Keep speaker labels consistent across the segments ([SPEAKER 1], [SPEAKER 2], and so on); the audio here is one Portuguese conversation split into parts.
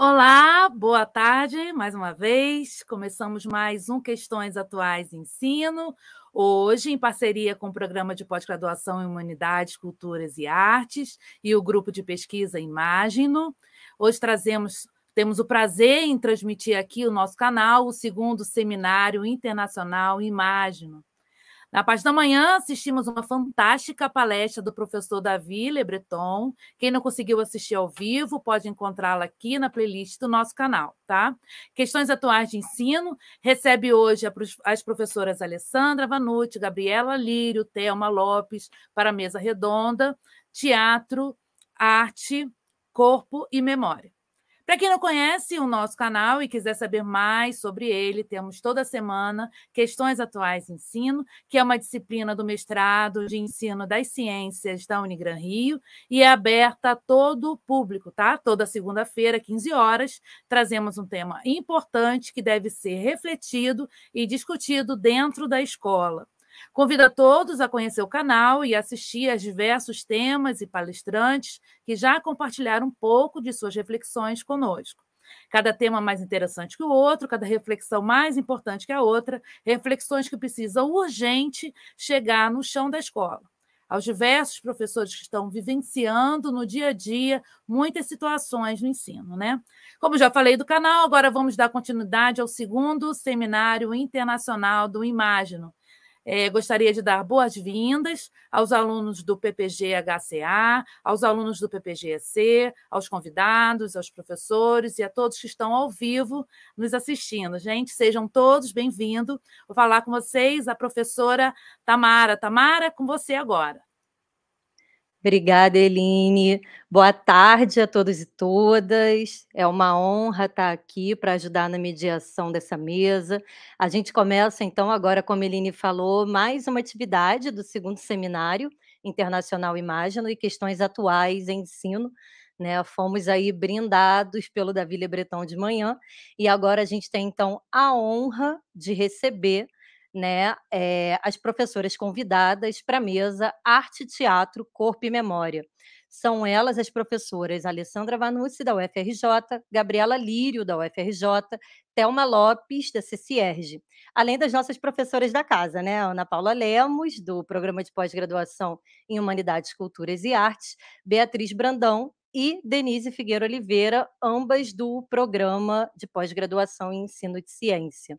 [SPEAKER 1] Olá, boa tarde, mais uma vez. Começamos mais um Questões Atuais Ensino, hoje em parceria com o Programa de Pós-Graduação em Humanidades, Culturas e Artes e o Grupo de Pesquisa Imagino. Hoje trazemos, temos o prazer em transmitir aqui o nosso canal, o segundo Seminário Internacional Imagino, na parte da manhã, assistimos uma fantástica palestra do professor Davi Le Breton. Quem não conseguiu assistir ao vivo, pode encontrá-la aqui na playlist do nosso canal, tá? Questões atuais de ensino recebe hoje as professoras Alessandra Vanucci, Gabriela Lírio, Thelma Lopes para a mesa redonda, teatro, arte, corpo e memória. Para quem não conhece o nosso canal e quiser saber mais sobre ele, temos toda semana Questões Atuais Ensino, que é uma disciplina do mestrado de ensino das ciências da Unigran Rio e é aberta a todo o público, tá? Toda segunda-feira, 15 horas, trazemos um tema importante que deve ser refletido e discutido dentro da escola. Convido a todos a conhecer o canal e assistir a diversos temas e palestrantes que já compartilharam um pouco de suas reflexões conosco. Cada tema mais interessante que o outro, cada reflexão mais importante que a outra, reflexões que precisam urgente chegar no chão da escola aos diversos professores que estão vivenciando no dia a dia muitas situações no ensino, né? Como já falei do canal, agora vamos dar continuidade ao segundo seminário internacional do Imagino, é, gostaria de dar boas-vindas aos alunos do PPG-HCA, aos alunos do PPG-EC, aos convidados, aos professores e a todos que estão ao vivo nos assistindo. Gente, sejam todos bem-vindos. Vou falar com vocês a professora Tamara. Tamara, com você agora.
[SPEAKER 2] Obrigada, Eline. Boa tarde a todos e todas. É uma honra estar aqui para ajudar na mediação dessa mesa. A gente começa, então, agora, como a Eline falou, mais uma atividade do segundo seminário internacional Imagino e questões atuais em ensino. Né, fomos aí brindados pelo Davi Lebreton de manhã e agora a gente tem então a honra de receber né, é, as professoras convidadas para a mesa Arte, Teatro, Corpo e Memória. São elas as professoras Alessandra Vanucci, da UFRJ, Gabriela Lírio, da UFRJ, Thelma Lopes, da CCIERG, além das nossas professoras da casa, né? Ana Paula Lemos, do Programa de Pós-Graduação em Humanidades, Culturas e Artes, Beatriz Brandão e Denise Figueira Oliveira, ambas do Programa de Pós-Graduação em Ensino de Ciência.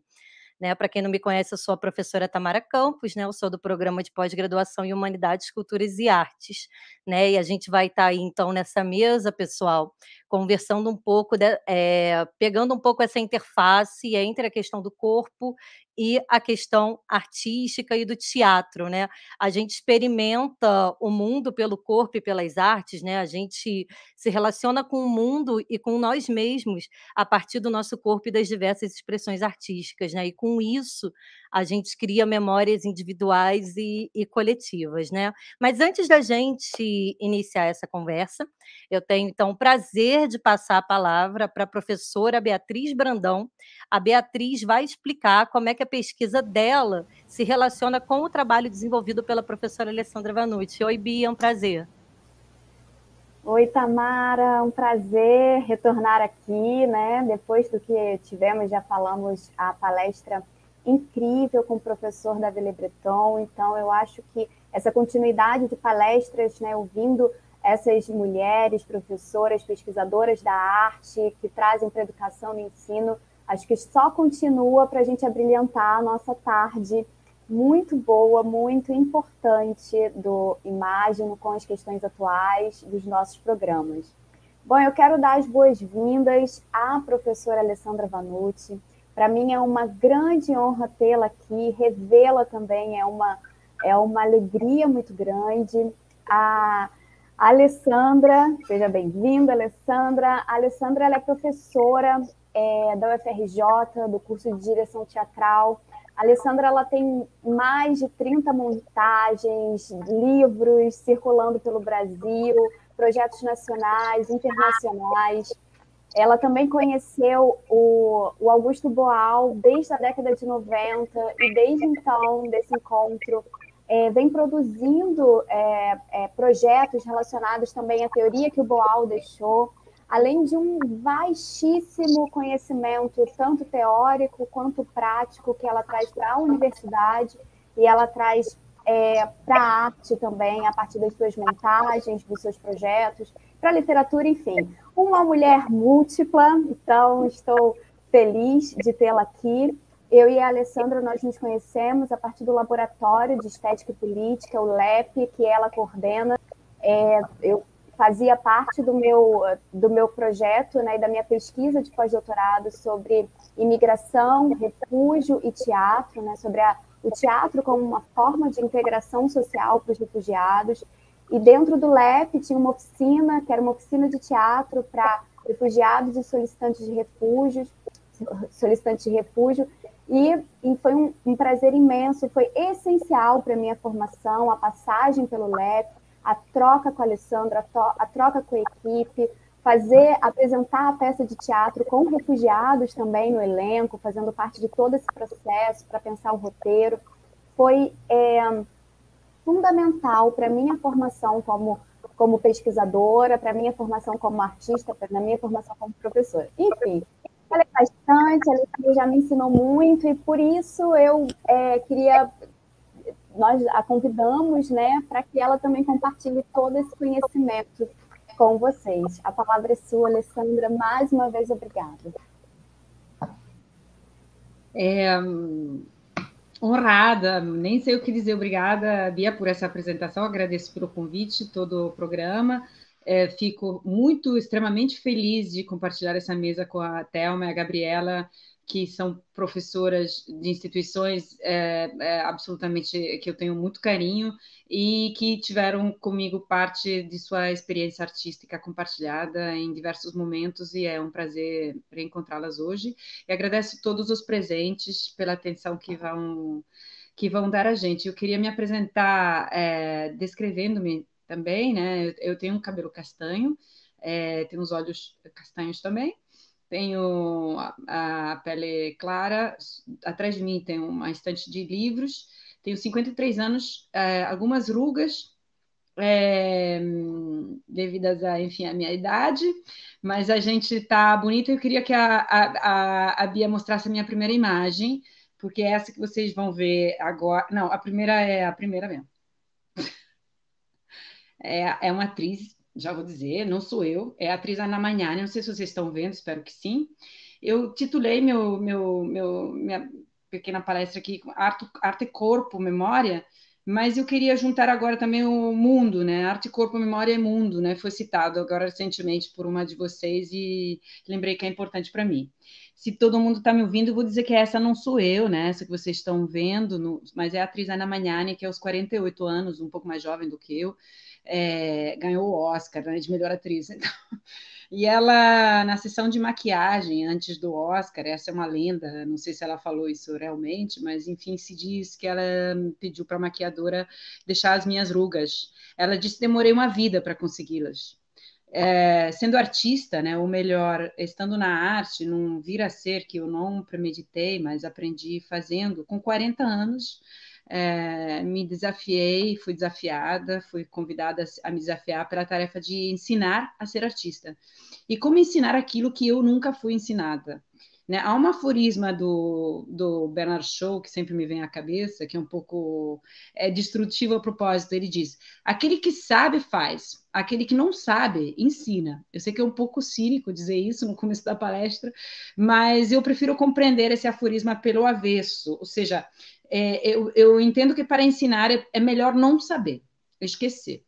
[SPEAKER 2] Né? Para quem não me conhece, eu sou a professora Tamara Campos, né? eu sou do programa de pós-graduação em Humanidades, Culturas e Artes. Né? E a gente vai estar tá aí, então, nessa mesa, pessoal, conversando um pouco, de, é, pegando um pouco essa interface entre a questão do corpo e a questão artística e do teatro, né? A gente experimenta o mundo pelo corpo e pelas artes, né? A gente se relaciona com o mundo e com nós mesmos a partir do nosso corpo e das diversas expressões artísticas, né? E com isso a gente cria memórias individuais e, e coletivas, né? Mas antes da gente iniciar essa conversa, eu tenho então o prazer de passar a palavra para a professora Beatriz Brandão. A Beatriz vai explicar como é que a pesquisa dela se relaciona com o trabalho desenvolvido pela professora Alessandra Vanucci. Oi, Bia, é um prazer.
[SPEAKER 3] Oi, Tamara, um prazer retornar aqui, né? Depois do que tivemos, já falamos a palestra incrível com o professor Davi Le Breton. Então, eu acho que essa continuidade de palestras, né, ouvindo essas mulheres, professoras, pesquisadoras da arte, que trazem para a educação e ensino, acho que só continua para a gente abrilhantar a nossa tarde muito boa, muito importante do Imagino com as questões atuais dos nossos programas. Bom, eu quero dar as boas-vindas à professora Alessandra Vanucci, para mim é uma grande honra tê-la aqui, revê-la também é uma, é uma alegria muito grande. A Alessandra, seja bem-vinda, Alessandra. A Alessandra ela é professora é, da UFRJ, do curso de direção teatral. A Alessandra ela tem mais de 30 montagens, livros circulando pelo Brasil, projetos nacionais, internacionais. Ela também conheceu o, o, Augusto Boal desde a década de 90 e desde então, desse encontro, é, vem produzindo é, é, projetos relacionados também à teoria que o Boal deixou. além de um vastíssimo conhecimento, tanto teórico quanto prático, que ela traz para a universidade e ela traz é, para a arte também, a partir das suas montagens, dos seus projetos, para literatura, enfim. Uma mulher múltipla, então estou feliz de tê-la aqui. Eu e a Alessandra, nós nos conhecemos a partir do Laboratório de Estética e Política, o LEP, que ela coordena. É, eu fazia parte do meu, do meu projeto né, e da minha pesquisa de pós-doutorado sobre imigração, refúgio e teatro, né, sobre a, o teatro como uma forma de integração social para os refugiados. E dentro do LEP tinha uma oficina, que era uma oficina de teatro para refugiados e solicitantes de refúgio, solicitantes de refúgio, e, e foi um, um, prazer imenso, foi essencial para a minha formação, a passagem pelo LEP, a troca com a Alessandra, a, a troca com a equipe, fazer, apresentar a peça de teatro com refugiados também no elenco, fazendo parte de todo esse processo para pensar o roteiro, foi é, fundamental para a minha formação como, como pesquisadora, para a minha formação como artista, para a minha formação como professora. Enfim, falei bastante, a Alessandra já me ensinou muito e por isso eu é, queria nós a convidamos né, para que ela também compartilhe todo esse conhecimento com vocês. A palavra é sua, Alessandra. Mais uma vez, obrigada.
[SPEAKER 4] É, honrada, nem sei o que dizer. Obrigada, Bia, por essa apresentação. Agradeço pelo convite, todo o programa. É, fico muito, extremamente feliz de compartilhar essa mesa com a Thelma e a Gabriela que são professoras de instituições é, é, absolutamente que eu tenho muito carinho e que tiveram comigo parte de sua experiência artística compartilhada em diversos momentos e é um prazer reencontrá-las hoje. E agradeço todos os presentes pela atenção que vão que vão dar a gente. Eu queria me apresentar é, descrevendo-me também, né? Eu, tenho um cabelo castanho, é, tenho os olhos castanhos também tenho a, a, pele clara, atrás de mim tem uma estante de livros, tenho 53 anos, é, algumas rugas, é, devidas a, enfim, a minha idade, mas a gente está bonita. Eu queria que a, a, a Bia mostrasse a minha primeira imagem, porque é essa que vocês vão ver agora. Não, a primeira é a primeira mesmo. É, é uma atriz já vou dizer, não sou eu, é a atriz Ana Magnani, não sei se vocês estão vendo, espero que sim. Eu titulei meu, meu, meu minha pequena palestra aqui Arte, Arte, Corpo, Memória, mas eu queria juntar agora também o mundo, né? Arte, Corpo, Memória e Mundo, né? Foi citado agora recentemente por uma de vocês e lembrei que é importante para mim. Se todo mundo está me ouvindo, eu vou dizer que essa não sou eu, né? Essa que vocês estão vendo, no, mas é a atriz Ana Magnani, que é aos 48 anos, um pouco mais jovem do que eu, é, ganhou o Oscar né, de melhor atriz. Então, e ela, na sessão de maquiagem, antes do Oscar, essa é uma lenda, não sei se ela falou isso realmente, mas enfim, se diz que ela pediu para a maquiadora deixar as minhas rugas. Ela disse demorei uma vida para consegui-las. É, sendo artista, né, ou melhor, estando na arte, num vir a ser que eu não premeditei, mas aprendi fazendo, com 40 anos, é, me desafiei, fui desafiada, fui convidada a me desafiar pela tarefa de ensinar a ser artista. E como ensinar aquilo que eu nunca fui ensinada. Né? Há uma aforisma do, do Bernard Shaw, que sempre me vem à cabeça, que é um pouco é, destrutivo a propósito. Ele diz: aquele que sabe, faz, aquele que não sabe, ensina. Eu sei que é um pouco cínico dizer isso no começo da palestra, mas eu prefiro compreender esse aforisma pelo avesso, ou seja, é, eu, eu, entendo que para ensinar é, é, melhor não saber, esquecer,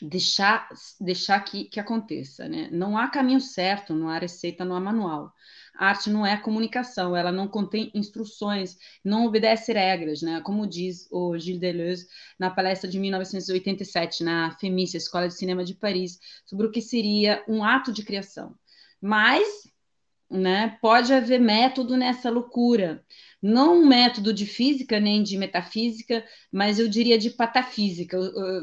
[SPEAKER 4] deixar, deixar que, que aconteça. Né? Não há caminho certo, não há receita, não há manual. A arte não é comunicação, ela não contém instruções, não obedece regras, né? Como diz o Gilles Deleuze na palestra de 1987 na FEMIS, Escola de Cinema de Paris, sobre o que seria um ato de criação. Mas né, pode haver método nessa loucura não um método de física nem de metafísica, mas eu diria de patafísica.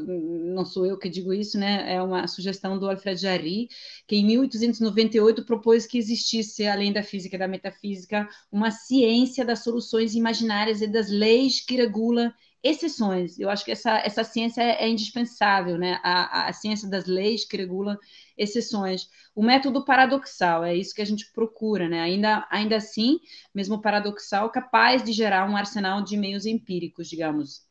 [SPEAKER 4] não sou eu que digo isso, né? É uma sugestão do Alfred Jarry, que em 1898 propôs que existisse, além da física e da metafísica, uma ciência das soluções imaginárias e das leis que regulam exceções. Eu acho que essa, essa ciência é, indispensável, né? A, a ciência das leis que regulam exceções. O método paradoxal, é isso que a gente procura, né? Ainda, ainda assim, mesmo paradoxal, capaz de gerar um arsenal de meios empíricos, digamos,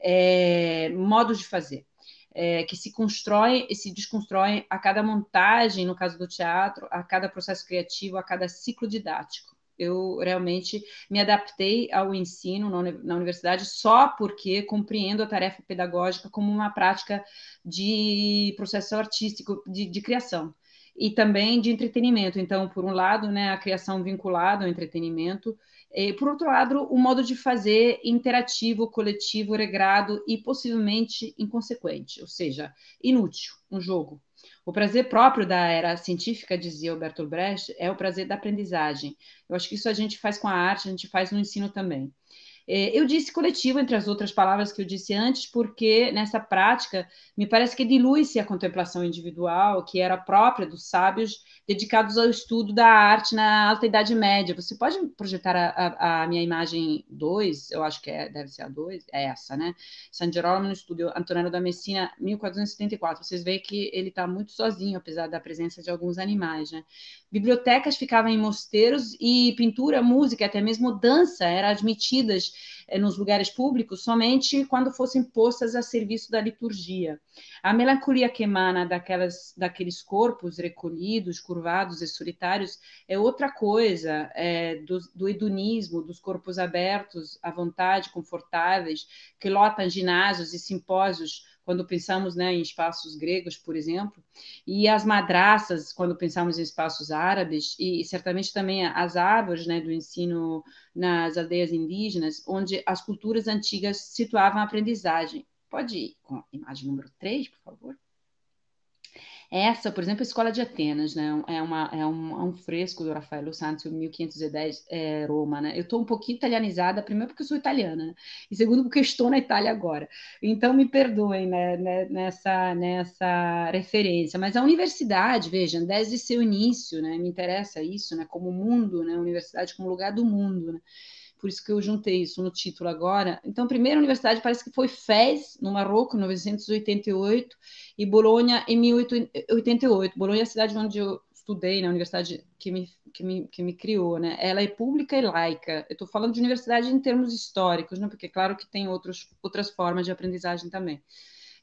[SPEAKER 4] é, modos de fazer. É, que se constrói e se desconstrói a cada montagem, no caso do teatro, a cada processo criativo, a cada ciclo didático eu realmente me adaptei ao ensino na universidade só porque compreendo a tarefa pedagógica como uma prática de processo artístico, de, de criação e também de entretenimento. Então, por um lado, né, a criação vinculada ao entretenimento, e, por outro lado, o modo de fazer interativo, coletivo, regrado e possivelmente inconsequente, ou seja, inútil, um jogo. O prazer próprio da era científica, dizia o Bertolt Brecht, é o prazer da aprendizagem. Eu acho que isso a gente faz com a arte, a gente faz no ensino também. É, eu disse coletivo, entre as outras palavras que eu disse antes, porque nessa prática me parece que dilui-se a contemplação individual, que era própria dos sábios dedicados ao estudo da arte na Alta Idade Média. Você pode projetar a, a, a minha imagem 2, eu acho que é, deve ser a 2, é essa, né? San Gerolamo no estúdio Antônio da Messina, 1474. Vocês veem que ele está muito sozinho, apesar da presença de alguns animais, né? Bibliotecas ficavam em mosteiros e pintura, música, até mesmo dança eram admitidas eh, nos lugares públicos somente quando fossem postas a serviço da liturgia. A melancolia que emana daquelas, daqueles corpos recolhidos, curvados e solitários é outra coisa é, do, do hedonismo, dos corpos abertos à vontade, confortáveis, que lotam ginásios e simpósios quando pensamos né, em espaços gregos, por exemplo, e as madraças, quando pensamos em espaços árabes, e certamente também as árvores né, do ensino nas aldeias indígenas, onde as culturas antigas situavam a aprendizagem. Pode ir com a imagem número 3, por favor? Essa, por exemplo, a Escola de Atenas, né? É, uma, é, um, é um fresco do Raffaello Sanzio, 1510, é, Roma, né? Eu estou um pouquinho italianizada, primeiro porque eu sou italiana, né? e segundo porque estou na Itália agora. Então, me perdoem né, né, nessa, nessa referência. Mas a universidade, vejam, desde seu início, né? Me interessa isso, né? Como mundo, né? Universidade como lugar do mundo, né? Por isso que eu juntei isso no título agora. Então, a primeira universidade parece que foi Fez, no Marrocos, em 1988, e Bolonha em 1888. Bolonha é a cidade onde eu estudei, na universidade que me, que me, que me criou, né? Ela é pública e laica. Eu estou falando de universidade em termos históricos, né? Porque, claro, que tem outros, outras formas de aprendizagem também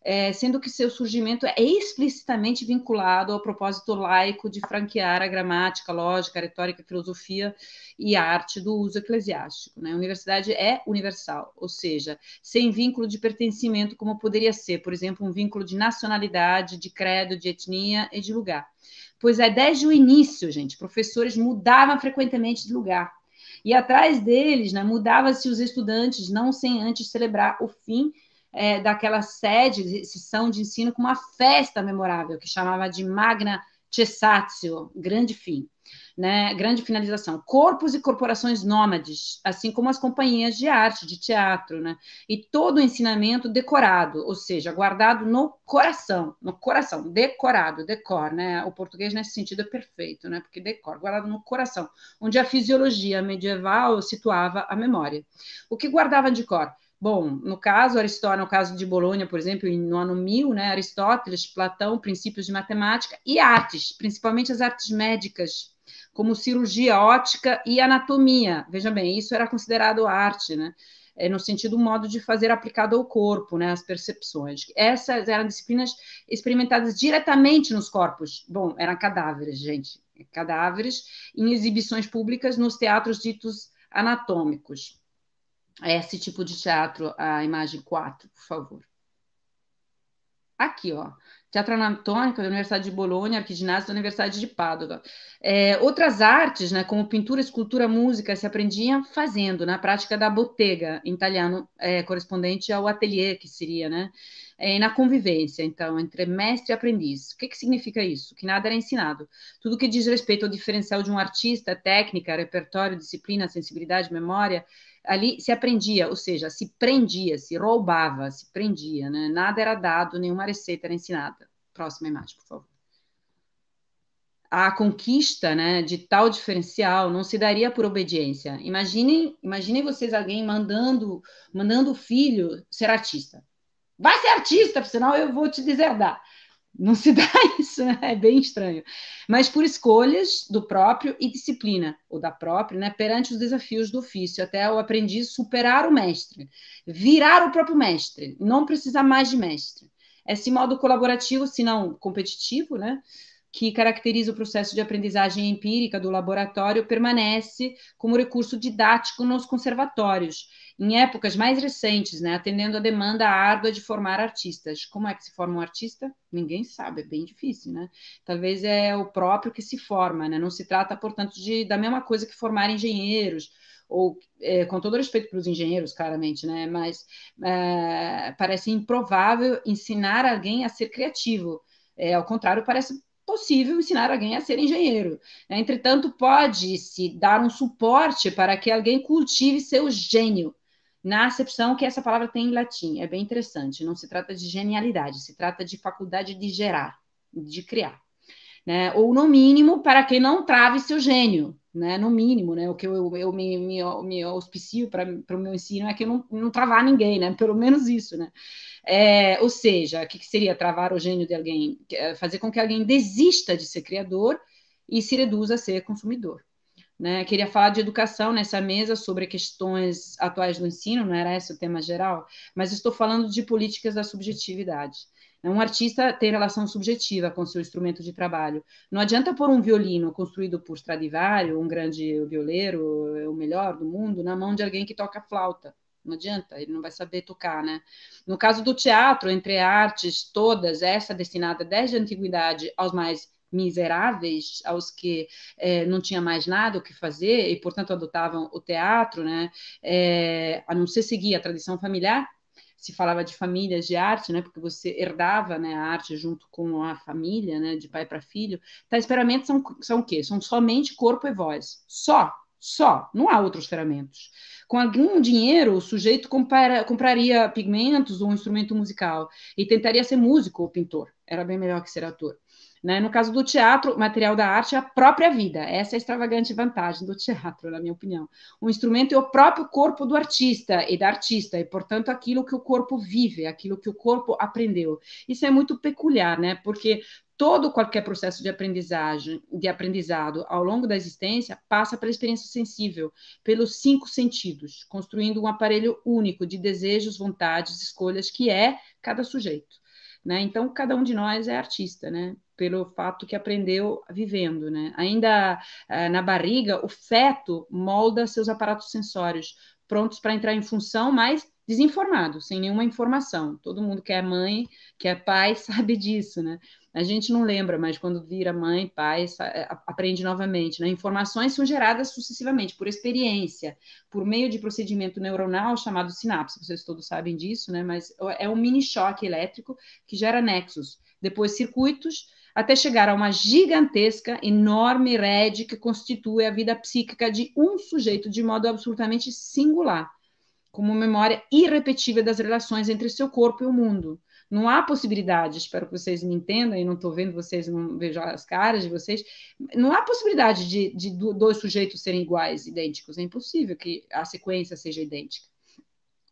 [SPEAKER 4] é, sendo que seu surgimento é explicitamente vinculado ao propósito laico de franquear a gramática, lógica, retórica, filosofia e arte do uso eclesiástico. Né? A universidade é universal, ou seja, sem vínculo de pertencimento, como poderia ser, por exemplo, um vínculo de nacionalidade, de credo, de etnia e de lugar. Pois é, desde o início, gente, professores mudavam frequentemente de lugar. E atrás deles, né, mudava-se os estudantes, não sem antes celebrar o fim é, daquela sede de sessão de ensino com uma festa memorável que chamava de Magna Cessatio, grande fim, né? grande finalização. Corpos e corporações nômades, assim como as companhias de arte, de teatro, né? e todo o ensinamento decorado, ou seja, guardado no coração, no coração, decorado, decor, né? O português nesse sentido é perfeito, né? Porque decor, guardado no coração, onde a fisiologia medieval situava a memória. O que guardava de cor? Bom, no caso Aristóteles, no caso de Bolonha, por exemplo, no ano 1000, né, Aristóteles, Platão, princípios de matemática e artes, principalmente as artes médicas, como cirurgia ótica e anatomia. Veja bem, isso era considerado arte, né? É, no sentido modo de fazer aplicado ao corpo, né, as percepções. Essas eram disciplinas experimentadas diretamente nos corpos. Bom, eram cadáveres, gente, cadáveres em exibições públicas nos teatros ditos anatômicos esse tipo de teatro, a imagem 4, por favor. Aqui, ó. Teatro Anatômico da Universidade de Bolonha, Arquiginásio da Universidade de Pádua. É, outras artes, né, como pintura, escultura, música, se aprendiam fazendo, na prática da bottega, em italiano, é, correspondente ao ateliê, que seria, né? É, na convivência, então, entre mestre e aprendiz. O que, que significa isso? Que nada era ensinado. Tudo que diz respeito ao diferencial de um artista, técnica, repertório, disciplina, sensibilidade, memória, ali se aprendia, ou seja, se prendia, se roubava, se prendia, né? Nada era dado, nenhuma receita era ensinada. Próxima imagem, por favor. a conquista né, de tal diferencial não se daria por obediência. Imaginem, imaginem vocês alguém mandando mandando o filho ser artista. Vai ser artista, senão eu vou te deserdar. Não se dá isso, né? é bem estranho. Mas por escolhas do próprio e disciplina, ou da própria, né? perante os desafios do ofício, até o aprendiz superar o mestre, virar o próprio mestre, não precisar mais de mestre. Esse modo colaborativo, se não competitivo, né? que caracteriza o processo de aprendizagem empírica do laboratório, permanece como recurso didático nos conservatórios, em épocas mais recentes, né, atendendo à demanda árdua de formar artistas. Como é que se forma um artista? Ninguém sabe, é bem difícil, né? Talvez é o próprio que se forma, né? Não se trata, portanto, de da mesma coisa que formar engenheiros, ou é, com todo respeito para os engenheiros, claramente, né? Mas é, parece improvável ensinar alguém a ser criativo. É, ao contrário, parece possível ensinar alguém a ser engenheiro. Né? Entretanto, pode-se dar um suporte para que alguém cultive seu gênio, na acepção que essa palavra tem em latim. É bem interessante. Não se trata de genialidade, se trata de faculdade de gerar, de criar. Né? Ou, no mínimo, para que não trave seu gênio. Né? No mínimo, né? o que eu, eu, eu me, me, me auspicio para o meu ensino é que eu não, não travar ninguém, né? pelo menos isso. Né? É, ou seja, o que, que seria travar o gênio de alguém? É fazer com que alguém desista de ser criador e se reduza a ser consumidor. Né? Queria falar de educação nessa mesa sobre questões atuais do ensino, não era esse o tema geral, mas estou falando de políticas da subjetividade. Um artista tem relação subjetiva com seu instrumento de trabalho. Não adianta pôr um violino construído por Stradivari, um grande violeiro, o melhor do mundo, na mão de alguém que toca flauta. Não adianta, ele não vai saber tocar, né? No caso do teatro, entre artes todas, essa destinada desde a antiguidade aos mais miseráveis, aos que é, não tinha mais nada o que fazer e, portanto, adotavam o teatro, né? É, a não ser seguir a tradição familiar, se falava de famílias de arte, né? Porque você herdava, né, a arte junto com a família, né, de pai para filho. Tais ferramentas são são o quê? São somente corpo e voz. Só, só, não há outros ferramentas. Com algum dinheiro, o sujeito compara, compraria pigmentos ou um instrumento musical e tentaria ser músico ou pintor. Era bem melhor que ser ator. Né? No caso do teatro, o material da arte é a própria vida. Essa é a extravagante vantagem do teatro, na minha opinião. O instrumento é o próprio corpo do artista e da artista, e, portanto, aquilo que o corpo vive, aquilo que o corpo aprendeu. Isso é muito peculiar, né? Porque todo qualquer processo de aprendizagem, de aprendizado ao longo da existência passa pela experiência sensível, pelos cinco sentidos, construindo um aparelho único de desejos, vontades, escolhas que é cada sujeito. Né? Então, cada um de nós é artista, né? Pelo fato que aprendeu vivendo. Né? Ainda eh, na barriga, o feto molda seus aparatos sensórios, prontos para entrar em função, mas desinformado, sem nenhuma informação. Todo mundo que é mãe, que é pai, sabe disso, né? A gente não lembra, mas quando vira mãe, pai, é, aprende novamente. Né? Informações são geradas sucessivamente por experiência, por meio de procedimento neuronal chamado sinapse. Vocês todos sabem disso, né? Mas é um mini choque elétrico que gera nexos, depois circuitos, até chegar a uma gigantesca, enorme rede que constitui a vida psíquica de um sujeito de modo absolutamente singular, como memória irrepetível das relações entre seu corpo e o mundo não há possibilidade, espero que vocês me entendam, e não estou vendo vocês, não vejo as caras de vocês, não há possibilidade de, de dois sujeitos serem iguais, idênticos, é impossível que a sequência seja idêntica.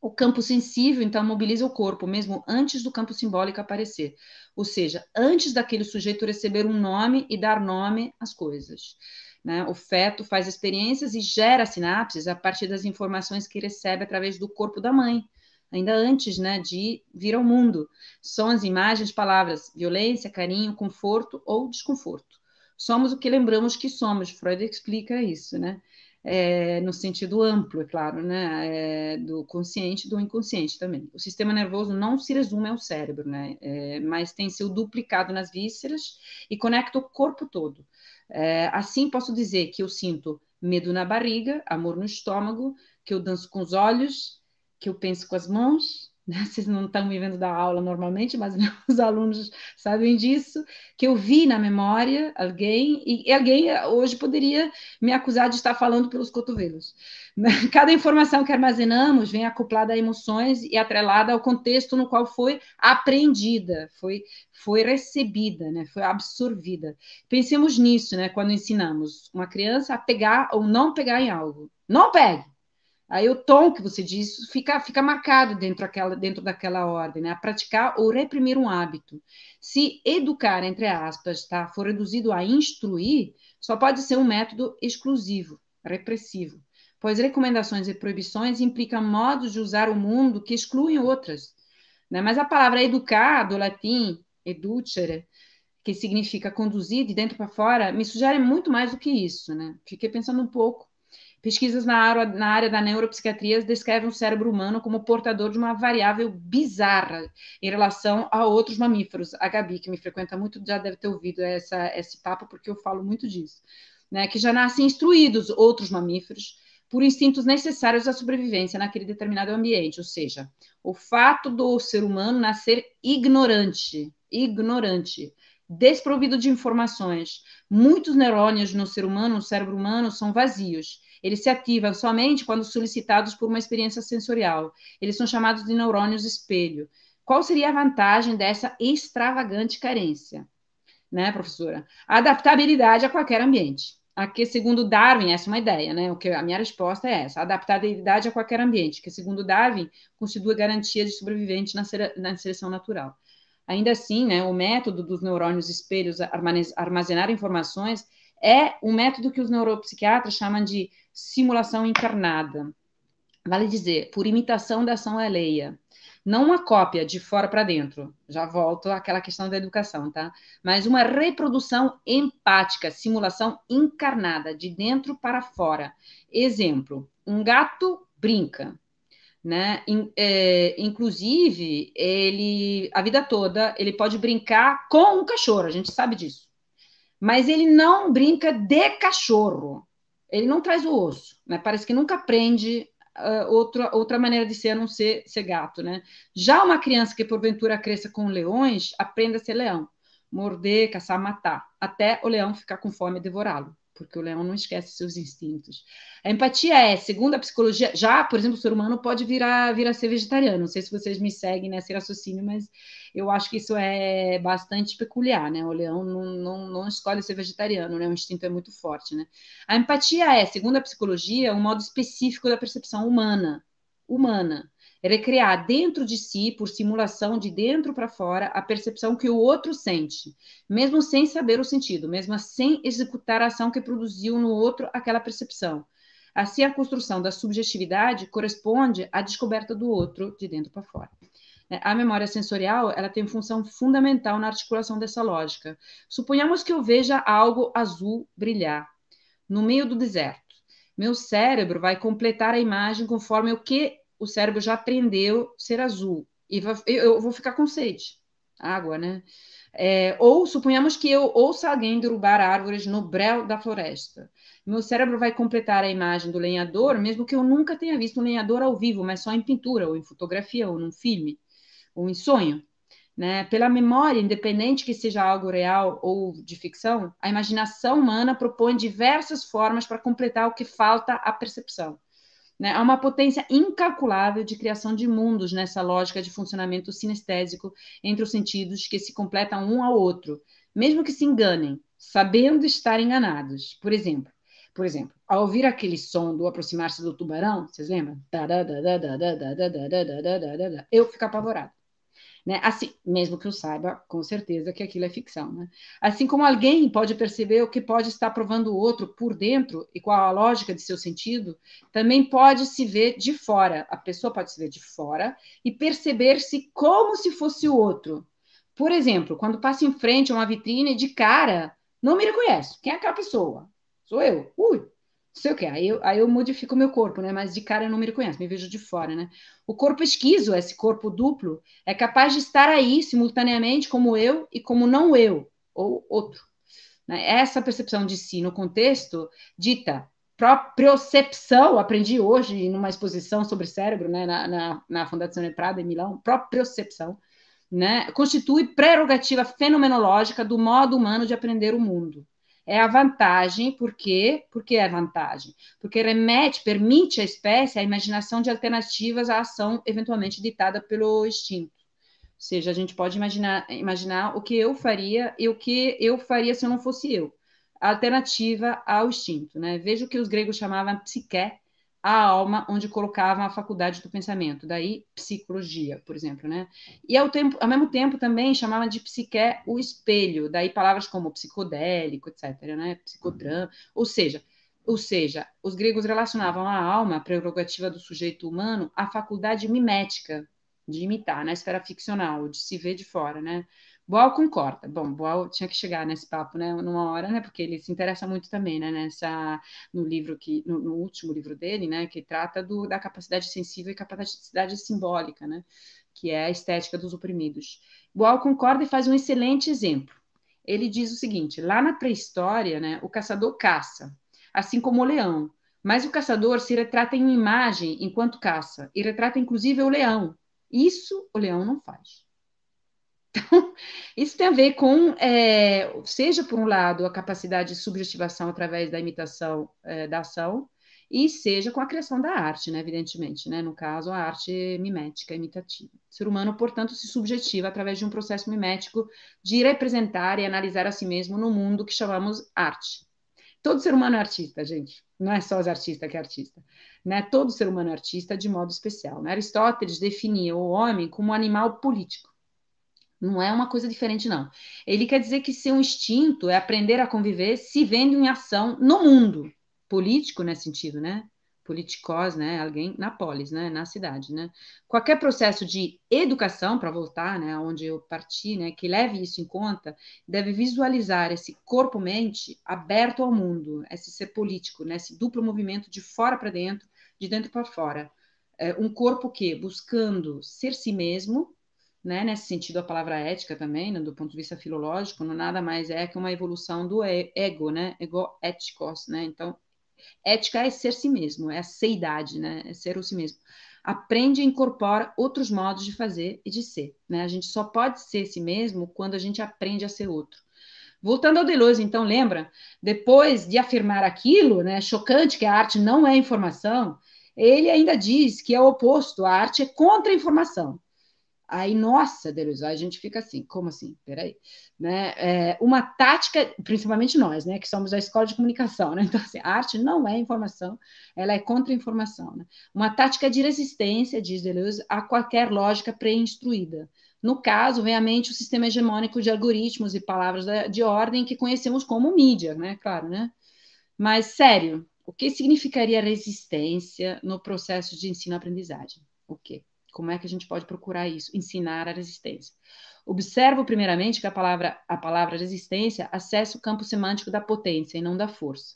[SPEAKER 4] O campo sensível, então, mobiliza o corpo, mesmo antes do campo simbólico aparecer. Ou seja, antes daquele sujeito receber um nome e dar nome às coisas. Né? O feto faz experiências e gera sinapses a partir das informações que recebe através do corpo da mãe ainda antes né, de vir ao mundo. Sons, imagens, palavras, violência, carinho, conforto ou desconforto. Somos o que lembramos que somos. Freud explica isso, né? É, no sentido amplo, é claro, né? É, do consciente e do inconsciente também. O sistema nervoso não se resume ao cérebro, né? É, mas tem seu duplicado nas vísceras e conecta o corpo todo. É, assim, posso dizer que eu sinto medo na barriga, amor no estômago, que eu danço com os olhos, que eu penso com as mãos, né? Vocês não estão me vendo dar aula normalmente, mas os alunos sabem disso, que eu vi na memória alguém, e alguém hoje poderia me acusar de estar falando pelos cotovelos. Cada informação que armazenamos vem acoplada a emoções e atrelada ao contexto no qual foi aprendida, foi, foi recebida, né? foi absorvida. Pensemos nisso, né? Quando ensinamos uma criança a pegar ou não pegar em algo. Não pegue! Aí o tom que você diz fica, fica marcado dentro, aquela, dentro daquela ordem, né? A praticar ou reprimir um hábito. Se educar, entre aspas, tá, for reduzido a instruir, só pode ser um método exclusivo, repressivo, pois recomendações e proibições implicam modos de usar o mundo que excluem outras. Né? Mas a palavra educar, do latim educere, que significa conduzir de dentro para fora, me sugere muito mais do que isso. Né? Fiquei pensando um pouco Pesquisas na área, na área da neuropsiquiatria descrevem o cérebro humano como portador de uma variável bizarra em relação a outros mamíferos. A Gabi, que me frequenta muito, já deve ter ouvido essa, esse papo, porque eu falo muito disso. Né? Que já nascem instruídos outros mamíferos por instintos necessários à sobrevivência naquele determinado ambiente. Ou seja, o fato do ser humano nascer ignorante, ignorante, desprovido de informações. Muitos neurônios no ser humano, no cérebro humano, são vazios eles se ativam somente quando solicitados por uma experiência sensorial. Eles são chamados de neurônios espelho. Qual seria a vantagem dessa extravagante carência? Né, professora? Adaptabilidade a qualquer ambiente. Aqui, segundo Darwin, essa é uma ideia, né? O que a minha resposta é essa: adaptabilidade a qualquer ambiente, que segundo Darwin constitui garantia de sobrevivente na, na seleção natural. Ainda assim, né, o método dos neurônios espelhos armazenar informações é um método que os neuropsiquiatras chamam de simulação encarnada. Vale dizer, por imitação da ação alheia. Não uma cópia de fora para dentro, já volto àquela questão da educação, tá? Mas uma reprodução empática, simulação encarnada, de dentro para fora. Exemplo: um gato brinca, né? É, inclusive, ele a vida toda ele pode brincar com um cachorro, a gente sabe disso. Mas ele não brinca de cachorro ele não traz o osso, né? Parece que nunca aprende uh, outra, outra maneira de ser a não ser, ser gato, né? Já uma criança que porventura cresça com leões, aprenda a ser leão, morder, caçar, matar, até o leão ficar com fome e devorá-lo porque o leão não esquece seus instintos. A empatia é, segundo a psicologia, já, por exemplo, o ser humano pode vir a, vir a ser vegetariano. Não sei se vocês me seguem nesse raciocínio, mas eu acho que isso é bastante peculiar, né? O leão não, não, não escolhe ser vegetariano, né? O instinto é muito forte, né? A empatia é, segundo a psicologia, um modo específico da percepção humana. Humana é criar dentro de si, por simulação de dentro para fora, a percepção que o outro sente, mesmo sem saber o sentido, mesmo sem executar a ação que produziu no outro aquela percepção. Assim, a construção da subjetividade corresponde à descoberta do outro de dentro para fora. A memória sensorial ela tem função fundamental na articulação dessa lógica. Suponhamos que eu veja algo azul brilhar no meio do deserto. Meu cérebro vai completar a imagem conforme o que o cérebro já aprendeu ser azul e eu vou ficar com sede, água, né? É, ou suponhamos que eu ouça alguém derrubar árvores no breu da floresta. Meu cérebro vai completar a imagem do lenhador, mesmo que eu nunca tenha visto um lenhador ao vivo, mas só em pintura, ou em fotografia, ou num filme, ou em sonho. Né? Pela memória, independente que seja algo real ou de ficção, a imaginação humana propõe diversas formas para completar o que falta à percepção. Né? Há uma potência incalculável de criação de mundos nessa lógica de funcionamento sinestésico entre os sentidos que se completam um ao outro, mesmo que se enganem, sabendo estar enganados. Por exemplo, por exemplo, ao ouvir aquele som do aproximar-se do tubarão, vocês lembram? Eu fico apavorado. Né? Assim, mesmo que eu saiba com certeza que aquilo é ficção. Né? Assim como alguém pode perceber o que pode estar provando o outro por dentro e qual a lógica de seu sentido, também pode se ver de fora. A pessoa pode se ver de fora e perceber-se como se fosse o outro. Por exemplo, quando passa em frente a uma vitrine de cara, não me reconhece. Quem é aquela pessoa? Sou eu. Ui, sei o que, aí eu, aí eu modifico meu corpo, né? Mas de cara eu não me reconheço, me vejo de fora, né? O corpo esquizo, esse corpo duplo, é capaz de estar aí simultaneamente como eu e como não eu, ou outro. Né? Essa percepção de si no contexto dita propriocepção, aprendi hoje numa exposição sobre cérebro, né, na, na, na Fundação Prada, em Milão, propriocepção, né, constitui prerrogativa fenomenológica do modo humano de aprender o mundo. É a vantagem, por quê? Por que é vantagem? Porque remete, permite à espécie a imaginação de alternativas à ação eventualmente ditada pelo instinto. Ou seja, a gente pode imaginar, imaginar o que eu faria e o que eu faria se eu não fosse eu alternativa ao instinto. Né? Veja o que os gregos chamavam psique, a alma, onde colocavam a faculdade do pensamento, daí psicologia, por exemplo. Né? E ao, tempo, ao mesmo tempo também chamavam de psique o espelho, daí palavras como psicodélico, etc., né? psicodrama, ou seja, ou seja, os gregos relacionavam a alma, a prerrogativa do sujeito humano, à faculdade mimética, de imitar, na esfera ficcional, de se ver de fora, né? Boal concorda. Bom, Boal tinha que chegar nesse papo, né, numa hora, né, porque ele se interessa muito também, né, nessa, no livro que, no, no último livro dele, né, que trata do, da capacidade sensível e capacidade simbólica, né, que é a estética dos oprimidos. Boal concorda e faz um excelente exemplo. Ele diz o seguinte: lá na pré-história, né, o caçador caça, assim como o leão, mas o caçador se retrata em imagem enquanto caça e retrata inclusive o leão. Isso o leão não faz. Então, isso tem a ver com, é, seja por um lado, a capacidade de subjetivação através da imitação é, da ação, e seja com a criação da arte, né, evidentemente, né, no caso, a arte mimética, imitativa. O ser humano, portanto, se subjetiva através de um processo mimético de representar e analisar a si mesmo no mundo que chamamos arte. Todo ser humano é artista, gente. Não é só os artistas que é artista. Né? Todo ser humano é artista de modo especial. Né? Aristóteles definia o homem como um animal político. Não é uma coisa diferente, não. Ele quer dizer que ser um instinto é aprender a conviver se vendo em ação no mundo. Político, nesse sentido, né? Politicós, né? Alguém na polis, né? Na cidade, né? Qualquer processo de educação, para voltar, né? Onde eu parti, né? Que leve isso em conta, deve visualizar esse corpo-mente aberto ao mundo, esse ser político, né? Esse duplo movimento de fora para dentro, de dentro para fora. É um corpo que, buscando ser si mesmo, né, nesse sentido a palavra ética também, né, do ponto de vista filológico, não nada mais é que uma evolução do ego, né, ego éticos, né, então ética é ser si mesmo, é a seidade, né, é ser o si mesmo. Aprende e incorpora outros modos de fazer e de ser, né, a gente só pode ser si mesmo quando a gente aprende a ser outro. Voltando ao Deleuze, então, lembra? Depois de afirmar aquilo, né, chocante que a arte não é informação, ele ainda diz que é o oposto, a arte é contra a informação. Aí, nossa, Deleuze, a gente fica assim, como assim? Peraí. Né? É, uma tática, principalmente nós, né, que somos a escola de comunicação, né? Então, assim, a arte não é informação, ela é contra-informação. Né? Uma tática de resistência, diz Deleuze, a qualquer lógica pré-instruída. No caso, vem à mente o sistema hegemônico de algoritmos e palavras de ordem que conhecemos como mídia, né? Claro, né? Mas, sério, o que significaria resistência no processo de ensino-aprendizagem? O quê? Como é que a gente pode procurar isso? Ensinar a resistência. Observo primeiramente que a palavra, a palavra resistência acessa o campo semântico da potência e não da força.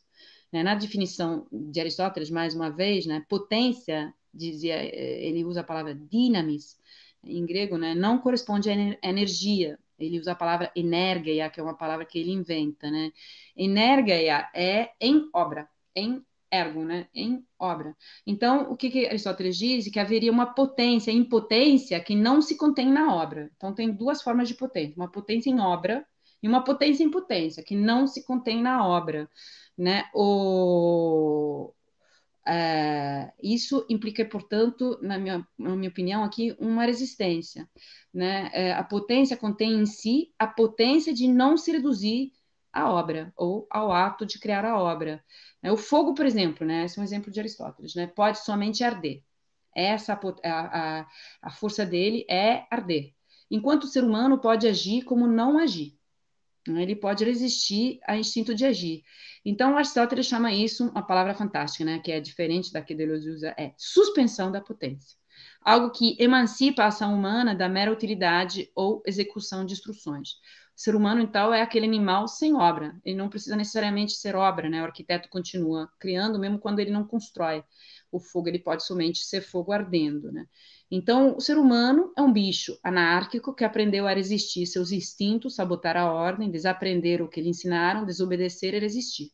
[SPEAKER 4] Né? Na definição de Aristóteles, mais uma vez, né, potência, dizia, eh, ele usa a palavra dinamis, em grego, né, não corresponde a energia. Ele usa a palavra energeia, que é uma palavra que ele inventa. Né? Energeia é em obra, em ergo, né, em obra. Então, o que, que Aristóteles diz? Que haveria uma potência, impotência, que não se contém na obra. Então, tem duas formas de potência: uma potência em obra e uma potência em potência, que não se contém na obra. Né? O, é, isso implica, portanto, na minha, na minha opinião, aqui, uma resistência. Né? É, a potência contém em si a potência de não se reduzir à obra ou ao ato de criar a obra. O fogo, por exemplo, né, esse é um exemplo de Aristóteles, né, pode somente arder. Essa a, a, a força dele é arder. Enquanto o ser humano pode agir como não agir. Né, ele pode resistir ao instinto de agir. Então, Aristóteles chama isso uma palavra fantástica, né, que é diferente da que Deleuze usa, é suspensão da potência. Algo que emancipa a ação humana da mera utilidade ou execução de instruções. Ser humano, então, é aquele animal sem obra. Ele não precisa necessariamente ser obra, né? O arquiteto continua criando, mesmo quando ele não constrói. O fogo, ele pode somente ser fogo ardendo, né? Então, o ser humano é um bicho anárquico que aprendeu a resistir seus instintos, sabotar a ordem, desaprender o que lhe ensinaram, desobedecer e resistir.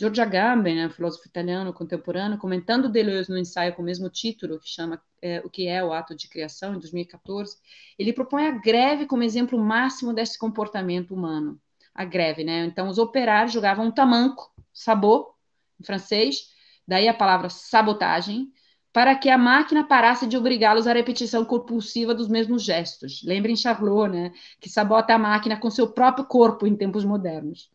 [SPEAKER 4] Giorgio Agamben, né, filósofo italiano contemporâneo, comentando Deleuze no ensaio com o mesmo título, que chama é, O que é o ato de criação, em 2014, ele propõe a greve como exemplo máximo desse comportamento humano. A greve, né? Então, os operários jogavam um tamanco, sabot, em francês, daí a palavra sabotagem, para que a máquina parasse de obrigá-los à repetição compulsiva dos mesmos gestos. Lembrem Charlot, né, que sabota a máquina com seu próprio corpo em tempos modernos.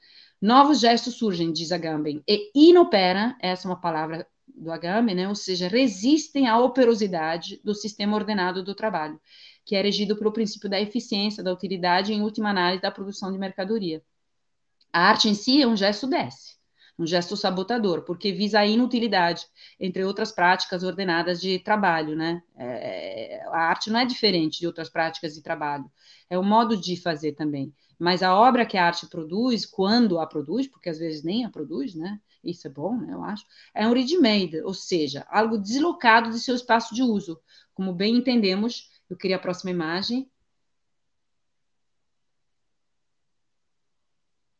[SPEAKER 4] Novos gestos surgem, diz Agamben, e inopera, essa é uma palavra do Agamben, né, ou seja, resistem à operosidade do sistema ordenado do trabalho, que é regido pelo princípio da eficiência, da utilidade e, em última análise, da produção de mercadoria. A arte em si é um gesto desse um gesto sabotador, porque visa a inutilidade, entre outras práticas ordenadas de trabalho, né? É, a arte não é diferente de outras práticas de trabalho, é o modo de fazer também. Mas a obra que a arte produz, quando a produz, porque às vezes nem a produz, né? Isso é bom, né, eu acho. É um ready-made, ou seja, algo deslocado de seu espaço de uso. Como bem entendemos, eu queria a próxima imagem.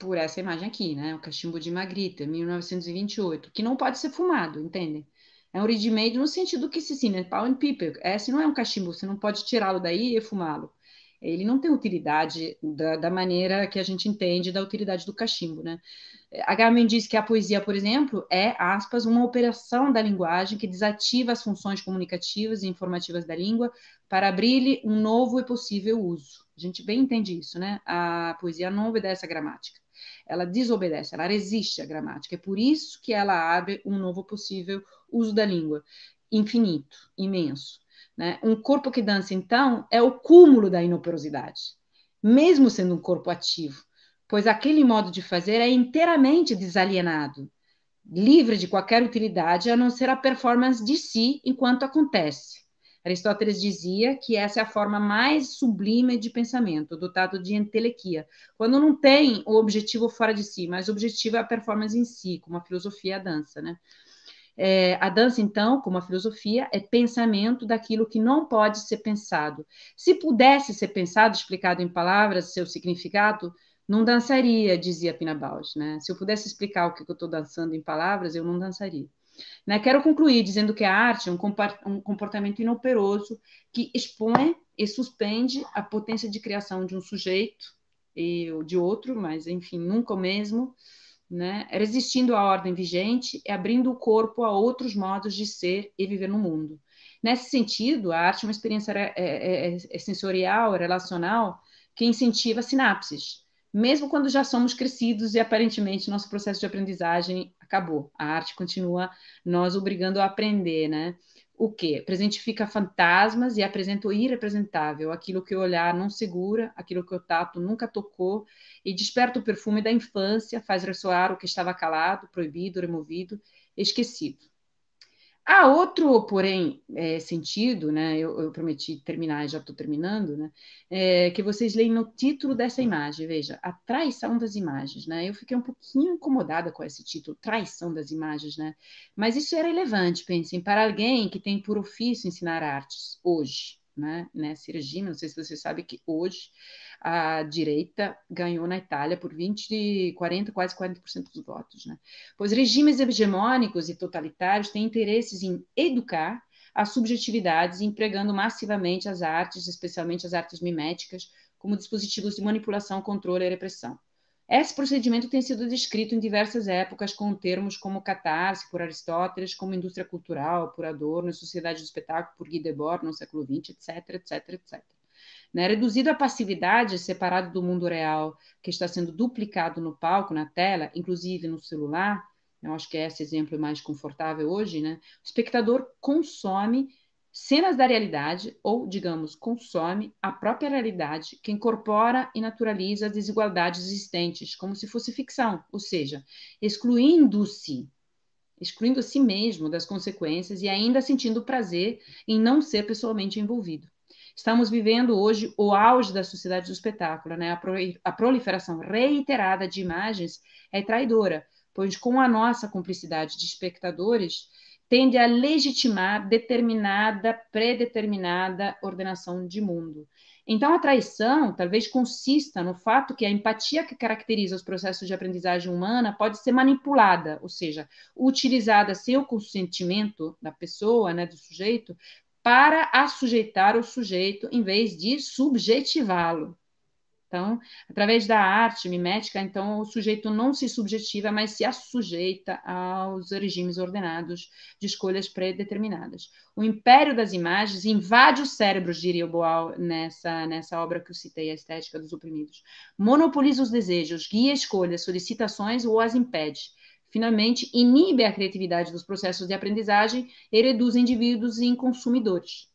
[SPEAKER 4] Por essa imagem aqui, né? O cachimbo de Magritte, 1928, que não pode ser fumado, entendem? É um ready-made no sentido que, se sim, né? Pau and paper. Esse não é um cachimbo, você não pode tirá-lo daí e fumá-lo. Ele não tem utilidade da, da, maneira que a gente entende da utilidade do cachimbo, né? Agamben diz que a poesia, por exemplo, é, aspas, uma operação da linguagem que desativa as funções comunicativas e informativas da língua para abrir-lhe um novo e possível uso. A gente bem entende isso, né? A poesia não obedece à gramática ela desobedece, ela resiste à gramática. É por isso que ela abre um novo possível uso da língua, infinito, imenso. Né? Um corpo que dança, então, é o cúmulo da inoperosidade, mesmo sendo um corpo ativo, pois aquele modo de fazer é inteiramente desalienado, livre de qualquer utilidade a não ser a performance de si enquanto acontece. Aristóteles dizia que essa é a forma mais sublime de pensamento, dotado de entelequia, quando não tem o objetivo fora de si, mas o objetivo é a performance em si, como a filosofia a dança, né? É, a dança, então, como a filosofia, é pensamento daquilo que não pode ser pensado. Se pudesse ser pensado, explicado em palavras, seu significado, não dançaria, dizia Pina Bausch, né? Se eu pudesse explicar o que eu estou dançando em palavras, eu não dançaria. Né? Quero concluir dizendo que a arte é um comportamento inoperoso que expõe e suspende a potência de criação de um sujeito e de outro, mas enfim, nunca o mesmo, né? resistindo à ordem vigente e abrindo o corpo a outros modos de ser e viver no mundo. Nesse sentido, a arte é uma experiência é, é, é sensorial, relacional, que incentiva sinapses, mesmo quando já somos crescidos e aparentemente nosso processo de aprendizagem acabou. A arte continua nós obrigando a aprender, né? O que? Presentifica fantasmas e apresenta o irrepresentável, aquilo que o olhar não segura, aquilo que o tato nunca tocou, e desperta o perfume da infância, faz ressoar o que estava calado, proibido, removido, esquecido. Há outro, porém, é, sentido, né? Eu, eu, prometi terminar já estou terminando, né? É, que vocês leem no título dessa imagem, veja, a traição das imagens, né? Eu fiquei um pouquinho incomodada com esse título, traição das imagens, né? Mas isso é relevante, pensem, para alguém que tem por ofício ensinar artes hoje, né? Nesse regime, não sei se você sabe que hoje a direita ganhou na Itália por 20, 40, quase 40% dos votos. Né? Pois regimes hegemônicos e totalitários têm interesses em educar as subjetividades, empregando massivamente as artes, especialmente as artes miméticas, como dispositivos de manipulação, controle e repressão. Esse procedimento tem sido descrito em diversas épocas com termos como catarse, por Aristóteles, como indústria cultural, por Adorno, sociedade do espetáculo, por Guy Debord, no século XX, etc, etc, etc né? reduzido à passividade, separado do mundo real, que está sendo duplicado no palco, na tela, inclusive no celular, eu acho que é esse exemplo mais confortável hoje, né? O espectador consome cenas da realidade, ou, digamos, consome a própria realidade, que incorpora e naturaliza as desigualdades existentes, como se fosse ficção, ou seja, excluindo-se, excluindo a si mesmo das consequências e ainda sentindo prazer em não ser pessoalmente envolvido. Estamos vivendo hoje o auge da sociedade do espetáculo, né? A proliferação reiterada de imagens é traidora, pois com a nossa cumplicidade de espectadores tende a legitimar determinada, predeterminada ordenação de mundo. Então, a traição talvez consista no fato que a empatia que caracteriza os processos de aprendizagem humana pode ser manipulada, ou seja, utilizada sem o consentimento da pessoa, né, do sujeito, para assujeitar o sujeito em vez de subjetivá-lo. Então, através da arte mimética, então o sujeito não se subjetiva, mas se assujeita aos regimes ordenados de escolhas predeterminadas. O império das imagens invade os cérebros, diria o Boal nessa, nessa obra que eu citei, A Estética dos Oprimidos. Monopoliza os desejos, guia escolhas, solicitações ou as impede. Finalmente, inibe a criatividade dos processos de aprendizagem e reduz indivíduos em consumidores.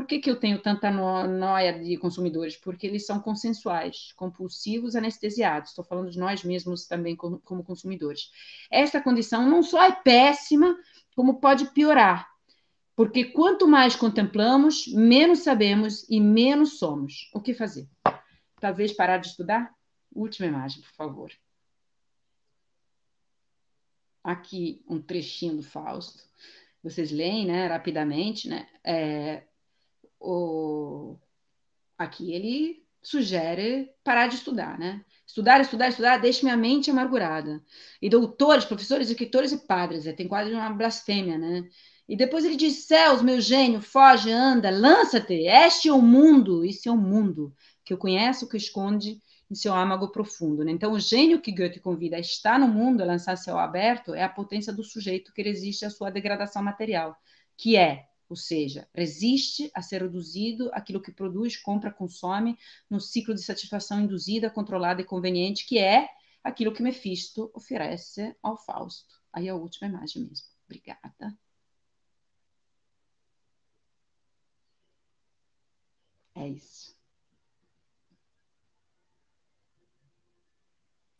[SPEAKER 4] Por que, que eu tenho tanta noia de consumidores? Porque eles são consensuais, compulsivos, anestesiados. Estou falando de nós mesmos também como, como consumidores. Esta condição não só é péssima, como pode piorar. Porque quanto mais contemplamos, menos sabemos e menos somos. O que fazer? Talvez parar de estudar? Última imagem, por favor. Aqui um trechinho do Fausto. Vocês leem, né, rapidamente, né? É, o... aqui ele sugere parar de estudar, né? Estudar, estudar, estudar, deixe minha mente amargurada. E doutores, professores, escritores e padres, é, tem quase uma blasfêmia, né? E depois ele diz: Céus, meu gênio, foge, anda, lança-te, este é o mundo, esse é o mundo que eu conheço, que esconde em seu âmago profundo. Né? Então, o gênio que Goethe convida a estar no mundo, a lançar céu aberto, é a potência do sujeito que resiste à sua degradação material, que é ou seja, resiste a ser reduzido aquilo que produz, compra, consome, no ciclo de satisfação induzida, controlada e conveniente, que é aquilo que Mefisto oferece ao Fausto. Aí a última imagem mesmo. Obrigada. É isso.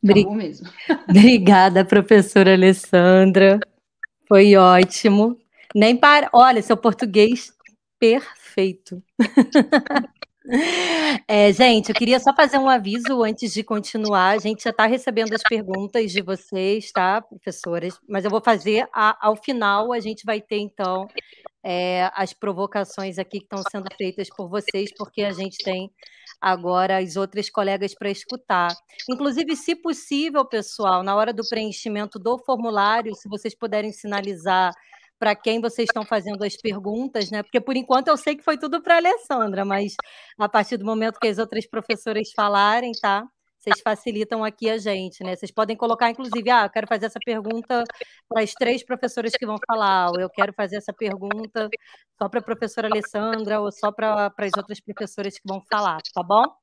[SPEAKER 4] Acabou mesmo.
[SPEAKER 2] Obrigada, professora Alessandra. Foi ótimo. Nem para. Olha, seu português perfeito. É, gente, eu queria só fazer um aviso antes de continuar. A gente já está recebendo as perguntas de vocês, tá, professoras? Mas eu vou fazer a, ao final. A gente vai ter então é, as provocações aqui que estão sendo feitas por vocês, porque a gente tem agora as outras colegas para escutar. Inclusive, se possível, pessoal, na hora do preenchimento do formulário, se vocês puderem sinalizar para quem vocês estão fazendo as perguntas, né? Porque por enquanto eu sei que foi tudo para a Alessandra, mas a partir do momento que as outras professoras falarem, tá? Vocês facilitam aqui a gente, né? Vocês podem colocar, inclusive, ah, eu quero fazer essa pergunta para as três professoras que vão falar, ou eu quero fazer essa pergunta só para a professora Alessandra, ou só para as outras professoras que vão falar, tá bom?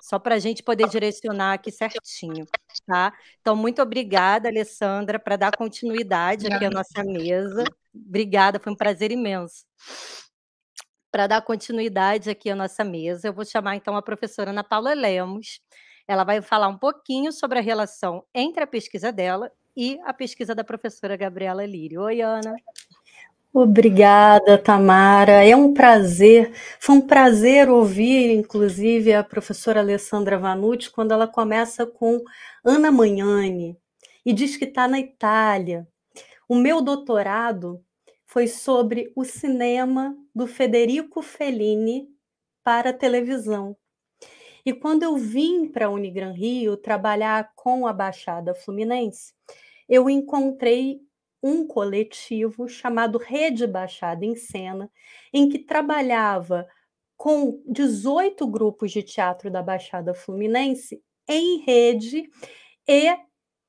[SPEAKER 2] Só para a gente poder direcionar aqui certinho, tá? Então, muito obrigada, Alessandra, para dar continuidade aqui à nossa mesa. Obrigada, foi um prazer imenso. Para dar continuidade aqui à nossa mesa, eu vou chamar então a professora Ana Paula Lemos. Ela vai falar um pouquinho sobre a relação entre a pesquisa dela e a pesquisa da professora Gabriela Lírio. Oi, Ana.
[SPEAKER 5] Obrigada, Tamara. É um prazer. Foi um prazer ouvir, inclusive, a professora Alessandra Vanucci quando ela começa com Ana Magnani e diz que está na Itália. O meu doutorado foi sobre o cinema do Federico Fellini para televisão. E quando eu vim para a Unigran Rio trabalhar com a Baixada Fluminense, eu encontrei um coletivo chamado Rede Baixada em Cena, em que trabalhava com 18 grupos de teatro da Baixada Fluminense em rede e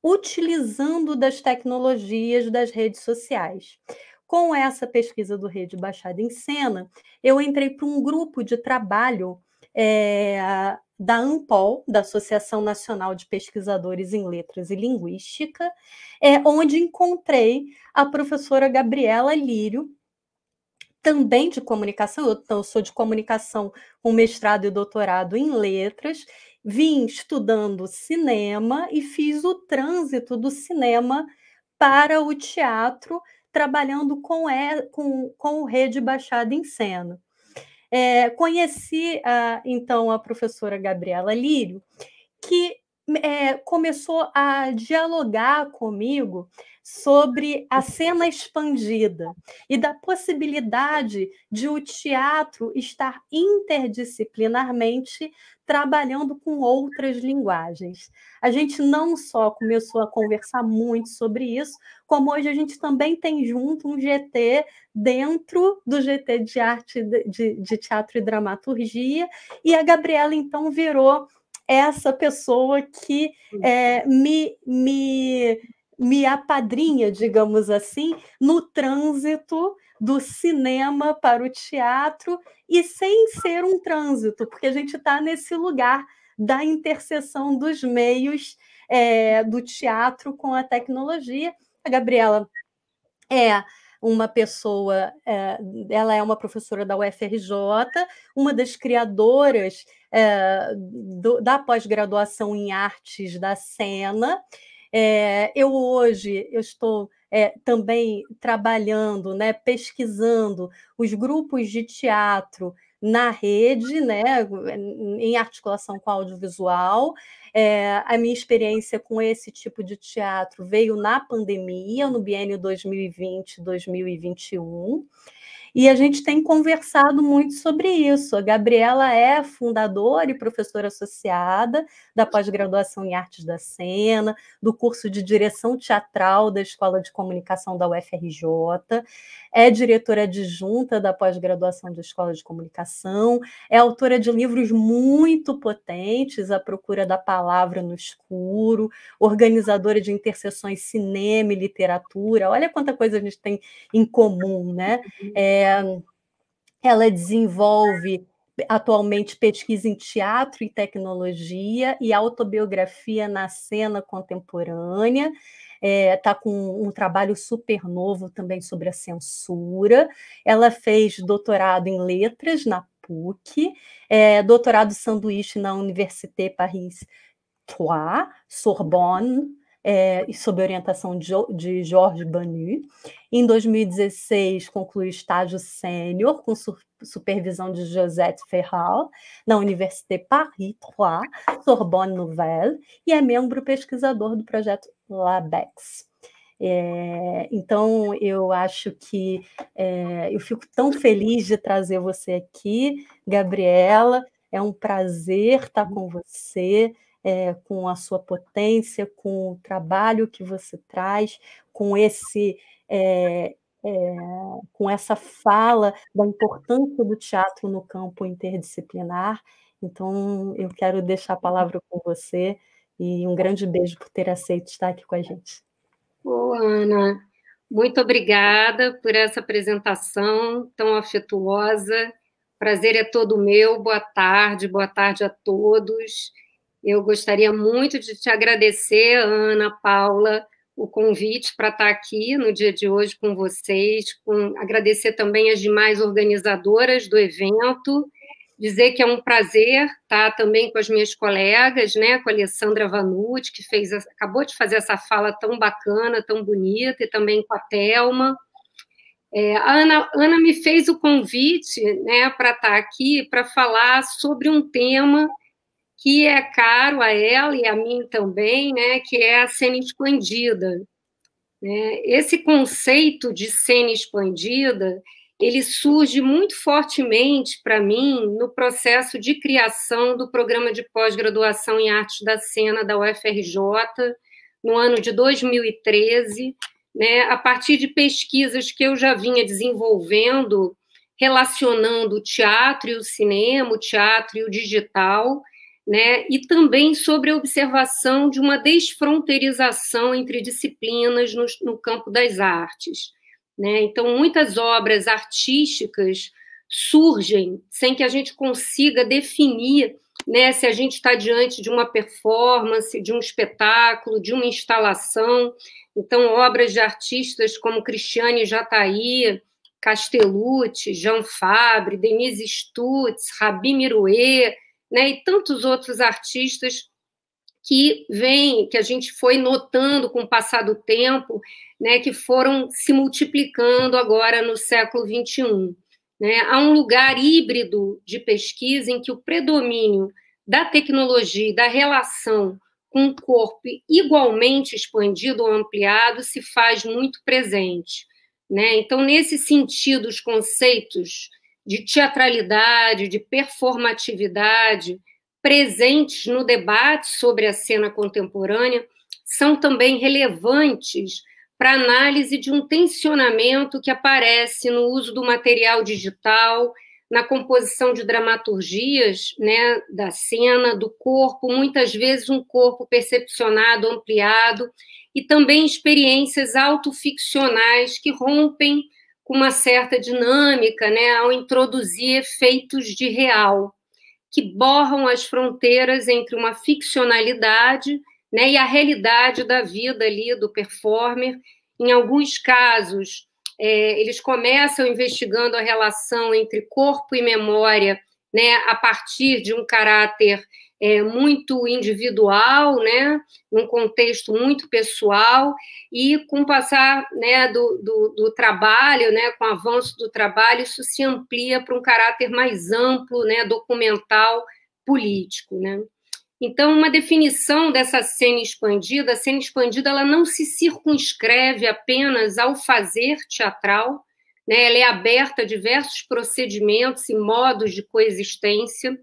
[SPEAKER 5] utilizando das tecnologias das redes sociais. Com essa pesquisa do Rede Baixada em Cena, eu entrei para um grupo de trabalho é, da ANPOL, da Associação Nacional de Pesquisadores em Letras e Linguística, é, onde encontrei a professora Gabriela Lírio, também de comunicação, eu, eu sou de comunicação com mestrado e doutorado em letras, vim estudando cinema e fiz o trânsito do cinema para o teatro, trabalhando com, com, com o Rede Baixada em Cena. É, conheci, então, a professora Gabriela Lírio, que é, começou a dialogar comigo sobre a cena expandida e da possibilidade de o teatro estar interdisciplinarmente trabalhando com outras linguagens. A gente não só começou a conversar muito sobre isso, como hoje a gente também tem junto um GT dentro do GT de arte de, de teatro e dramaturgia, e a Gabriela então virou essa pessoa que é, me, me me apadrinha, digamos assim, no trânsito do cinema para o teatro e sem ser um trânsito, porque a gente está nesse lugar da interseção dos meios é, do teatro com a tecnologia. A Gabriela é uma pessoa, é, ela é uma professora da UFRJ, uma das criadoras é, do, da pós-graduação em artes da cena, é, eu hoje eu estou é, também trabalhando, né, pesquisando os grupos de teatro na rede, né, em articulação com audiovisual. É, a minha experiência com esse tipo de teatro veio na pandemia, no biênio 2020-2021. E a gente tem conversado muito sobre isso. A Gabriela é fundadora e professora associada da pós-graduação em Artes da Cena, do curso de Direção Teatral da Escola de Comunicação da UFRJ, é diretora adjunta da pós-graduação da Escola de Comunicação, é autora de livros muito potentes, A Procura da Palavra no Escuro, organizadora de interseções cinema e literatura. Olha quanta coisa a gente tem em comum, né? É, ela desenvolve atualmente pesquisa em teatro e tecnologia e autobiografia na cena contemporânea. Está é, tá com um trabalho super novo também sobre a censura. Ela fez doutorado em letras na PUC, é, doutorado sanduíche na Université Paris 3, Sorbonne, é, sob orientação de, Jorge Banu. Em 2016, conclui estágio sênior com su, supervisão de Josette Ferral na Université Paris 3, Sorbonne Nouvelle, e é membro pesquisador do projeto LABEX. É, então, eu acho que é, eu fico tão feliz de trazer você aqui, Gabriela. É um prazer estar com você é, com a sua potência, com o trabalho que você traz, com esse é, é, com essa fala da importância do teatro no campo interdisciplinar. Então, eu quero deixar a palavra com você e um grande beijo por ter aceito estar aqui com a gente.
[SPEAKER 6] Ô, Ana, muito obrigada por essa apresentação tão afetuosa. Prazer é todo meu. Boa tarde, boa tarde a todos. Eu gostaria muito de te agradecer, Ana, Paula, o convite para estar aqui no dia de hoje com vocês, com, agradecer também as demais organizadoras do evento, dizer que é um prazer estar também com as minhas colegas, né, com a Alessandra Vanucci, que fez, acabou de fazer essa fala tão bacana, tão bonita, e também com a Thelma. É, a Ana, Ana me fez o convite né, para estar aqui para falar sobre um tema que é caro a ela e a mim também, né, que é a cena expandida. Né? Esse conceito de cena expandida, ele surge muito fortemente para mim no processo de criação do programa de pós-graduação em artes da cena da UFRJ, no ano de 2013, né, a partir de pesquisas que eu já vinha desenvolvendo relacionando o teatro e o cinema, o teatro e o digital, né, e também sobre a observação de uma desfronteirização entre disciplinas no, no campo das artes. Né? Então, muitas obras artísticas surgem sem que a gente consiga definir né, se a gente está diante de uma performance, de um espetáculo, de uma instalação. Então, obras de artistas como Cristiane Jataí, Castellucci, Jean Fabre, Denise Stutz, Rabi Mirouet, né, e tantos outros artistas que vem, que a gente foi notando com o passar do tempo, né, que foram se multiplicando agora no século XXI. Né? Há um lugar híbrido de pesquisa em que o predomínio da tecnologia da relação com um corpo igualmente expandido ou ampliado se faz muito presente. Né? Então, nesse sentido, os conceitos de teatralidade, de performatividade, presentes no debate sobre a cena contemporânea, são também relevantes para análise de um tensionamento que aparece no uso do material digital, na composição de dramaturgias né, da cena, do corpo, muitas vezes um corpo percepcionado, ampliado, e também experiências autoficcionais que rompem com uma certa dinâmica né, ao introduzir efeitos de real, que borram as fronteiras entre uma ficcionalidade né, e a realidade da vida ali do performer. Em alguns casos, é, eles começam investigando a relação entre corpo e memória, né, a partir de um caráter é, muito individual, né, num contexto muito pessoal, e com o passar né, do, do, do, trabalho, né, com o avanço do trabalho, isso se amplia para um caráter mais amplo, né, documental, político. Né. Então, uma definição dessa cena expandida, a cena expandida ela não se circunscreve apenas ao fazer teatral, né, ela é aberta a diversos procedimentos e modos de coexistência,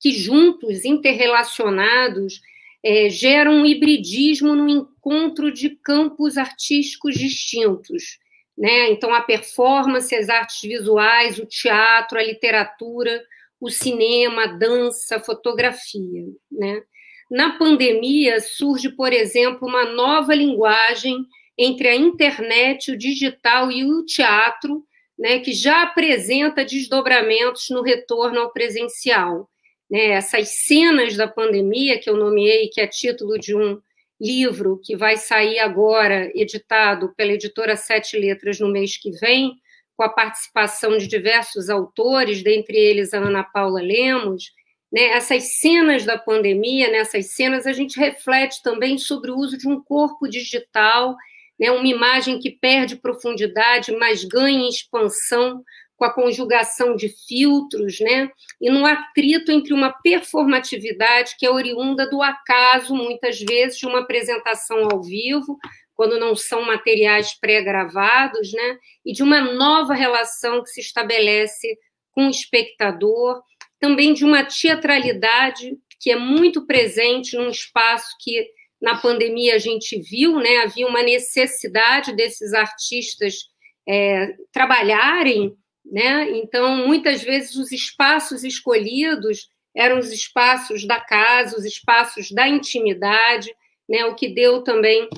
[SPEAKER 6] que juntos, interrelacionados, é, geram um hibridismo no encontro de campos artísticos distintos. Né? Então, a performance, as artes visuais, o teatro, a literatura, o cinema, a dança, a fotografia. Né? Na pandemia, surge, por exemplo, uma nova linguagem entre a internet, o digital e o teatro, né, que já apresenta desdobramentos no retorno ao presencial né, essas cenas da pandemia, que eu nomeei, que é título de um livro que vai sair agora, editado pela editora Sete Letras no mês que vem, com a participação de diversos autores, dentre eles a Ana Paula Lemos. Né, essas cenas da pandemia, nessas cenas, a gente reflete também sobre o uso de um corpo digital, né, uma imagem que perde profundidade, mas ganha expansão com a conjugação de filtros, né? E no atrito entre uma performatividade que é oriunda do acaso, muitas vezes, de uma apresentação ao vivo, quando não são materiais pré-gravados, né? E de uma nova relação que se estabelece com o espectador, também de uma teatralidade que é muito presente num espaço que na pandemia a gente viu, né? Havia uma necessidade desses artistas é, trabalharem né? Então, muitas vezes, os espaços escolhidos eram os espaços da casa, os espaços da intimidade, né? o que deu também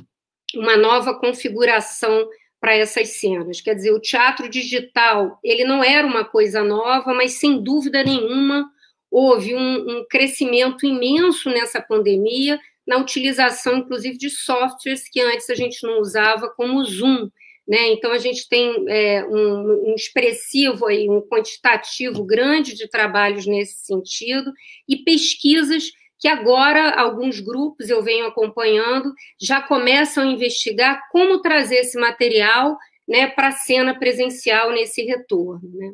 [SPEAKER 6] uma nova configuração para essas cenas. Quer dizer, o teatro digital ele não era uma coisa nova, mas sem dúvida nenhuma houve um, um crescimento imenso nessa pandemia na utilização, inclusive, de softwares que antes a gente não usava, como o Zoom. Né? Então, a gente tem é, um, um, expressivo, aí, um quantitativo grande de trabalhos nesse sentido, e pesquisas que agora alguns grupos eu venho acompanhando já começam a investigar como trazer esse material né, para a cena presencial nesse retorno. Né?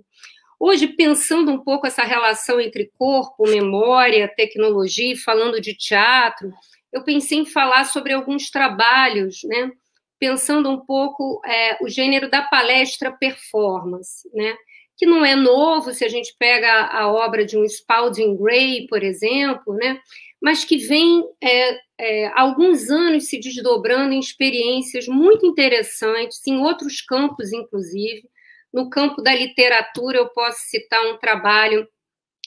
[SPEAKER 6] Hoje, pensando um pouco essa relação entre corpo, memória, tecnologia, falando de teatro, eu pensei em falar sobre alguns trabalhos, né? pensando um pouco é, o gênero da palestra performance, né? que não é novo se a gente pega a, obra de um Spalding Gray, por exemplo, né? mas que vem é, é, alguns anos se desdobrando em experiências muito interessantes, em outros campos, inclusive. No campo da literatura, eu posso citar um trabalho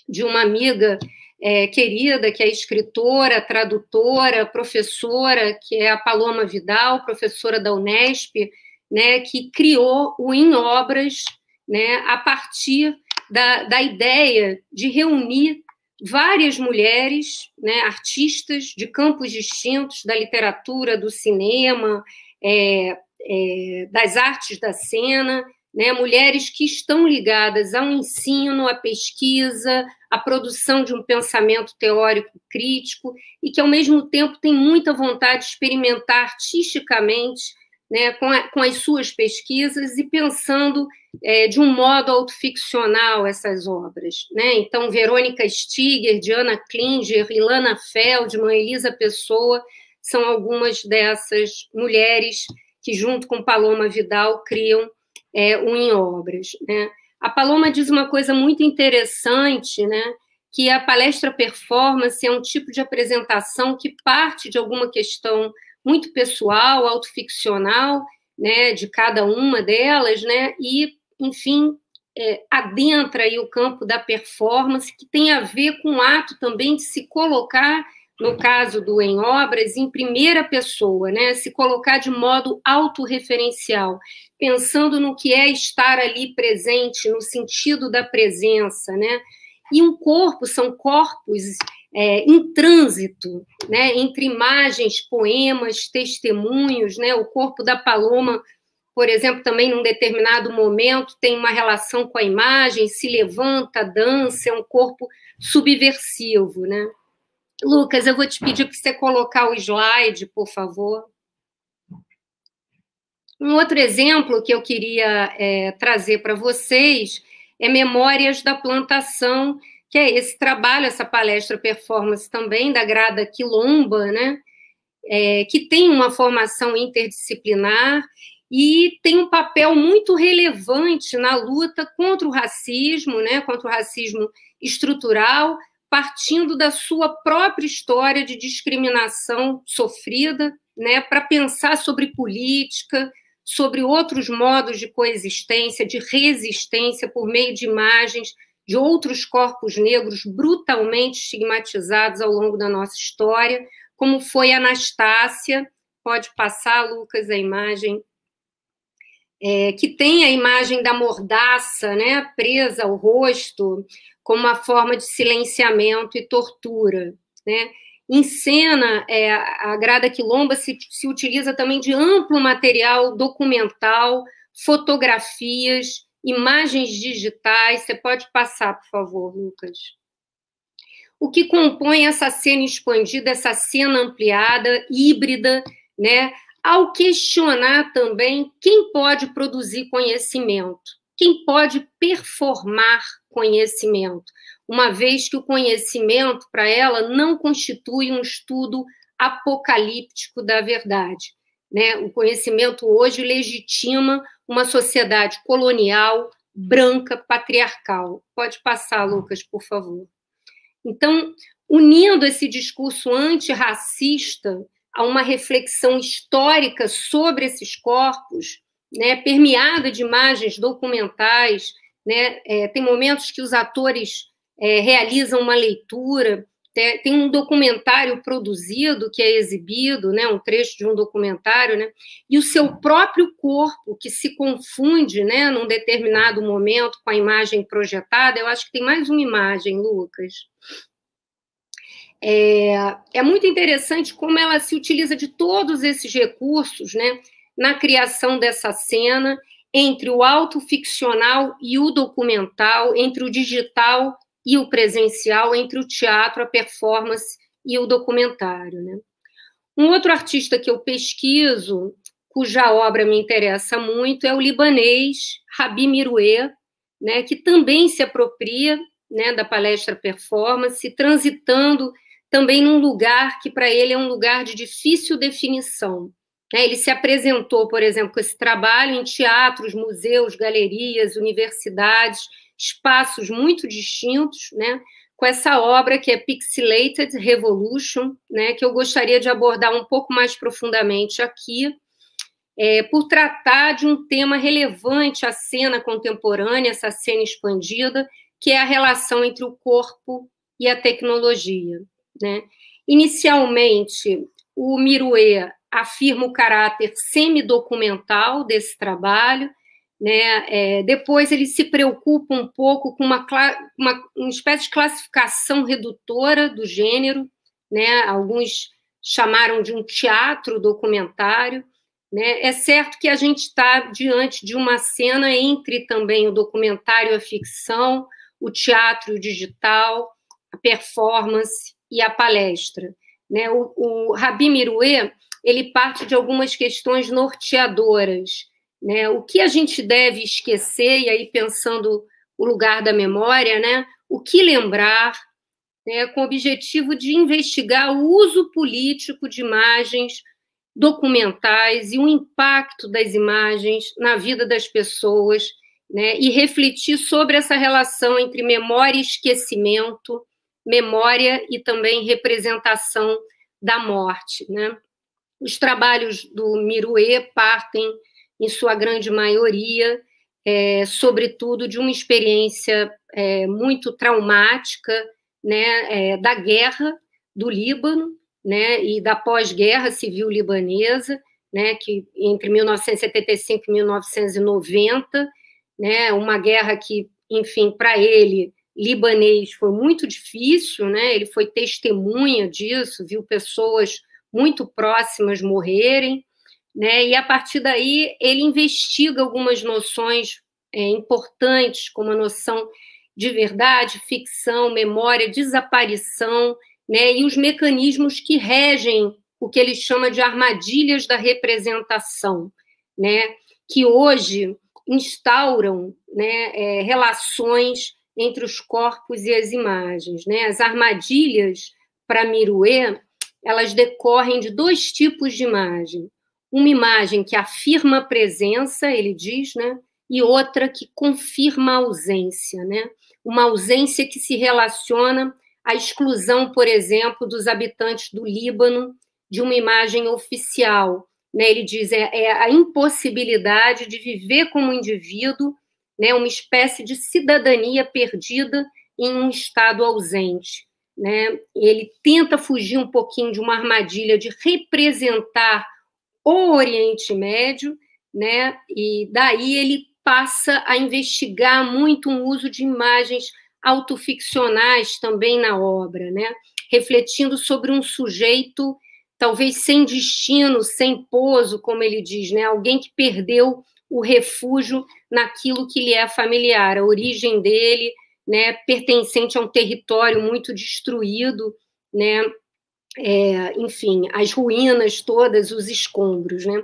[SPEAKER 6] de uma amiga é, querida, que é escritora, tradutora, professora, que é a Paloma Vidal, professora da Unesp, né, que criou o Em Obras né, a partir da, da ideia de reunir várias mulheres, né, artistas de campos distintos da literatura, do cinema, é, é, das artes da cena, né, mulheres que estão ligadas ao ensino, à pesquisa, à produção de um pensamento teórico crítico e que, ao mesmo tempo, têm muita vontade de experimentar artisticamente né, com, a, com as suas pesquisas e pensando é, de um modo autoficcional essas obras. Né? Então, Verônica Stiger, Diana Klinger, Ilana Feldman, Elisa Pessoa, são algumas dessas mulheres que, junto com Paloma Vidal, criam é, o Em Obras. Né? A Paloma diz uma coisa muito interessante, né? que a palestra performance é um tipo de apresentação que parte de alguma questão muito pessoal, autoficcional, né, de cada uma delas, né, e, enfim, é, adentra aí o campo da performance, que tem a ver com o ato também de se colocar, no caso do Em Obras, em primeira pessoa, né, se colocar de modo autorreferencial, pensando no que é estar ali presente, no sentido da presença, né, e um corpo são corpos é, em trânsito, né, entre imagens, poemas, testemunhos, né, o corpo da Paloma, por exemplo, também num determinado momento tem uma relação com a imagem, se levanta, dança, é um corpo subversivo, né? Lucas, eu vou te pedir para você colocar o slide, por favor. Um outro exemplo que eu queria é, trazer para vocês é Memórias da Plantação, que é esse trabalho, essa palestra performance também da Grada Quilomba, né? É, que tem uma formação interdisciplinar e tem um papel muito relevante na luta contra o racismo, né, contra o racismo estrutural, partindo da sua própria história de discriminação sofrida, né, para pensar sobre política, sobre outros modos de coexistência, de resistência por meio de imagens de outros corpos negros brutalmente estigmatizados ao longo da nossa história, como foi Anastácia. Pode passar, Lucas, a imagem. É, que tem a imagem da mordaça né, presa ao rosto como uma forma de silenciamento e tortura. Né? Em cena, é, a Grada Quilomba se, se utiliza também de amplo material documental, fotografias, imagens digitais. Você pode passar, por favor, Lucas. O que compõe essa cena expandida, essa cena ampliada, híbrida, né? Ao questionar também quem pode produzir conhecimento, quem pode performar conhecimento, uma vez que o conhecimento, para ela, não constitui um estudo apocalíptico da verdade. Né? O conhecimento hoje legitima uma sociedade colonial, branca, patriarcal. Pode passar, Lucas, por favor. Então, unindo esse discurso antirracista a uma reflexão histórica sobre esses corpos, né, permeada de imagens documentais, né, é, tem momentos que os atores é, realizam uma leitura tem um documentário produzido que é exibido, né, um trecho de um documentário, né, e o seu próprio corpo que se confunde, né, num determinado momento com a imagem projetada. Eu acho que tem mais uma imagem, Lucas. É, é muito interessante como ela se utiliza de todos esses recursos, né, na criação dessa cena entre o autoficcional e o documental, entre o digital e o presencial entre o teatro, a performance e o documentário. Né? Um outro artista que eu pesquiso, cuja obra me interessa muito, é o libanês Rabi Miroué, né, que também se apropria né, da palestra performance, transitando também num lugar que para ele é um lugar de difícil definição. Né? Ele se apresentou, por exemplo, com esse trabalho em teatros, museus, galerias, universidades, espaços muito distintos, né? Com essa obra que é Pixelated Revolution, né? Que eu gostaria de abordar um pouco mais profundamente aqui, é, por tratar de um tema relevante à cena contemporânea, essa cena expandida, que é a relação entre o corpo e a tecnologia. Né? Inicialmente, o Miruê afirma o caráter semidocumental desse trabalho, né? É, depois ele se preocupa um pouco com uma, uma, uma espécie de classificação redutora do gênero, né? alguns chamaram de um teatro documentário. Né? É certo que a gente está diante de uma cena entre também o documentário e a ficção, o teatro digital, a performance e a palestra. Né? O, o Rabi Miroué ele parte de algumas questões norteadoras, né? O que a gente deve esquecer e aí pensando o lugar da memória, né? O que lembrar, né? Com o objetivo de investigar o uso político de imagens documentais e o impacto das imagens na vida das pessoas, né? E refletir sobre essa relação entre memória e esquecimento, memória e também representação da morte, né? Os trabalhos do Miruê partem, em sua grande maioria, é, sobretudo de uma experiência é, muito traumática, né, é, da guerra do Líbano, né, e da pós-guerra civil libanesa, né, que entre 1975 e 1990, né, uma guerra que, enfim, para ele libanês foi muito difícil, né? Ele foi testemunha disso, viu pessoas muito próximas morrerem, né? E a partir daí ele investiga algumas noções é, importantes, como a noção de verdade, ficção, memória, desaparição, né? E os mecanismos que regem o que ele chama de armadilhas da representação, né? Que hoje instauram, né? É, relações entre os corpos e as imagens, né? As armadilhas para Miruê elas decorrem de dois tipos de imagem. Uma imagem que afirma a presença, ele diz, né? E outra que confirma a ausência, né? Uma ausência que se relaciona à exclusão, por exemplo, dos habitantes do Líbano de uma imagem oficial. Né? Ele diz é, é a impossibilidade de viver como indivíduo, né? Uma espécie de cidadania perdida em um estado ausente né? Ele tenta fugir um pouquinho de uma armadilha de representar o Oriente Médio, né? E daí ele passa a investigar muito um uso de imagens autoficcionais também na obra, né? Refletindo sobre um sujeito talvez sem destino, sem pouso, como ele diz, né? Alguém que perdeu o refúgio naquilo que lhe é familiar, a origem dele, né, pertencente a um território muito destruído, né, é, enfim, as ruínas todas, os escombros, né.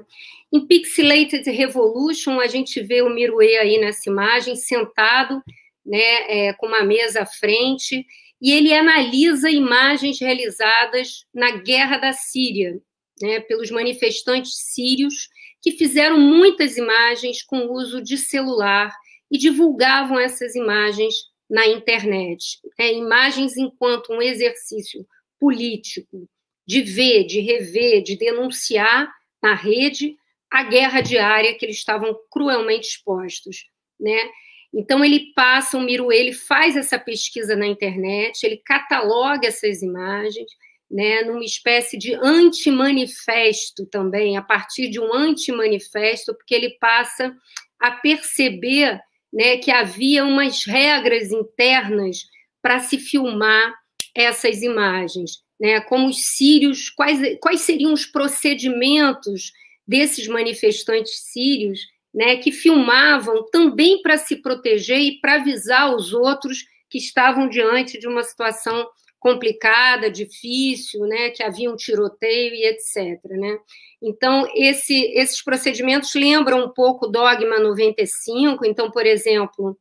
[SPEAKER 6] Em Pixelated Revolution, a gente vê o Miruê aí nessa imagem, sentado, né, é, com uma mesa à frente, e ele analisa imagens realizadas na Guerra da Síria, né, pelos manifestantes sírios, que fizeram muitas imagens com uso de celular e divulgavam essas imagens na internet. É, imagens enquanto um exercício político de ver, de rever, de denunciar na rede a guerra diária que eles estavam cruelmente expostos, né? Então ele passa, o Miro, ele faz essa pesquisa na internet, ele cataloga essas imagens, né, numa espécie de anti-manifesto também, a partir de um anti-manifesto, porque ele passa a perceber né, que havia umas regras internas para se filmar essas imagens, né, como os sírios, quais, quais seriam os procedimentos desses manifestantes sírios, né, que filmavam também para se proteger e para avisar os outros que estavam diante de uma situação complicada, difícil, né, que havia um tiroteio e etc. Né? Então, esse, esses procedimentos lembram um pouco o Dogma 95. Então, por exemplo,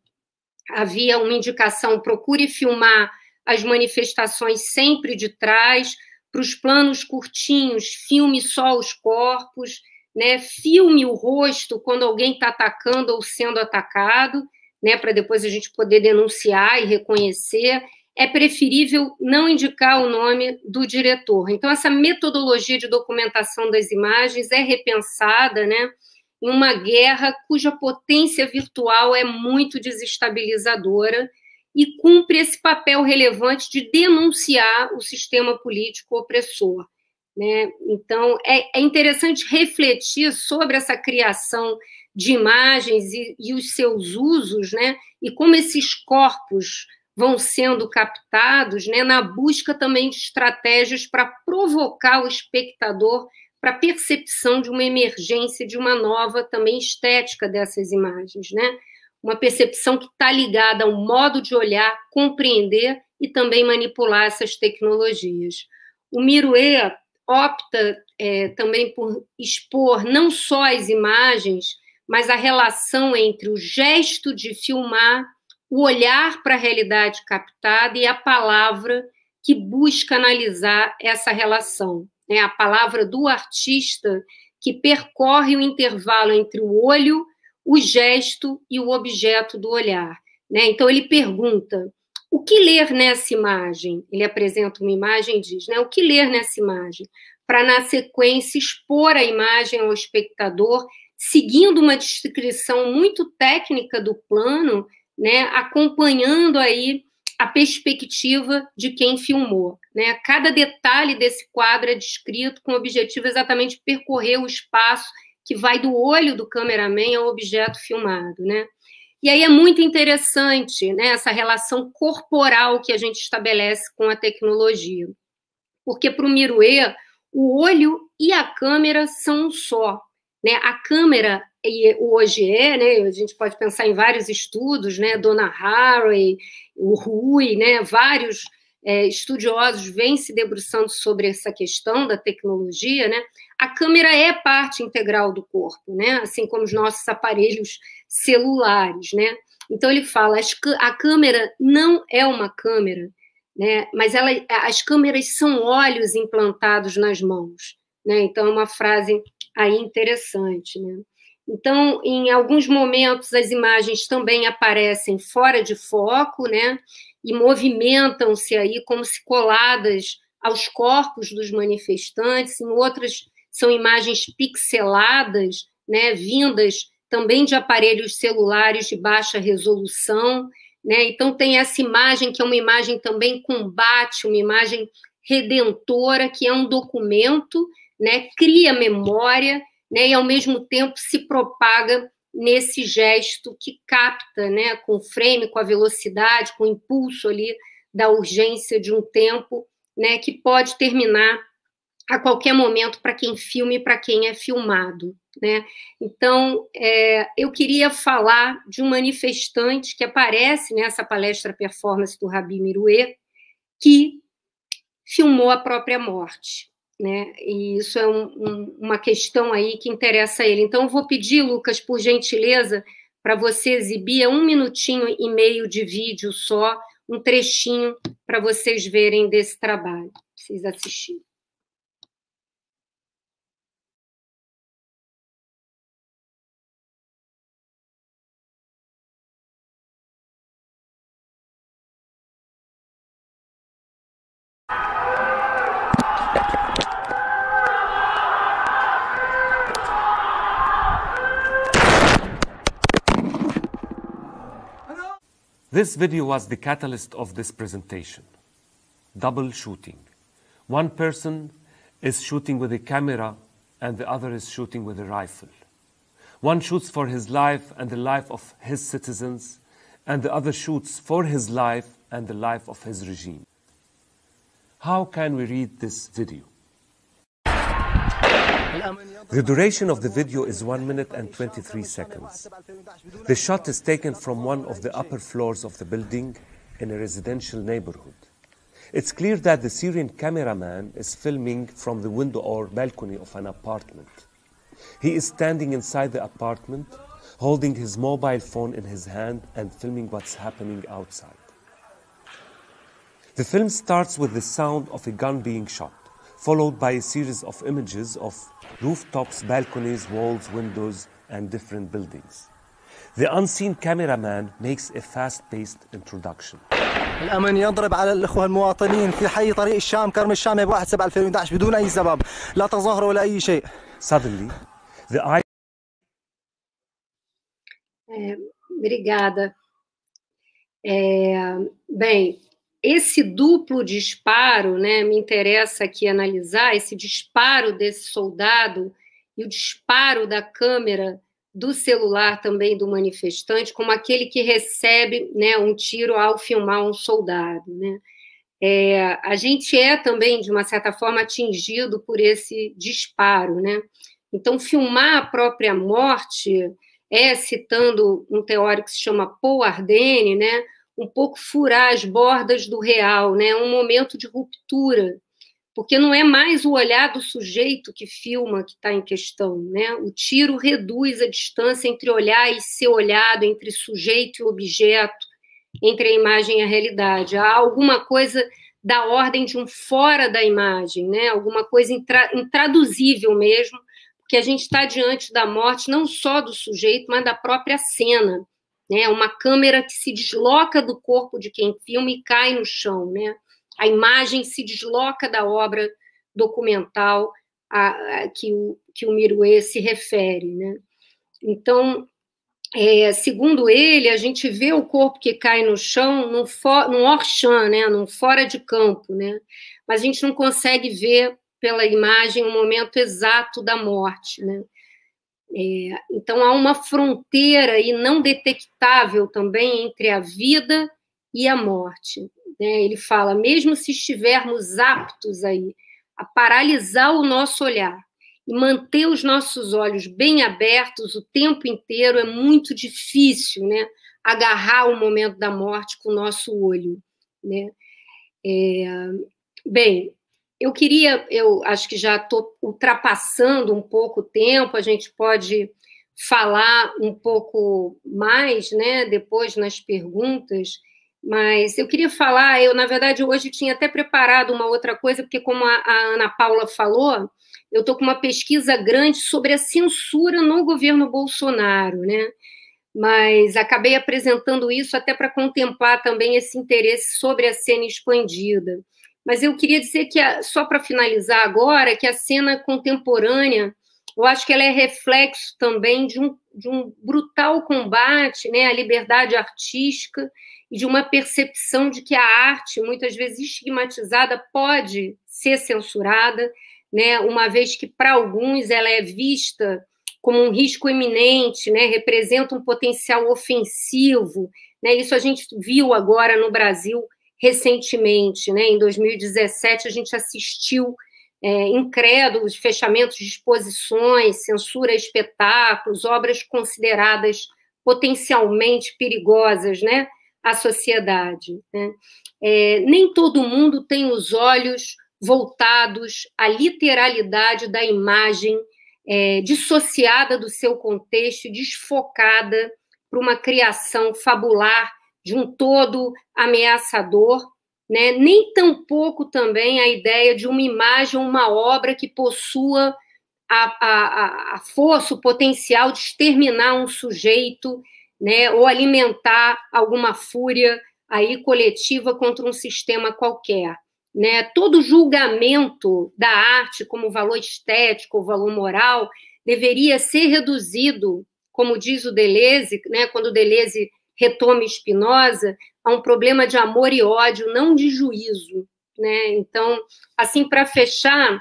[SPEAKER 6] havia uma indicação: procure filmar as manifestações sempre de trás, para os planos curtinhos, filme só os corpos, né? filme o rosto quando alguém está atacando ou sendo atacado, né? para depois a gente poder denunciar e reconhecer é preferível não indicar o nome do diretor. Então, essa metodologia de documentação das imagens é repensada, né? Em uma guerra cuja potência virtual é muito desestabilizadora e cumpre esse papel relevante de denunciar o sistema político opressor. Né? Então, é, é interessante refletir sobre essa criação de imagens e, e os seus usos, né? e como esses corpos vão sendo captados né, na busca também de estratégias para provocar o espectador para a percepção de uma emergência de uma nova também estética dessas imagens, né? Uma percepção que está ligada ao modo de olhar, compreender e também manipular essas tecnologias. O Miruê opta é, também por expor não só as imagens, mas a relação entre o gesto de filmar, o olhar para a realidade captada e a palavra que busca analisar essa relação. Né? A palavra do artista que percorre o intervalo entre o olho, o gesto e o objeto do olhar. Né? Então, ele pergunta: o que ler nessa imagem? Ele apresenta uma imagem e diz: né, o que ler nessa imagem? Para, na sequência, expor a imagem ao espectador, seguindo uma descrição muito técnica do plano, né, acompanhando aí a perspectiva de quem filmou. Né? Cada detalhe desse quadro é descrito com o objetivo exatamente de percorrer o espaço que vai do olho do cameraman ao objeto filmado. Né? E aí é muito interessante né, essa relação corporal que a gente estabelece com a tecnologia. Porque para o Miruê, o olho e a câmera são um só. Né? A câmera e hoje é, né, a gente pode pensar em vários estudos, né, Donna Haraway, o Rui, né, vários é, estudiosos vêm se debruçando sobre essa questão da tecnologia, né, a câmera é parte integral do corpo, né, assim como os nossos aparelhos celulares, né, então ele fala, a câmera não é uma câmera, né, mas ela, as câmeras são olhos implantados nas mãos, né, então é uma frase aí interessante, né. Então, em alguns momentos, as imagens também aparecem fora de foco, né? E movimentam-se aí como se coladas aos corpos dos manifestantes. Em outras, são imagens pixeladas, né? Vindas também de aparelhos celulares de baixa resolução, né? Então, tem essa imagem que é uma imagem também combate, uma imagem redentora, que é um documento, né? Cria memória né, e ao mesmo tempo se propaga nesse gesto que capta, né, com o frame, com a velocidade, com o impulso ali da urgência de um tempo, né, que pode terminar a qualquer momento para quem filme e para quem é filmado, né? Então, é, eu queria falar de um manifestante que aparece nessa palestra performance do Rabi Miruê, que filmou a própria morte né? E isso é um, um, uma questão aí que interessa a ele. Então, eu vou pedir, Lucas, por gentileza, para você exibir um minutinho e meio de vídeo só, um trechinho para vocês verem desse trabalho, vocês assistirem.
[SPEAKER 7] This video was the catalyst of this presentation. Double shooting. One person is shooting with a camera and the other is shooting with a rifle. One shoots for his life and the life of his citizens, and the other shoots for his life and the life of his regime. How can we read this video? The duration of the video is 1 minute and 23 seconds. The shot is taken from one of the upper floors of the building in a residential neighborhood. It's clear that the Syrian cameraman is filming from the window or balcony of an apartment. He is standing inside the apartment, holding his mobile phone in his hand and filming what's happening outside. The film starts with the sound of a gun being shot followed by a series of images of rooftops, balconies, walls, windows, and different buildings. The unseen cameraman makes a fast-paced introduction.
[SPEAKER 8] الامن يضرب على الاخوه المواطنين في حي طريق الشام كرم الشام 1 7 2011 بدون اي سبب لا تظاهر ولا اي شيء
[SPEAKER 7] Suddenly, the eye
[SPEAKER 6] É, obrigada. É, bem, esse duplo disparo, né, me interessa aqui analisar esse disparo desse soldado e o disparo da câmera do celular também do manifestante, como aquele que recebe né, um tiro ao filmar um soldado. Né? É, a gente é também, de uma certa forma, atingido por esse disparo. Né? Então, filmar a própria morte é, citando um teórico que se chama Paul Ardenne, né, um pouco furar as bordas do real, né? um momento de ruptura. porque não é mais o olhar do sujeito que filma que está em questão, né? O tiro reduz a distância entre olhar e ser olhado, entre sujeito e objeto, entre a imagem e a realidade. Há alguma coisa da ordem de um fora da imagem, né? Alguma coisa intra, intraduzível mesmo, porque a gente está diante da morte não só do sujeito, mas da própria cena, né? Uma câmera que se desloca do corpo de quem filma e cai no chão, né? a imagem se desloca da obra documental a, a, que, o, que o Miruê se refere. Né? Então, é, segundo ele, a gente vê o corpo que cai no chão num, for, num orchan, né? num fora de campo, né? mas a gente não consegue ver pela imagem o momento exato da morte. Né? É, então, há uma fronteira e não detectável também entre a vida e a morte. Né? Ele fala, mesmo se estivermos aptos aí a paralisar o nosso olhar e manter os nossos olhos bem abertos o tempo inteiro, é muito difícil, né? Agarrar o momento da morte com o nosso olho, né? É, bem, eu queria, eu acho que já estou ultrapassando um pouco o tempo, a gente pode falar um pouco mais, né? Depois nas perguntas. Mas eu queria falar, eu, na verdade, hoje tinha até preparado uma outra coisa, porque, como a, a Ana Paula falou, eu estou com uma pesquisa grande sobre a censura no governo Bolsonaro, né? Mas acabei apresentando isso até para contemplar também esse interesse sobre a cena expandida. Mas eu queria dizer que, só para finalizar agora, que a cena contemporânea, eu acho que ela é reflexo também de um, de um brutal combate né, à liberdade artística e de uma percepção de que a arte, muitas vezes estigmatizada, pode ser censurada, né, uma vez que para alguns ela é vista como um risco eminente, né, representa um potencial ofensivo. Né, isso a gente viu agora no Brasil recentemente. Né, em 2017, a gente assistiu é, incrédulos fechamentos de exposições, censura a espetáculos, obras consideradas potencialmente perigosas, né? à sociedade. Né? É, nem todo mundo tem os olhos voltados à literalidade da imagem, é, dissociada do seu contexto, desfocada para uma criação fabular de um todo ameaçador, né? nem tampouco também a ideia de uma imagem, uma obra que possua a, a, a força, o potencial de exterminar um sujeito né, ou alimentar alguma fúria aí coletiva contra um sistema qualquer. Né? Todo julgamento da arte como valor estético ou valor moral deveria ser reduzido, como diz o Deleuze, né, quando o Deleuze retoma Spinoza, a um problema de amor e ódio, não de juízo. Né? Então, assim, para fechar,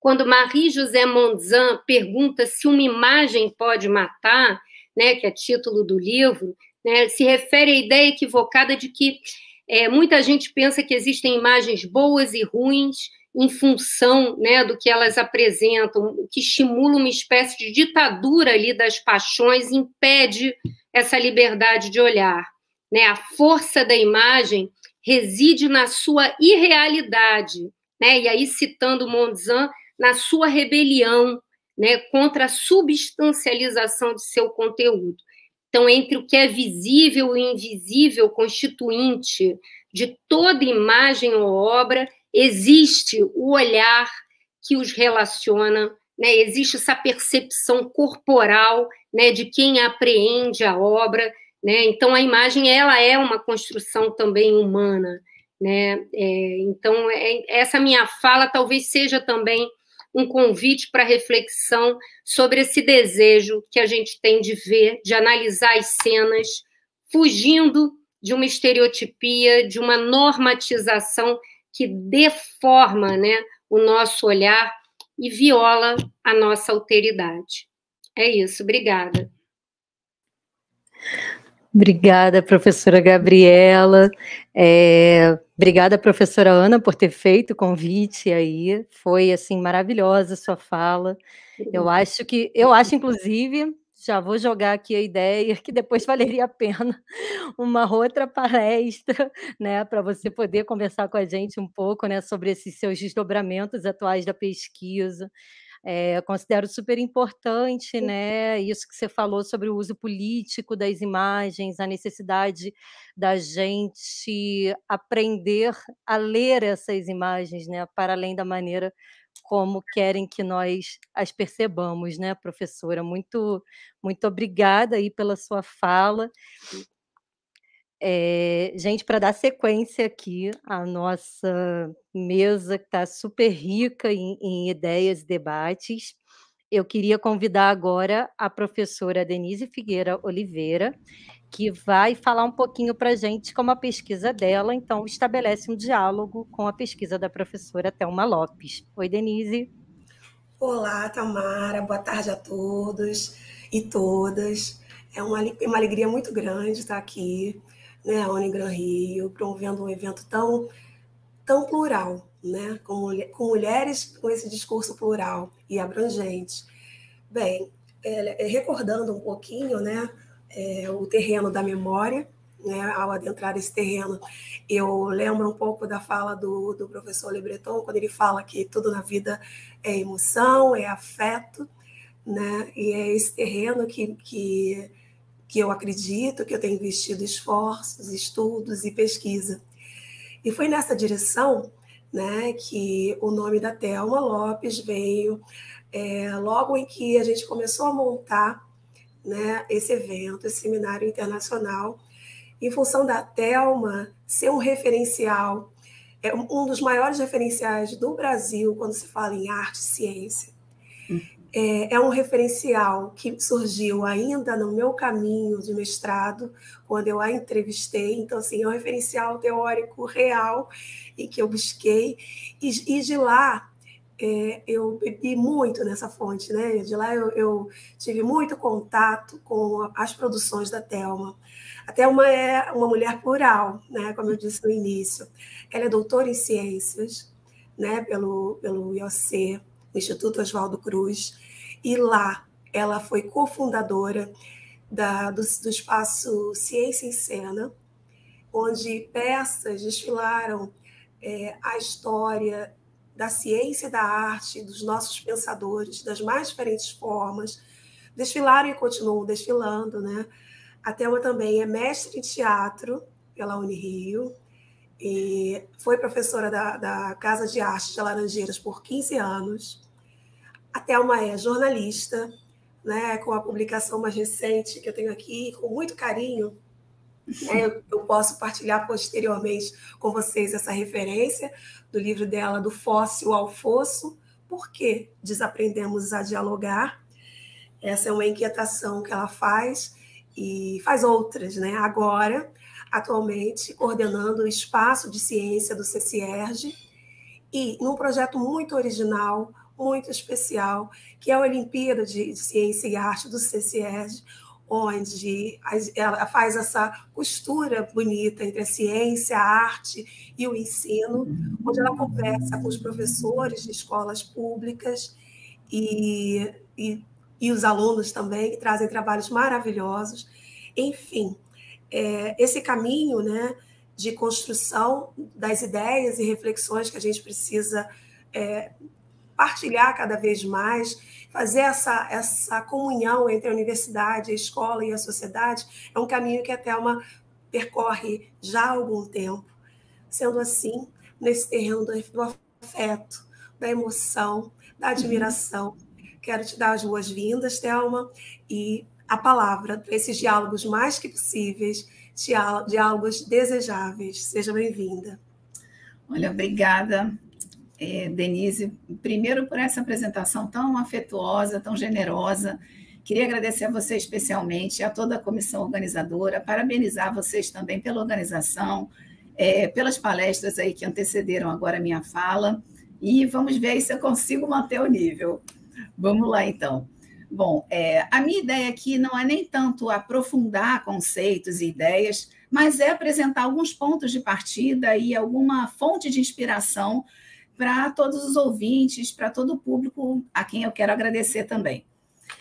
[SPEAKER 6] quando Marie-José Monzan pergunta se uma imagem pode matar, né, que é título do livro, né, se refere à ideia equivocada de que é, muita gente pensa que existem imagens boas e ruins em função né, do que elas apresentam, o que estimula uma espécie de ditadura ali das paixões, impede essa liberdade de olhar. Né? A força da imagem reside na sua irrealidade, né? e aí citando Monzan, na sua rebelião, né, contra a substancialização de seu conteúdo. Então, entre o que é visível e invisível constituinte de toda imagem ou obra, existe o olhar que os relaciona, né? existe essa percepção corporal né, de quem apreende a obra. Né? Então, a imagem ela é uma construção também humana. Né? É, então, é, essa minha fala talvez seja também um convite para reflexão sobre esse desejo que a gente tem de ver, de analisar as cenas, fugindo de uma estereotipia, de uma normatização que deforma né, o nosso olhar e viola a nossa alteridade. É isso, obrigada.
[SPEAKER 2] Obrigada, professora Gabriela. É, obrigada, professora Ana, por ter feito o convite aí. Foi assim maravilhosa a sua fala. Eu acho que, eu acho, inclusive, já vou jogar aqui a ideia que depois valeria a pena uma outra palestra, né, para você poder conversar com a gente um pouco, né, sobre esses seus desdobramentos atuais da pesquisa. É, considero super importante, né, isso que você falou sobre o uso político das imagens, a necessidade da gente aprender a ler essas imagens, né, para além da maneira como querem que nós as percebamos, né, professora? Muito, muito obrigada aí pela sua fala. É, gente, para dar sequência aqui à nossa mesa, que está super rica em, em ideias e debates, eu queria convidar agora a professora Denise Figueira Oliveira, que vai falar um pouquinho para a gente como a pesquisa dela, então, estabelece um diálogo com a pesquisa da professora Thelma Lopes. Oi, Denise.
[SPEAKER 9] Olá, Tamara, boa tarde a todos e todas. É uma, uma alegria muito grande estar aqui, né, Unigran Rio, promovendo um evento tão, tão plural, né, com, com mulheres com esse discurso plural e abrangente. Bem, é, é, recordando um pouquinho, né, é, o terreno da memória, né, ao adentrar esse terreno, eu lembro um pouco da fala do, do professor Le Breton, quando ele fala que tudo na vida é emoção, é afeto, né, e é esse terreno que, que, que eu acredito, que eu tenho investido esforços, estudos e pesquisa. E foi nessa direção né, que o nome da Thelma Lopes veio é, logo em que a gente começou a montar né, esse evento, esse seminário internacional, em função da Telma ser um referencial, é um dos maiores referenciais do Brasil quando se fala em arte e ciência. Hum. É, é um referencial que surgiu ainda no meu caminho de mestrado, quando eu a entrevistei. Então, assim, é um referencial teórico real e que eu busquei. E, e de lá é, eu bebi muito nessa fonte, né? De lá eu, eu, tive muito contato com as produções da Telma. A Telma é uma mulher plural, né? Como eu disse no início. Ela é doutora em ciências, né? Pelo, pelo IOC, Instituto Oswaldo Cruz. E lá ela foi cofundadora da, do, do espaço Ciência em Cena, onde peças desfilaram é, a história da ciência e da arte, dos nossos pensadores, das mais diferentes formas, desfilaram e continuam desfilando, né? A Thelma também é mestre em teatro pela Unirio, e foi professora da, da Casa de Arte de Laranjeiras por 15 anos. A Thelma é jornalista, né, com a publicação mais recente que eu tenho aqui, com muito carinho, né, eu, posso partilhar posteriormente com vocês essa referência, do livro dela, Do Fóssil ao Fosso, por que desaprendemos a dialogar? Essa é uma inquietação que ela faz e faz outras, né? Agora, atualmente, coordenando o espaço de ciência do CCIERG e num projeto muito original, muito especial, que é a Olimpíada de Ciência e Arte do CCIERG, onde ela faz essa costura bonita entre a ciência, a arte e o ensino, onde ela conversa com os professores de escolas públicas e, e, e os alunos também, que trazem trabalhos maravilhosos. Enfim, é, esse caminho né, de construção das ideias e reflexões que a gente precisa é, partilhar cada vez mais fazer essa, essa comunhão entre a universidade, a escola e a sociedade é um caminho que a Thelma percorre já há algum tempo. Sendo assim, nesse terreno do afeto, da emoção, da uhum. admiração, quero te dar as boas-vindas, Thelma, e a palavra para esses diálogos mais que possíveis, diálogos desejáveis. Seja bem-vinda.
[SPEAKER 10] Olha, obrigada é, Denise, primeiro por essa apresentação tão afetuosa, tão generosa. Queria agradecer a você especialmente, a toda a comissão organizadora, parabenizar vocês também pela organização, é, pelas palestras aí que antecederam agora a minha fala, e vamos ver se eu consigo manter o nível. Vamos lá, então. Bom, é, a minha ideia aqui não é nem tanto aprofundar conceitos e ideias, mas é apresentar alguns pontos de partida e alguma fonte de inspiração para todos os ouvintes, para todo o público a quem eu quero agradecer também.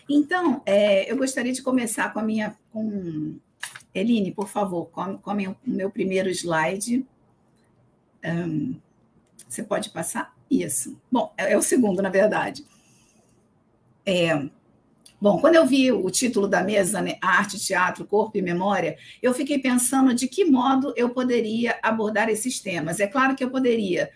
[SPEAKER 10] Então, é, eu gostaria de começar com a minha. Com... Eline, por favor, come, o meu primeiro slide. Um, você pode passar? Isso. Bom, é, é o segundo, na verdade. É, Bom, quando eu vi o título da mesa, né, Arte, Teatro, Corpo e Memória, eu fiquei pensando de que modo eu poderia abordar esses temas. É claro que eu poderia.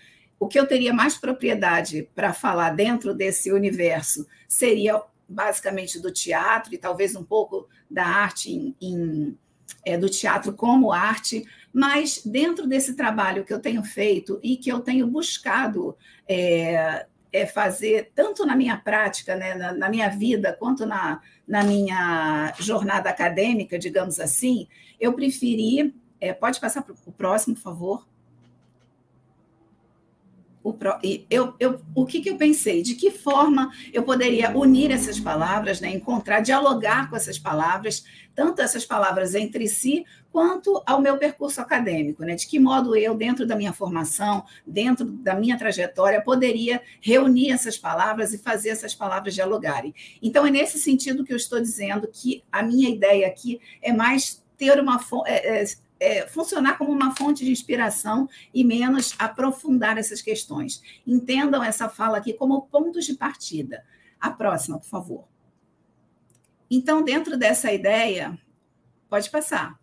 [SPEAKER 10] O que eu teria mais propriedade para falar dentro desse universo seria basicamente do teatro e talvez um pouco da arte em, em é, do teatro como arte, mas dentro desse trabalho que eu tenho feito e que eu tenho buscado é, é fazer, tanto na minha prática, né, na, na, minha vida, quanto na, na minha jornada acadêmica, digamos assim, eu preferi. É, pode passar para o próximo, por favor? O, eu, eu, o que, que eu pensei? De que forma eu poderia unir essas palavras, né? encontrar, dialogar com essas palavras, tanto essas palavras entre si, quanto ao meu percurso acadêmico, né? De que modo eu, dentro da minha formação, dentro da minha trajetória, poderia reunir essas palavras e fazer essas palavras dialogarem. Então, é nesse sentido que eu estou dizendo que a minha ideia aqui é mais ter uma é, é, é, funcionar como uma fonte de inspiração e menos aprofundar essas questões. Entendam essa fala aqui como pontos de partida. A próxima, por favor. Então, dentro dessa ideia, pode passar.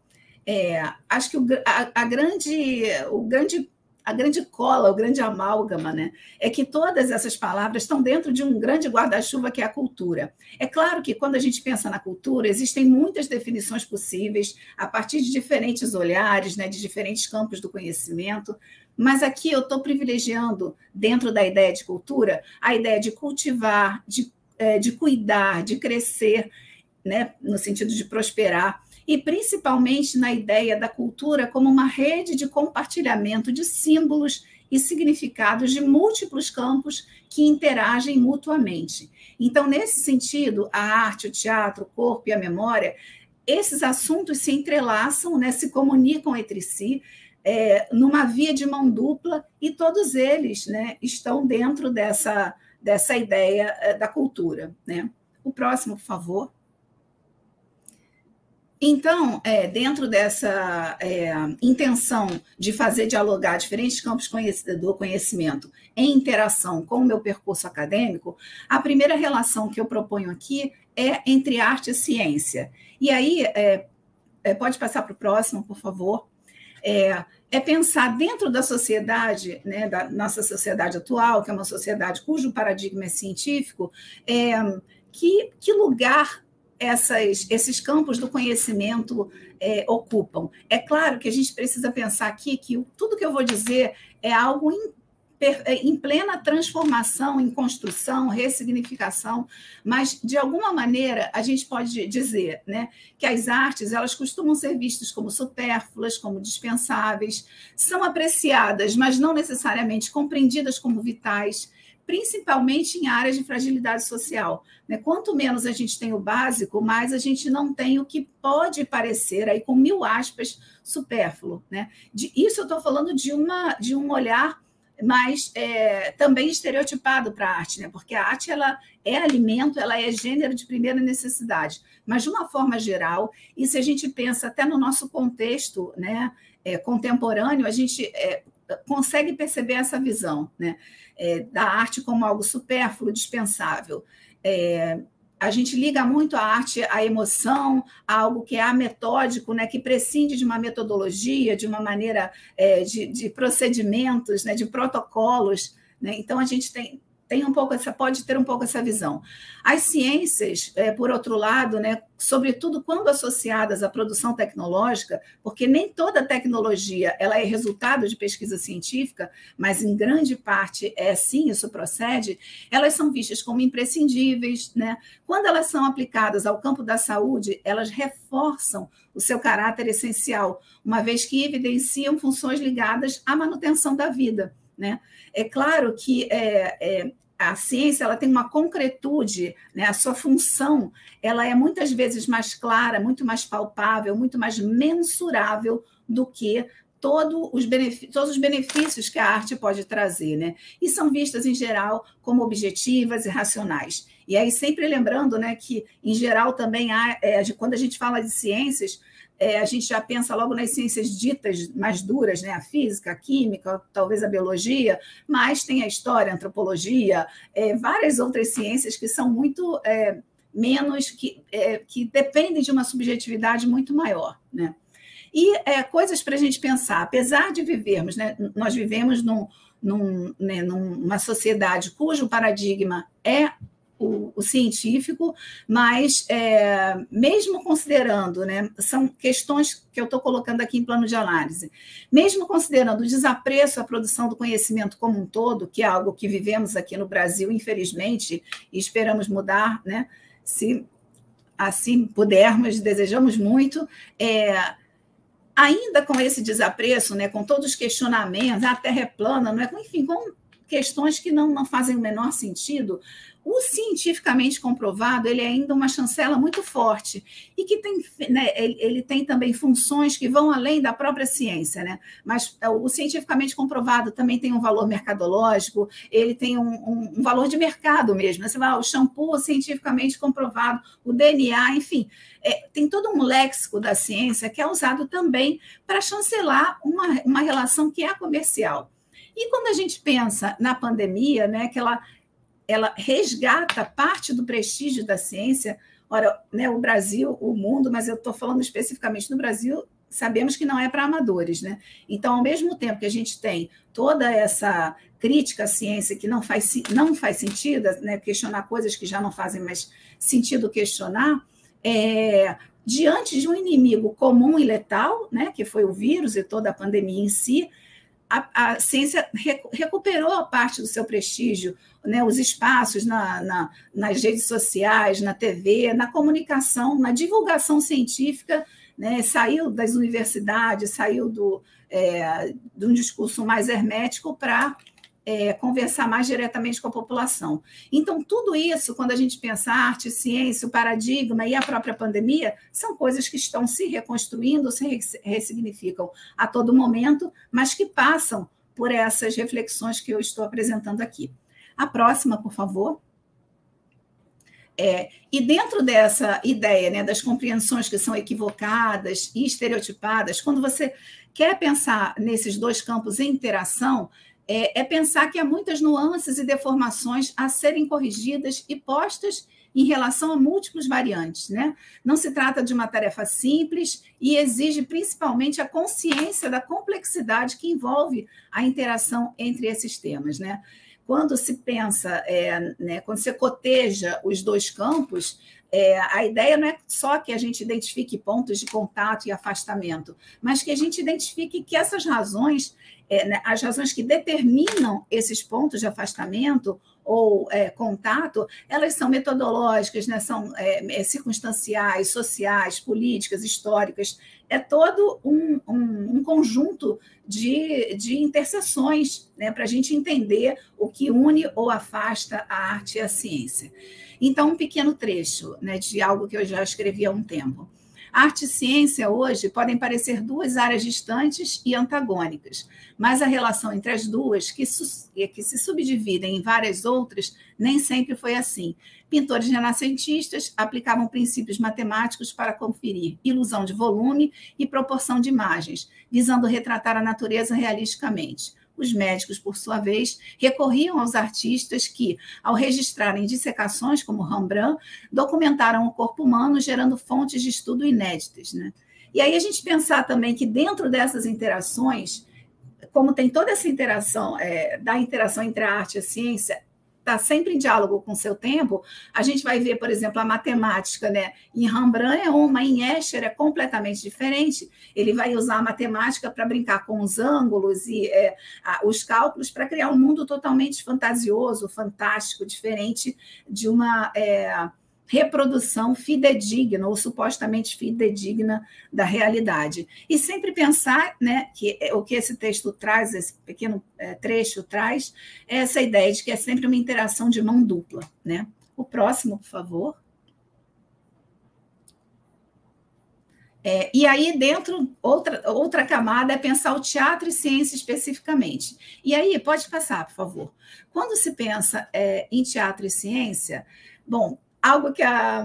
[SPEAKER 10] É, acho que o, a, a grande, o grande a grande cola, o grande amálgama, né? É que todas essas palavras estão dentro de um grande guarda-chuva que é a cultura. É claro que quando a gente pensa na cultura, existem muitas definições possíveis a partir de diferentes olhares, né, de diferentes campos do conhecimento. Mas aqui eu estou privilegiando, dentro da ideia de cultura, a ideia de cultivar, de, é, de cuidar, de crescer, né, no sentido de prosperar e principalmente na ideia da cultura como uma rede de compartilhamento de símbolos e significados de múltiplos campos que interagem mutuamente. Então, nesse sentido, a arte, o teatro, o corpo e a memória, esses assuntos se entrelaçam, né, se comunicam entre si, é, numa via de mão dupla, e todos eles né, estão dentro dessa, dessa ideia é, da cultura. Né? O próximo, por favor. Então, é, dentro dessa é, intenção de fazer dialogar diferentes campos do conhecimento em interação com o meu percurso acadêmico, a primeira relação que eu proponho aqui é entre arte e ciência. E aí, é, é pode passar para o próximo, por favor. É, é, pensar dentro da sociedade, né, da nossa sociedade atual, que é uma sociedade cujo paradigma é científico, é, que, que lugar essas, esses campos do conhecimento é, ocupam. É claro que a gente precisa pensar aqui que tudo que eu vou dizer é algo em, é, em plena transformação, em construção, ressignificação, mas de alguma maneira a gente pode dizer né, que as artes elas costumam ser vistas como supérfluas, como dispensáveis, são apreciadas, mas não necessariamente compreendidas como vitais principalmente em áreas de fragilidade social. Né? Quanto menos a gente tem o básico, mais a gente não tem o que pode parecer, aí com mil aspas, supérfluo. Né? De, isso eu estou falando de, uma, de um olhar mais é, também estereotipado para a arte, né? porque a arte ela é alimento, ela é gênero de primeira necessidade, mas de uma forma geral, e se a gente pensa até no nosso contexto né, é, contemporâneo, a gente é, consegue perceber essa visão né, é, da arte como algo supérfluo, dispensável. É, a gente liga muito a arte à emoção, a algo que é ametódico, né, que prescinde de uma metodologia, de uma maneira é, de, de, procedimentos, né, de protocolos. Né? Então, a gente tem, tem um pouco essa, pode ter um pouco essa visão. As ciências, é, por outro lado, né, sobretudo quando associadas à produção tecnológica, porque nem toda tecnologia ela é resultado de pesquisa científica, mas em grande parte é sim, isso procede, elas são vistas como imprescindíveis. Né? Quando elas são aplicadas ao campo da saúde, elas reforçam o seu caráter essencial, uma vez que evidenciam funções ligadas à manutenção da vida. Né? É claro que é, é, a ciência ela tem uma concretude, né? a sua função ela é muitas vezes mais clara, muito mais palpável, muito mais mensurável do que todo os todos os benefícios que a arte pode trazer, né? E são vistas em geral como objetivas e racionais. E aí, sempre lembrando né, que, em geral, também há, é, quando a gente fala de ciências, é, a gente já pensa logo nas ciências ditas mais duras, né? a física, a química, talvez a biologia, mas tem a história, a antropologia, é, várias outras ciências que são muito é, menos, que, é, que dependem de uma subjetividade muito maior. Né? E é, coisas para a gente pensar, apesar de vivermos, né, nós vivemos num, num, né, numa sociedade cujo paradigma é o, o científico, mas é, mesmo considerando, né, são questões que eu estou colocando aqui em plano de análise, mesmo considerando o desapreço à produção do conhecimento como um todo, que é algo que vivemos aqui no Brasil, infelizmente, e esperamos mudar, né, se assim pudermos, desejamos muito, é, ainda com esse desapreço, né, com todos os questionamentos, a Terra é plana, não é? enfim, com questões que não, não fazem o menor sentido, o cientificamente comprovado ele é ainda uma chancela muito forte e que tem, né, ele, tem também funções que vão além da própria ciência, né? Mas é, o cientificamente comprovado também tem um valor mercadológico, ele tem um, um, um valor de mercado mesmo. Né? Você vai, o shampoo cientificamente comprovado, o DNA, enfim, é, tem todo um léxico da ciência que é usado também para chancelar uma, uma relação que é comercial. E quando a gente pensa na pandemia, né, que ela ela resgata parte do prestígio da ciência. Ora, né, o Brasil, o mundo, mas eu estou falando especificamente no Brasil, sabemos que não é para amadores, né? Então, ao mesmo tempo que a gente tem toda essa crítica à ciência que não faz, não faz sentido, né, questionar coisas que já não fazem mais sentido questionar, é, diante de um inimigo comum e letal, né, que foi o vírus e toda a pandemia em si, a, a ciência recuperou a parte do seu prestígio, né, os espaços na, na, nas redes sociais, na TV, na comunicação, na divulgação científica, né, saiu das universidades, saiu do, é, de um discurso mais hermético para é, conversar mais diretamente com a população. Então, tudo isso, quando a gente pensa arte, ciência, o paradigma e a própria pandemia, são coisas que estão se reconstruindo, se ressignificam a todo momento, mas que passam por essas reflexões que eu estou apresentando aqui. A próxima, por favor. É, e dentro dessa ideia né, das compreensões que são equivocadas e estereotipadas, quando você quer pensar nesses dois campos em interação, é, é pensar que há muitas nuances e deformações a serem corrigidas e postas em relação a múltiplos variantes. Né? Não se trata de uma tarefa simples e exige principalmente a consciência da complexidade que envolve a interação entre esses temas. Né? Quando se pensa, é, né, quando você coteja os dois campos, é, a ideia não é só que a gente identifique pontos de contato e afastamento, mas que a gente identifique que essas razões é, né, as razões que determinam esses pontos de afastamento ou é, contato, elas são metodológicas, né, são é, é circunstanciais, sociais, políticas, históricas. É todo um, um, um conjunto de, de interseções né, para a gente entender o que une ou afasta a arte e a ciência. Então, um pequeno trecho né, de algo que eu já escrevi há um tempo. Arte e ciência hoje podem parecer duas áreas distantes e antagônicas, mas a relação entre as duas, que, que se subdividem em várias outras, nem sempre foi assim. Pintores renascentistas aplicavam princípios matemáticos para conferir ilusão de volume e proporção de imagens, visando retratar a natureza realisticamente. Os médicos, por sua vez, recorriam aos artistas que, ao registrarem dissecações como Rembrandt, documentaram o corpo humano, gerando fontes de estudo inéditas. Né? E aí a gente pensar também que dentro dessas interações, como tem toda essa interação, é, da interação entre a arte e a ciência, está sempre em diálogo com o seu tempo, a gente vai ver, por exemplo, a matemática, né? Em Rembrandt é uma, em Escher é completamente diferente. Ele vai usar a matemática para brincar com os ângulos e é, a, os cálculos para criar um mundo totalmente fantasioso, fantástico, diferente de uma é, reprodução fidedigna ou supostamente fidedigna da realidade. E sempre pensar né, que é, o que esse texto traz, esse pequeno é, trecho traz, é essa ideia de que é sempre uma interação de mão dupla. Né? O próximo, por favor. É, e aí, dentro, outra, outra camada é pensar o teatro e ciência especificamente. E aí, pode passar, por favor. Quando se pensa é, em teatro e ciência, bom, algo que a,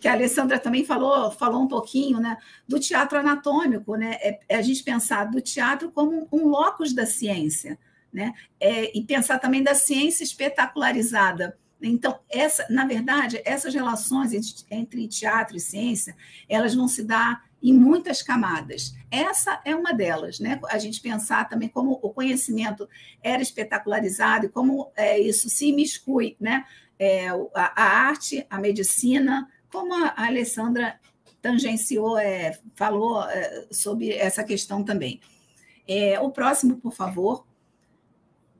[SPEAKER 10] que a Alessandra também falou, falou um pouquinho, né, do teatro anatômico, né, é, é a gente pensar do teatro como um locus da ciência, né, é, e pensar também da ciência espetacularizada. Então, essa, na verdade, essas relações entre teatro e ciência, elas vão se dar em muitas camadas. Essa é uma delas, né? A gente pensar também como o conhecimento era espetacularizado e como é, isso se imiscui, né? É, a, arte, a medicina, como a, a Alessandra tangenciou, é, falou é, sobre essa questão também. É, o próximo, por favor.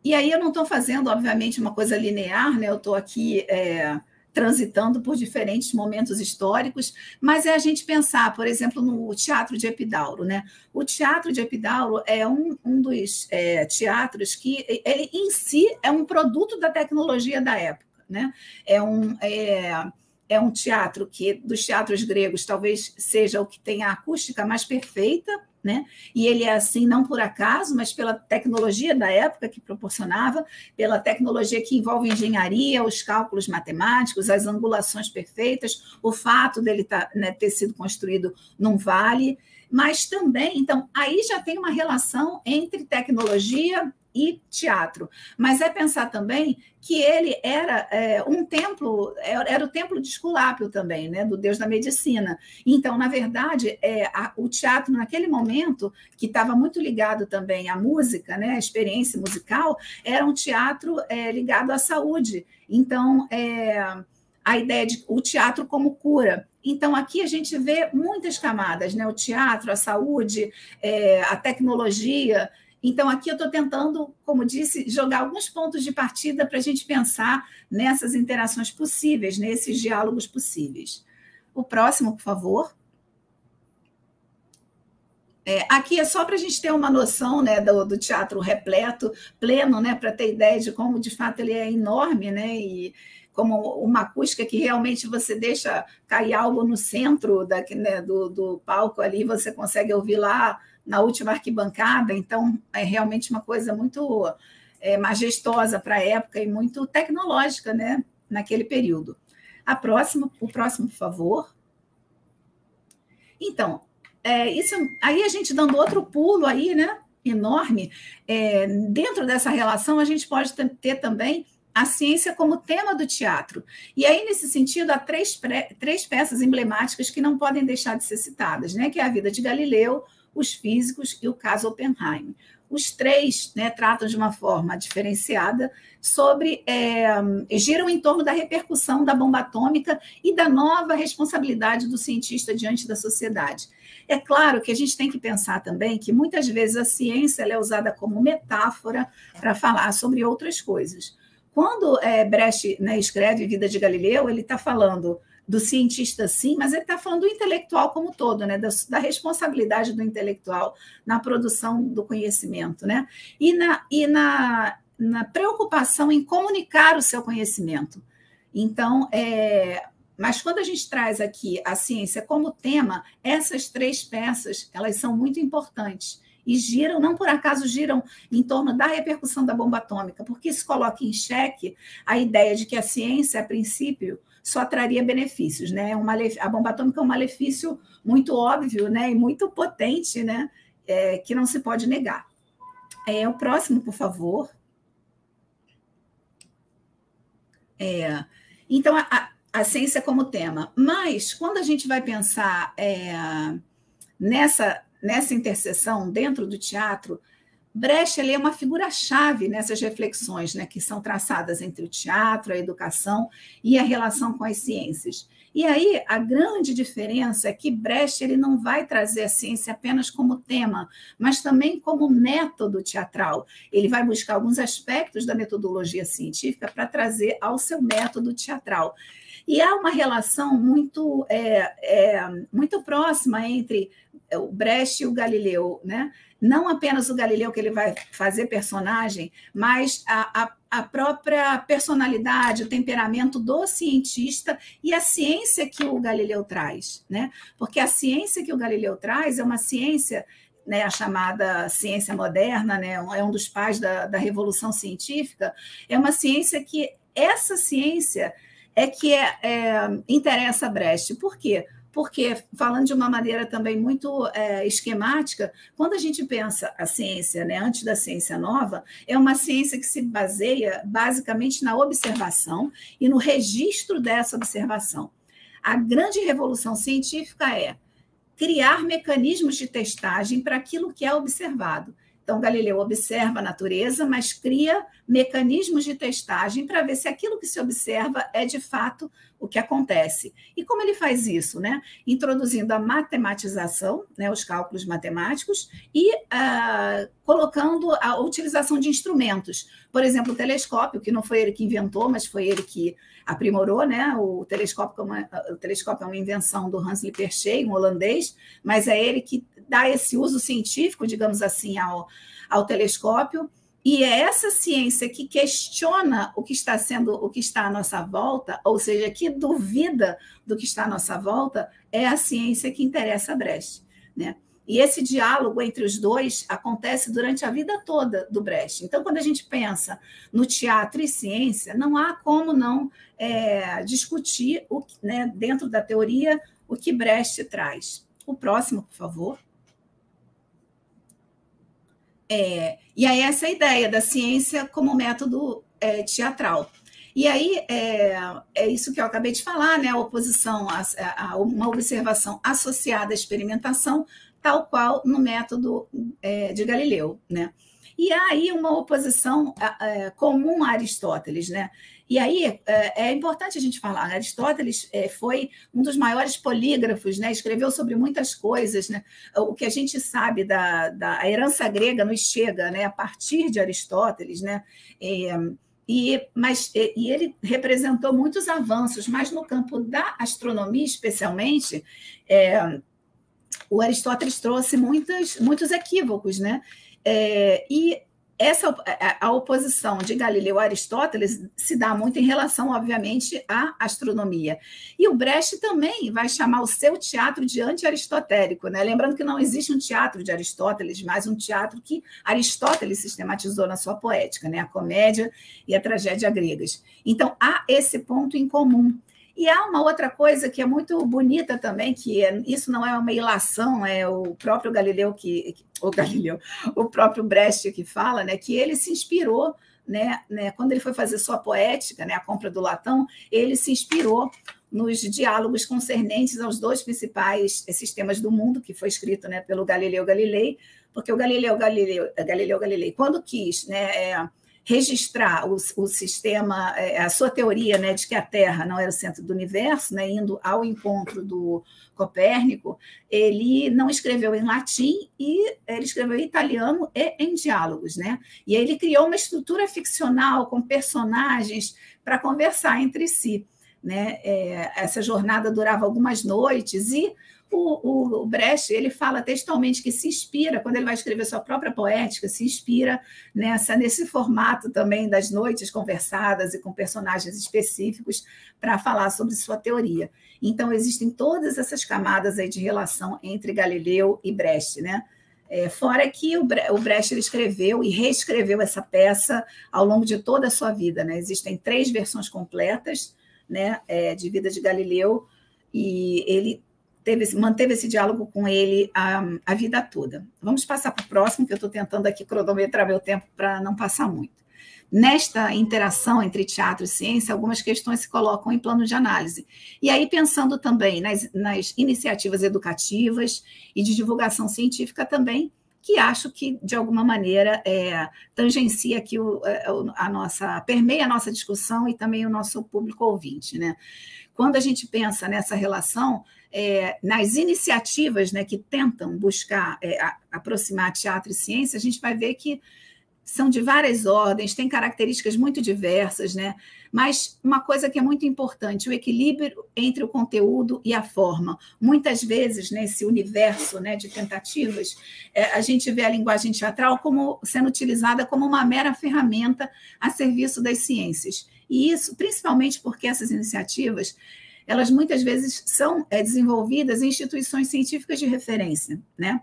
[SPEAKER 10] E aí eu não estou fazendo, obviamente, uma coisa linear, né? Eu estou aqui é, transitando por diferentes momentos históricos, mas é a gente pensar, por exemplo, no Teatro de Epidauro. Né? O Teatro de Epidauro é um, um dos é, teatros que ele em si é um produto da tecnologia da época. Né? É um. É, é um teatro que, dos teatros gregos, talvez seja o que tem a acústica mais perfeita, né? E ele é assim não por acaso, mas pela tecnologia da época que proporcionava, pela tecnologia que envolve engenharia, os cálculos matemáticos, as angulações perfeitas, o fato dele tá, né, ter sido construído num vale, mas também, então, aí já tem uma relação entre tecnologia e teatro. Mas é pensar também que ele era é, um templo, era o templo de Esculápio também, né, do deus da medicina. Então, na verdade, é, a, o teatro, naquele momento, que estava muito ligado também à música, né, à experiência musical, era um teatro é, ligado à saúde. Então, é, a ideia de o teatro como cura. Então, aqui a gente vê muitas camadas, né? O teatro, a saúde, é, a tecnologia. Então, aqui eu estou tentando, como disse, jogar alguns pontos de partida para a gente pensar nessas interações possíveis, nesses diálogos possíveis. O próximo, por favor. É, aqui é só para a gente ter uma noção né, do, do, teatro repleto, pleno, né, para ter ideia de como, de fato, ele é enorme, né, e como uma acústica que realmente você deixa cair algo no centro da, né, do, do palco ali, você consegue ouvir lá na última arquibancada, então é realmente uma coisa muito é, majestosa para a época e muito tecnológica, né, naquele período. A próxima, o próximo, por favor. Então, é, isso, aí a gente dando outro pulo aí, né, enorme, é, dentro dessa relação a gente pode ter também a ciência como tema do teatro. E aí, nesse sentido, há três, três peças emblemáticas que não podem deixar de ser citadas, né? que é a vida de Galileu, os físicos e o caso Oppenheim. Os três né, tratam de uma forma diferenciada sobre. É, giram em torno da repercussão da bomba atômica e da nova responsabilidade do cientista diante da sociedade. É claro que a gente tem que pensar também que muitas vezes a ciência é usada como metáfora para falar sobre outras coisas. Quando é, Brecht né, escreve Vida de Galileu, ele está falando do cientista, sim, mas ele está falando do intelectual como todo, né? Da, da, responsabilidade do intelectual na produção do conhecimento, né? E na, e na, na preocupação em comunicar o seu conhecimento. Então, é, mas quando a gente traz aqui a ciência como tema, essas três peças elas são muito importantes e giram, não por acaso giram em torno da repercussão da bomba atômica, porque isso coloca em xeque a ideia de que a ciência, a princípio, só traria benefícios, né? A bomba atômica é um malefício muito óbvio, né? E muito potente, né? É, que não se pode negar. É, o próximo, por favor. É, então, a, a, ciência como tema. Mas, quando a gente vai pensar é, nessa, nessa interseção dentro do teatro, Brecht é uma figura-chave nessas reflexões né, que são traçadas entre o teatro, a educação e a relação com as ciências. E aí a grande diferença é que Brecht ele não vai trazer a ciência apenas como tema, mas também como método teatral. Ele vai buscar alguns aspectos da metodologia científica para trazer ao seu método teatral. E há uma relação muito, é, é, muito próxima entre o Brecht e o Galileu, né? Não apenas o Galileu que ele vai fazer personagem, mas a, a, a própria personalidade, o temperamento do cientista e a ciência que o Galileu traz, né? Porque a ciência que o Galileu traz é uma ciência né, a chamada ciência moderna, né, é um dos pais da, da revolução científica, é uma ciência que essa ciência é que é, é, interessa a Brecht. Por quê? Porque, falando de uma maneira também muito é, esquemática, quando a gente pensa a ciência, né, antes da ciência nova, é uma ciência que se baseia basicamente na observação e no registro dessa observação. A grande revolução científica é criar mecanismos de testagem para aquilo que é observado. Então, Galileu observa a natureza, mas cria mecanismos de testagem para ver se aquilo que se observa é de fato o que acontece. E como ele faz isso? Né? Introduzindo a matematização, né, os cálculos matemáticos, e uh, colocando a utilização de instrumentos. Por exemplo, o telescópio, que não foi ele que inventou, mas foi ele que aprimorou. Né? O, telescópio é uma, o telescópio é uma invenção do Hans Lippershey, um holandês, mas é ele que dá esse uso científico, digamos assim, ao, ao telescópio. E é essa ciência que questiona o que está sendo, o que está à nossa volta, ou seja, que duvida do que está à nossa volta, é a ciência que interessa a Brecht, né? E esse diálogo entre os dois acontece durante a vida toda do Brecht. Então, quando a gente pensa no teatro e ciência, não há como não é, discutir o, né, dentro da teoria o que Brecht traz. O próximo, por favor. É, e aí, essa ideia da ciência como método é, teatral. E aí, é, é, isso que eu acabei de falar, né? A oposição a, a, uma observação associada à experimentação, tal qual no método é, de Galileu, né? E aí uma oposição é, comum a Aristóteles, né? E aí é, é importante a gente falar, Aristóteles é, foi um dos maiores polígrafos, né? escreveu sobre muitas coisas. Né? O que a gente sabe da, da herança grega nos chega né? a partir de Aristóteles. Né? É, e, mas, e ele representou muitos avanços, mas no campo da astronomia, especialmente, é, o Aristóteles trouxe muitos, muitos equívocos, né? É, e essa a, oposição de Galileu a Aristóteles se dá muito em relação, obviamente, à astronomia. E o Brecht também vai chamar o seu teatro de anti-aristotélico, né? Lembrando que não existe um teatro de Aristóteles, mas um teatro que Aristóteles sistematizou na sua poética, né? A comédia e a tragédia gregas. Então há esse ponto em comum. E há uma outra coisa que é muito bonita também, que é, isso não é uma ilação, é o próprio Galileu que, o Galileu, o próprio Brecht que fala, né, que ele se inspirou, né, né, quando ele foi fazer sua poética, né, a compra do latão, ele se inspirou nos diálogos concernentes aos dois principais sistemas do mundo, que foi escrito né, pelo Galileu Galilei, porque o Galileu Galileu, Galileu Galilei quando quis né, é, registrar o, o, sistema, é, a sua teoria né, de que a Terra não era o centro do universo, né, indo ao encontro do Copérnico, ele não escreveu em latim e ele escreveu em italiano e em diálogos. Né? E ele criou uma estrutura ficcional com personagens para conversar entre si. Né? É, essa jornada durava algumas noites e o, o, Brecht ele fala textualmente que se inspira, quando ele vai escrever sua própria poética, se inspira nessa nesse formato também das noites conversadas e com personagens específicos para falar sobre sua teoria. Então, existem todas essas camadas aí de relação entre Galileu e Brecht, né? É, fora que o, Brecht escreveu e reescreveu essa peça ao longo de toda a sua vida. Né? Existem três versões completas né, é, de Vida de Galileu, e ele teve, manteve esse diálogo com ele a, a vida toda. Vamos passar para o próximo, que eu estou tentando aqui cronometrar meu tempo para não passar muito. Nesta interação entre teatro e ciência, algumas questões se colocam em plano de análise. E aí, pensando também nas, nas iniciativas educativas e de divulgação científica também, que acho que, de alguma maneira, é, tangencia aqui o, é, a nossa, permeia a nossa discussão e também o nosso público ouvinte. Né? Quando a gente pensa nessa relação, é, nas iniciativas né, que tentam buscar é, a, aproximar teatro e ciência, a gente vai ver que são de várias ordens, têm características muito diversas, né? Mas uma coisa que é muito importante, o equilíbrio entre o conteúdo e a forma. Muitas vezes, nesse universo né, de tentativas, é, a gente vê a linguagem teatral como sendo utilizada como uma mera ferramenta a serviço das ciências. E isso, principalmente porque essas iniciativas elas muitas vezes são é, desenvolvidas em instituições científicas de referência, né?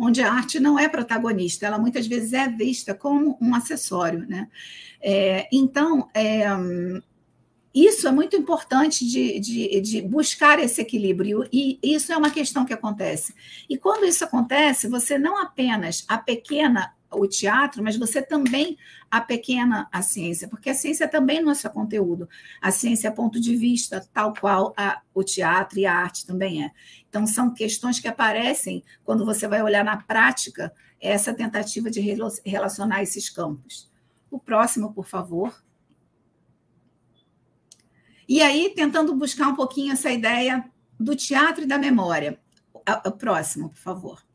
[SPEAKER 10] onde a arte não é protagonista, ela muitas vezes é vista como um acessório. Né? É, então, é, isso é muito importante de, de, de, buscar esse equilíbrio, e isso é uma questão que acontece. E quando isso acontece, você não apenas a pequena o teatro, mas você também a pequena a ciência, porque a ciência também não é só conteúdo. A ciência é ponto de vista, tal qual a, o teatro e a arte também é. Então, são questões que aparecem quando você vai olhar na prática essa tentativa de relacionar esses campos. O próximo, por favor. E aí, tentando buscar um pouquinho essa ideia do teatro e da memória. O próximo, por favor.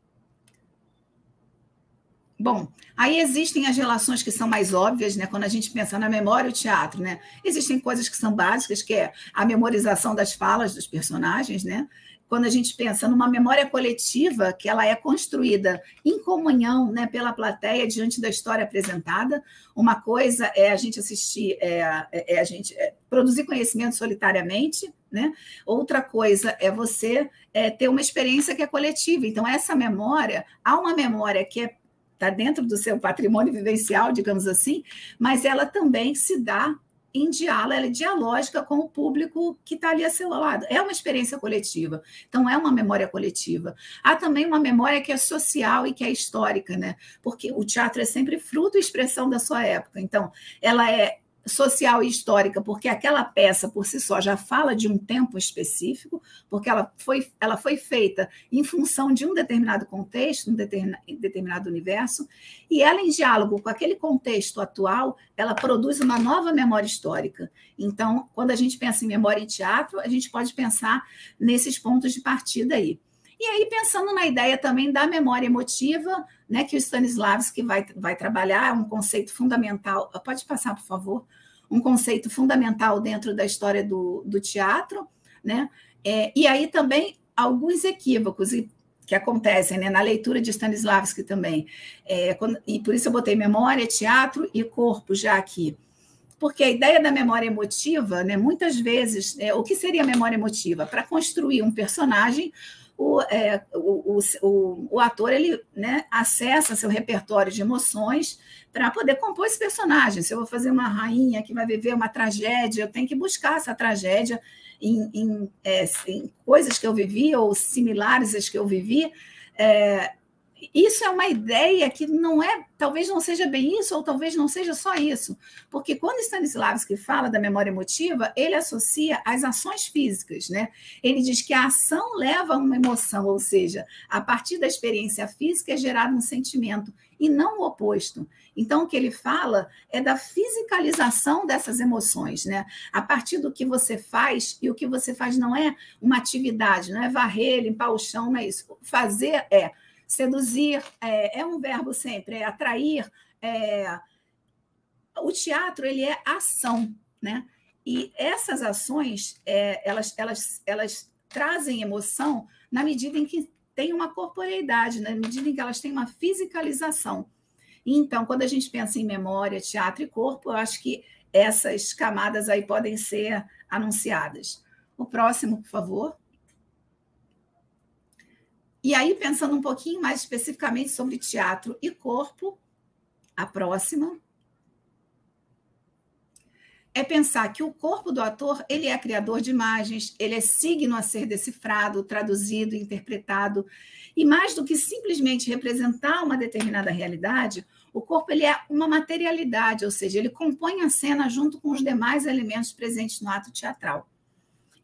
[SPEAKER 10] Bom, aí existem as relações que são mais óbvias, né? Quando a gente pensa na memória e o teatro, né? Existem coisas que são básicas, que é a memorização das falas dos personagens, né? Quando a gente pensa numa memória coletiva, que ela é construída em comunhão, né, pela plateia diante da história apresentada, uma coisa é a gente assistir, é, é, é a gente é, produzir conhecimento solitariamente, né? Outra coisa é você é, ter uma experiência que é coletiva. Então, essa memória, há uma memória que é está dentro do seu patrimônio vivencial, digamos assim, mas ela também se dá em diálogo, ela é dialógica com o público que está ali a seu lado. É uma experiência coletiva, então é uma memória coletiva. Há também uma memória que é social e que é histórica, né? Porque o teatro é sempre fruto e expressão da sua época. Então, ela é social e histórica, porque aquela peça por si só já fala de um tempo específico, porque ela foi, ela foi feita em função de um determinado contexto, um determinado universo, e ela, em diálogo com aquele contexto atual, ela produz uma nova memória histórica. Então, quando a gente pensa em memória em teatro, a gente pode pensar nesses pontos de partida aí. E aí, pensando na ideia também da memória emotiva, né, que o Stanislavski vai, vai trabalhar, é um conceito fundamental. Pode passar, por favor? Um conceito fundamental dentro da história do, do teatro, né? É, e aí também alguns equívocos que acontecem né, na leitura de Stanislavski também. É, quando, e por isso eu botei memória, teatro e corpo já aqui porque a ideia da memória emotiva, né, muitas vezes, é, o que seria memória emotiva? Para construir um personagem, o, é, o, o, o, ator ele né, acessa seu repertório de emoções para poder compor esse personagem. Se eu vou fazer uma rainha que vai viver uma tragédia, eu tenho que buscar essa tragédia em, em, é, em coisas que eu vivi ou similares às que eu vivi. É, isso é uma ideia que não é, talvez não seja bem isso, ou talvez não seja só isso. Porque quando Stanislavski fala da memória emotiva, ele associa as ações físicas, né? Ele diz que a ação leva a uma emoção, ou seja, a partir da experiência física é gerado um sentimento, e não o oposto. Então, o que ele fala é da fisicalização dessas emoções, né? A partir do que você faz, e o que você faz não é uma atividade, não é varrer, limpar o chão, não é isso. Fazer é Seduzir é, é um verbo sempre, é atrair. É... O teatro ele é ação, né? E essas ações é, elas, elas, elas trazem emoção na medida em que tem uma corporeidade, na medida em que elas têm uma fisicalização. Então, quando a gente pensa em memória, teatro e corpo, eu acho que essas camadas aí podem ser anunciadas. O próximo, por favor. E aí, pensando um pouquinho mais especificamente sobre teatro e corpo, a próxima é pensar que o corpo do ator ele é criador de imagens, ele é signo a ser decifrado, traduzido, interpretado, e mais do que simplesmente representar uma determinada realidade, o corpo ele é uma materialidade, ou seja, ele compõe a cena junto com os demais elementos presentes no ato teatral.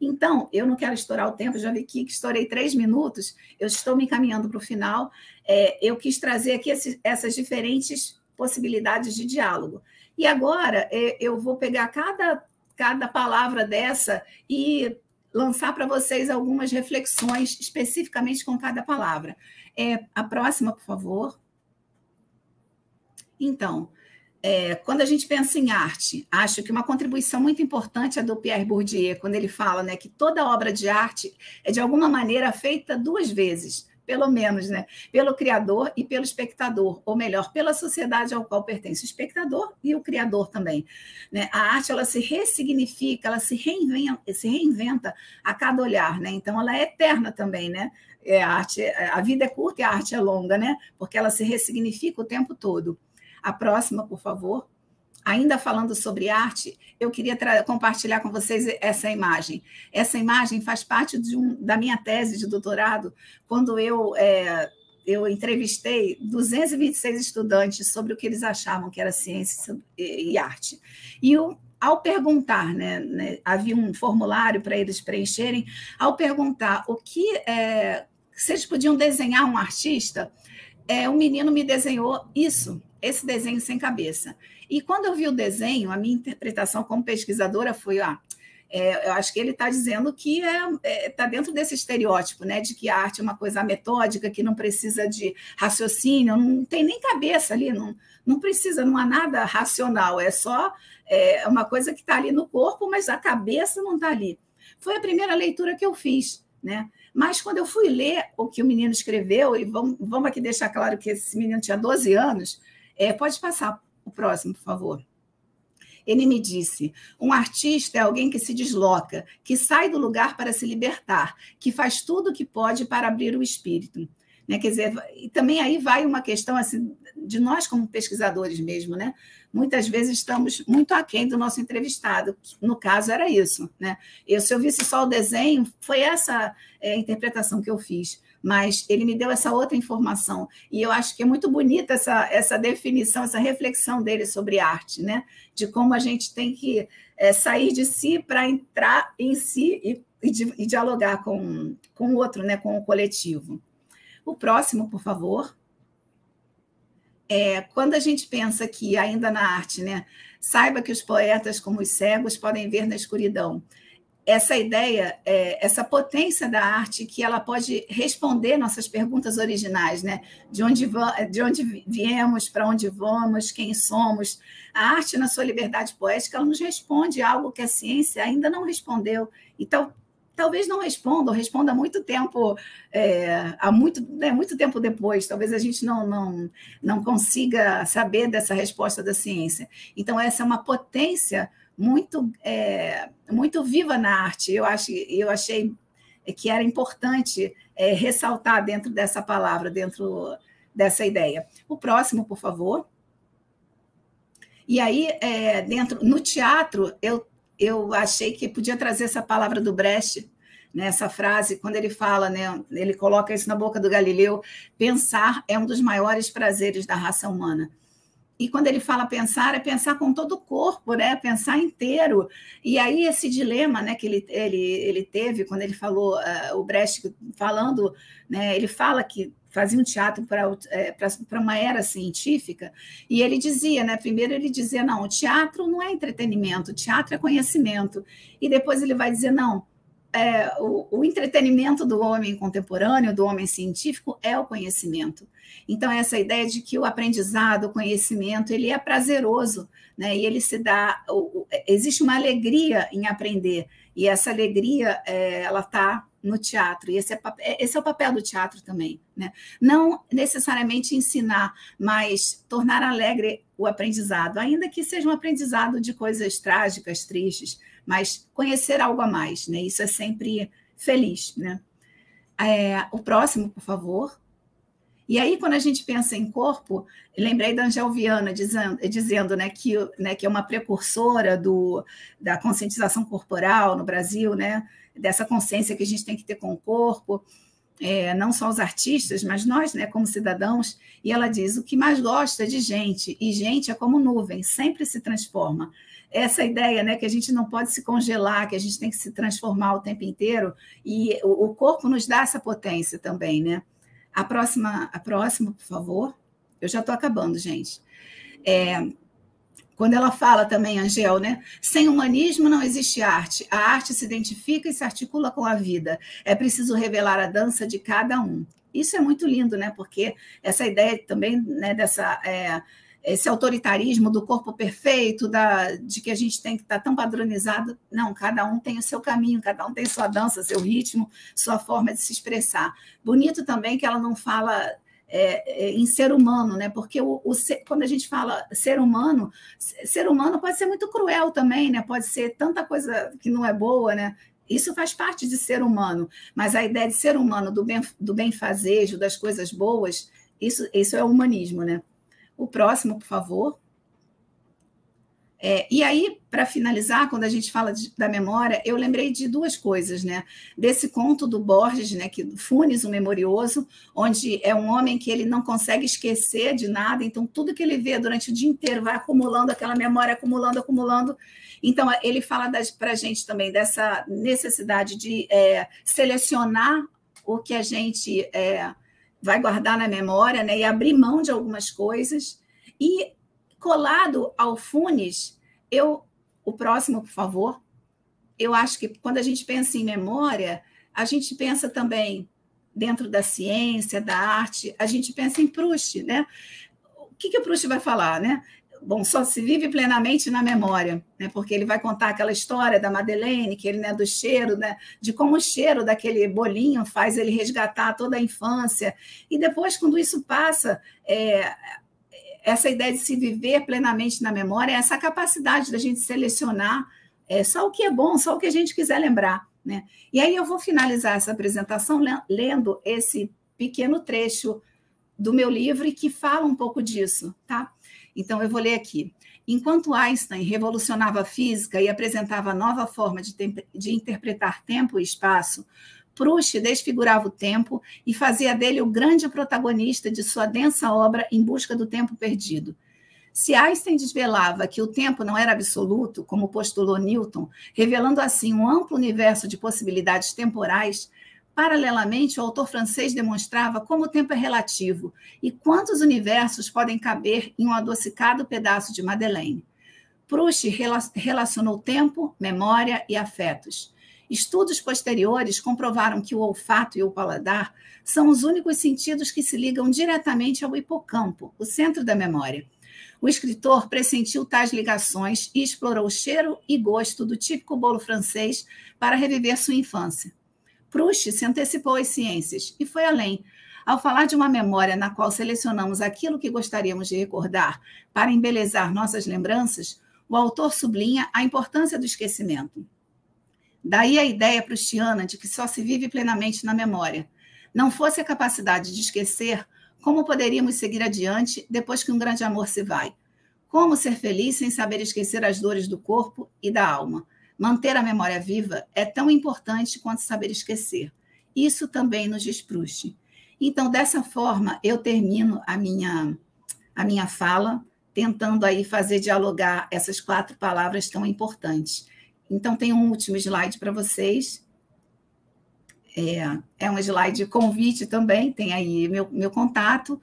[SPEAKER 10] Então, eu não quero estourar o tempo, já vi que estourei três minutos, eu estou me encaminhando para o final. É, eu quis trazer aqui esse, essas diferentes possibilidades de diálogo. E agora é, eu vou pegar cada, cada palavra dessa e lançar para vocês algumas reflexões especificamente com cada palavra. É, a próxima, por favor. Então, é, quando a gente pensa em arte, acho que uma contribuição muito importante é do Pierre Bourdieu, quando ele fala né, que toda obra de arte é, de alguma maneira, feita duas vezes, pelo menos, né, pelo criador e pelo espectador, ou melhor, pela sociedade ao qual pertence o espectador e o criador também. Né? A arte ela se ressignifica, ela se reinventa, se reinventa a cada olhar, né? então ela é eterna também. Né? É, a, arte, a vida é curta e a arte é longa, né? porque ela se ressignifica o tempo todo. A próxima, por favor. Ainda falando sobre arte, eu queria compartilhar com vocês essa imagem. Essa imagem faz parte um, da minha tese de doutorado, quando eu, é, eu entrevistei 226 estudantes sobre o que eles achavam que era ciência e, arte. E eu, ao perguntar, né, né, havia um formulário para eles preencherem, ao perguntar o que é, eles podiam desenhar um artista, é, um menino me desenhou isso, esse desenho sem cabeça. E quando eu vi o desenho, a minha interpretação como pesquisadora foi: ah, é, eu acho que ele está dizendo que está é, é, tá dentro desse estereótipo, né, de que a arte é uma coisa metódica, que não precisa de raciocínio, não tem nem cabeça ali, não, não precisa, não há nada racional, é só é, uma coisa que está ali no corpo, mas a cabeça não está ali. Foi a primeira leitura que eu fiz, né? Mas quando eu fui ler o que o menino escreveu, e vamos, vamos aqui deixar claro que esse menino tinha 12 anos, é, pode passar o próximo, por favor. Ele me disse: um artista é alguém que se desloca, que sai do lugar para se libertar, que faz tudo o que pode para abrir o espírito. Né? Quer dizer, e também aí vai uma questão assim, de nós, como pesquisadores mesmo, né? Muitas vezes estamos muito aquém do nosso entrevistado. No caso, era isso. Né? Eu, se eu visse só o desenho, foi essa é, interpretação que eu fiz mas ele me deu essa outra informação. E eu acho que é muito bonita essa, essa definição, essa reflexão dele sobre arte, né? De como a gente tem que é, sair de si para entrar em si e, e, e, dialogar com, com o outro, né? com o coletivo. O próximo, por favor. É, quando a gente pensa que ainda na arte, né? Saiba que os poetas, como os cegos, podem ver na escuridão essa ideia, é, essa potência da arte que ela pode responder nossas perguntas originais, né? De onde, de onde viemos, para onde vamos, quem somos. A arte, na sua liberdade poética, ela nos responde algo que a ciência ainda não respondeu. Então, talvez não responda, ou responda há muito tempo, é, há muito, né, muito tempo depois. Talvez a gente não, não, não consiga saber dessa resposta da ciência. Então, essa é uma potência muito, é, muito viva na arte. Eu, acho, eu achei que era importante é, ressaltar dentro dessa palavra, dentro dessa ideia. O próximo, por favor. E aí, é, dentro no teatro, eu, eu achei que podia trazer essa palavra do Brecht, né, essa frase, quando ele fala, né, ele coloca isso na boca do Galileu: pensar é um dos maiores prazeres da raça humana. E quando ele fala pensar, é pensar com todo o corpo, né? Pensar inteiro. E aí esse dilema, né, que ele, ele, ele teve quando ele falou uh, o Brecht falando, né? Ele fala que fazia um teatro para é, uma era científica, e ele dizia, né? Primeiro ele dizia, não, o teatro não é entretenimento, o teatro é conhecimento. E depois ele vai dizer, não, é, o, o, entretenimento do homem contemporâneo, do homem científico, é o conhecimento. Então, essa ideia de que o aprendizado, o conhecimento, ele é prazeroso, né? e ele se dá. O, existe uma alegria em aprender, e essa alegria, é, ela está no teatro, e esse é, é, esse é o papel do teatro também. Né? Não necessariamente ensinar, mas tornar alegre o aprendizado, ainda que seja um aprendizado de coisas trágicas, tristes, mas conhecer algo a mais, né? Isso é sempre feliz, né? É, o próximo, por favor. E aí, quando a gente pensa em corpo, lembrei da Angel Viana dizendo, dizendo né, que, né, que é uma precursora do, da conscientização corporal no Brasil, né, dessa consciência que a gente tem que ter com o corpo, é, não só os artistas, mas nós, né, como cidadãos. E ela diz: o que mais gosta de gente, e gente é como nuvem, sempre se transforma essa ideia, né, que a gente não pode se congelar, que a gente tem que se transformar o tempo inteiro, e o, o corpo nos dá essa potência também, né? A próxima, a próxima, por favor. Eu já estou acabando, gente. É, quando ela fala também, Angel, né? Sem humanismo não existe arte. A arte se identifica e se articula com a vida. É preciso revelar a dança de cada um. Isso é muito lindo, né? Porque essa ideia também né, dessa é, esse autoritarismo do corpo perfeito, da, de que a gente tem que estar tá tão padronizado. Não, cada um tem o seu caminho, cada um tem sua dança, seu ritmo, sua forma de se expressar. Bonito também que ela não fala é, é, em ser humano, né? Porque o, o ser, quando a gente fala ser humano, ser humano pode ser muito cruel também, né? Pode ser tanta coisa que não é boa, né? Isso faz parte de ser humano, mas a ideia de ser humano, do bem, do bem fazejo, das coisas boas, isso, isso é humanismo, né? O próximo, por favor. É, e aí, para finalizar, quando a gente fala de, da memória, eu lembrei de duas coisas, né? Desse conto do Borges, né? Que Funes, o Memorioso, onde é um homem que ele não consegue esquecer de nada, então tudo que ele vê durante o dia inteiro vai acumulando aquela memória, acumulando, acumulando. Então, ele fala para a gente também dessa necessidade de é, selecionar o que a gente é, vai guardar na memória, né? E abrir mão de algumas coisas. E colado ao Funes, eu, o próximo, por favor. Eu acho que quando a gente pensa em memória, a gente pensa também dentro da ciência, da arte, a gente pensa em Proust, né? O que, que o Proust vai falar, né? bom, só se vive plenamente na memória, né? porque ele vai contar aquela história da Madeleine, que ele, né, do cheiro, né, de como o cheiro daquele bolinho faz ele resgatar toda a infância. E depois, quando isso passa, é, essa ideia de se viver plenamente na memória, essa capacidade da gente selecionar é, só o que é bom, só o que a gente quiser lembrar. Né? E aí eu vou finalizar essa apresentação lendo esse pequeno trecho do meu livro que fala um pouco disso, tá? Então, eu vou ler aqui. Enquanto Einstein revolucionava a física e apresentava nova forma de, de interpretar tempo e espaço, Proust desfigurava o tempo e fazia dele o grande protagonista de sua densa obra Em Busca do Tempo Perdido. Se Einstein desvelava que o tempo não era absoluto, como postulou Newton, revelando assim um amplo universo de possibilidades temporais, Paralelamente, o autor francês demonstrava como o tempo é relativo e quantos universos podem caber em um adocicado pedaço de Madeleine. Proust relacionou tempo, memória e afetos. Estudos posteriores comprovaram que o olfato e o paladar são os únicos sentidos que se ligam diretamente ao hipocampo, o centro da memória. O escritor pressentiu tais ligações e explorou o cheiro e gosto do típico bolo francês para reviver sua infância. Proust se antecipou às ciências e foi além. Ao falar de uma memória na qual selecionamos aquilo que gostaríamos de recordar para embelezar nossas lembranças, o autor sublinha a importância do esquecimento. Daí a ideia prustiana de que só se vive plenamente na memória. Não fosse a capacidade de esquecer, como poderíamos seguir adiante depois que um grande amor se vai? Como ser feliz sem saber esquecer as dores do corpo e da alma? Manter a memória viva é tão importante quanto saber esquecer. Isso também nos diz. Então, dessa forma, eu termino a minha, a minha fala, tentando aí fazer dialogar essas quatro palavras tão importantes. Então, tem um último slide para vocês. É, é um slide de convite também, tem aí meu, meu contato.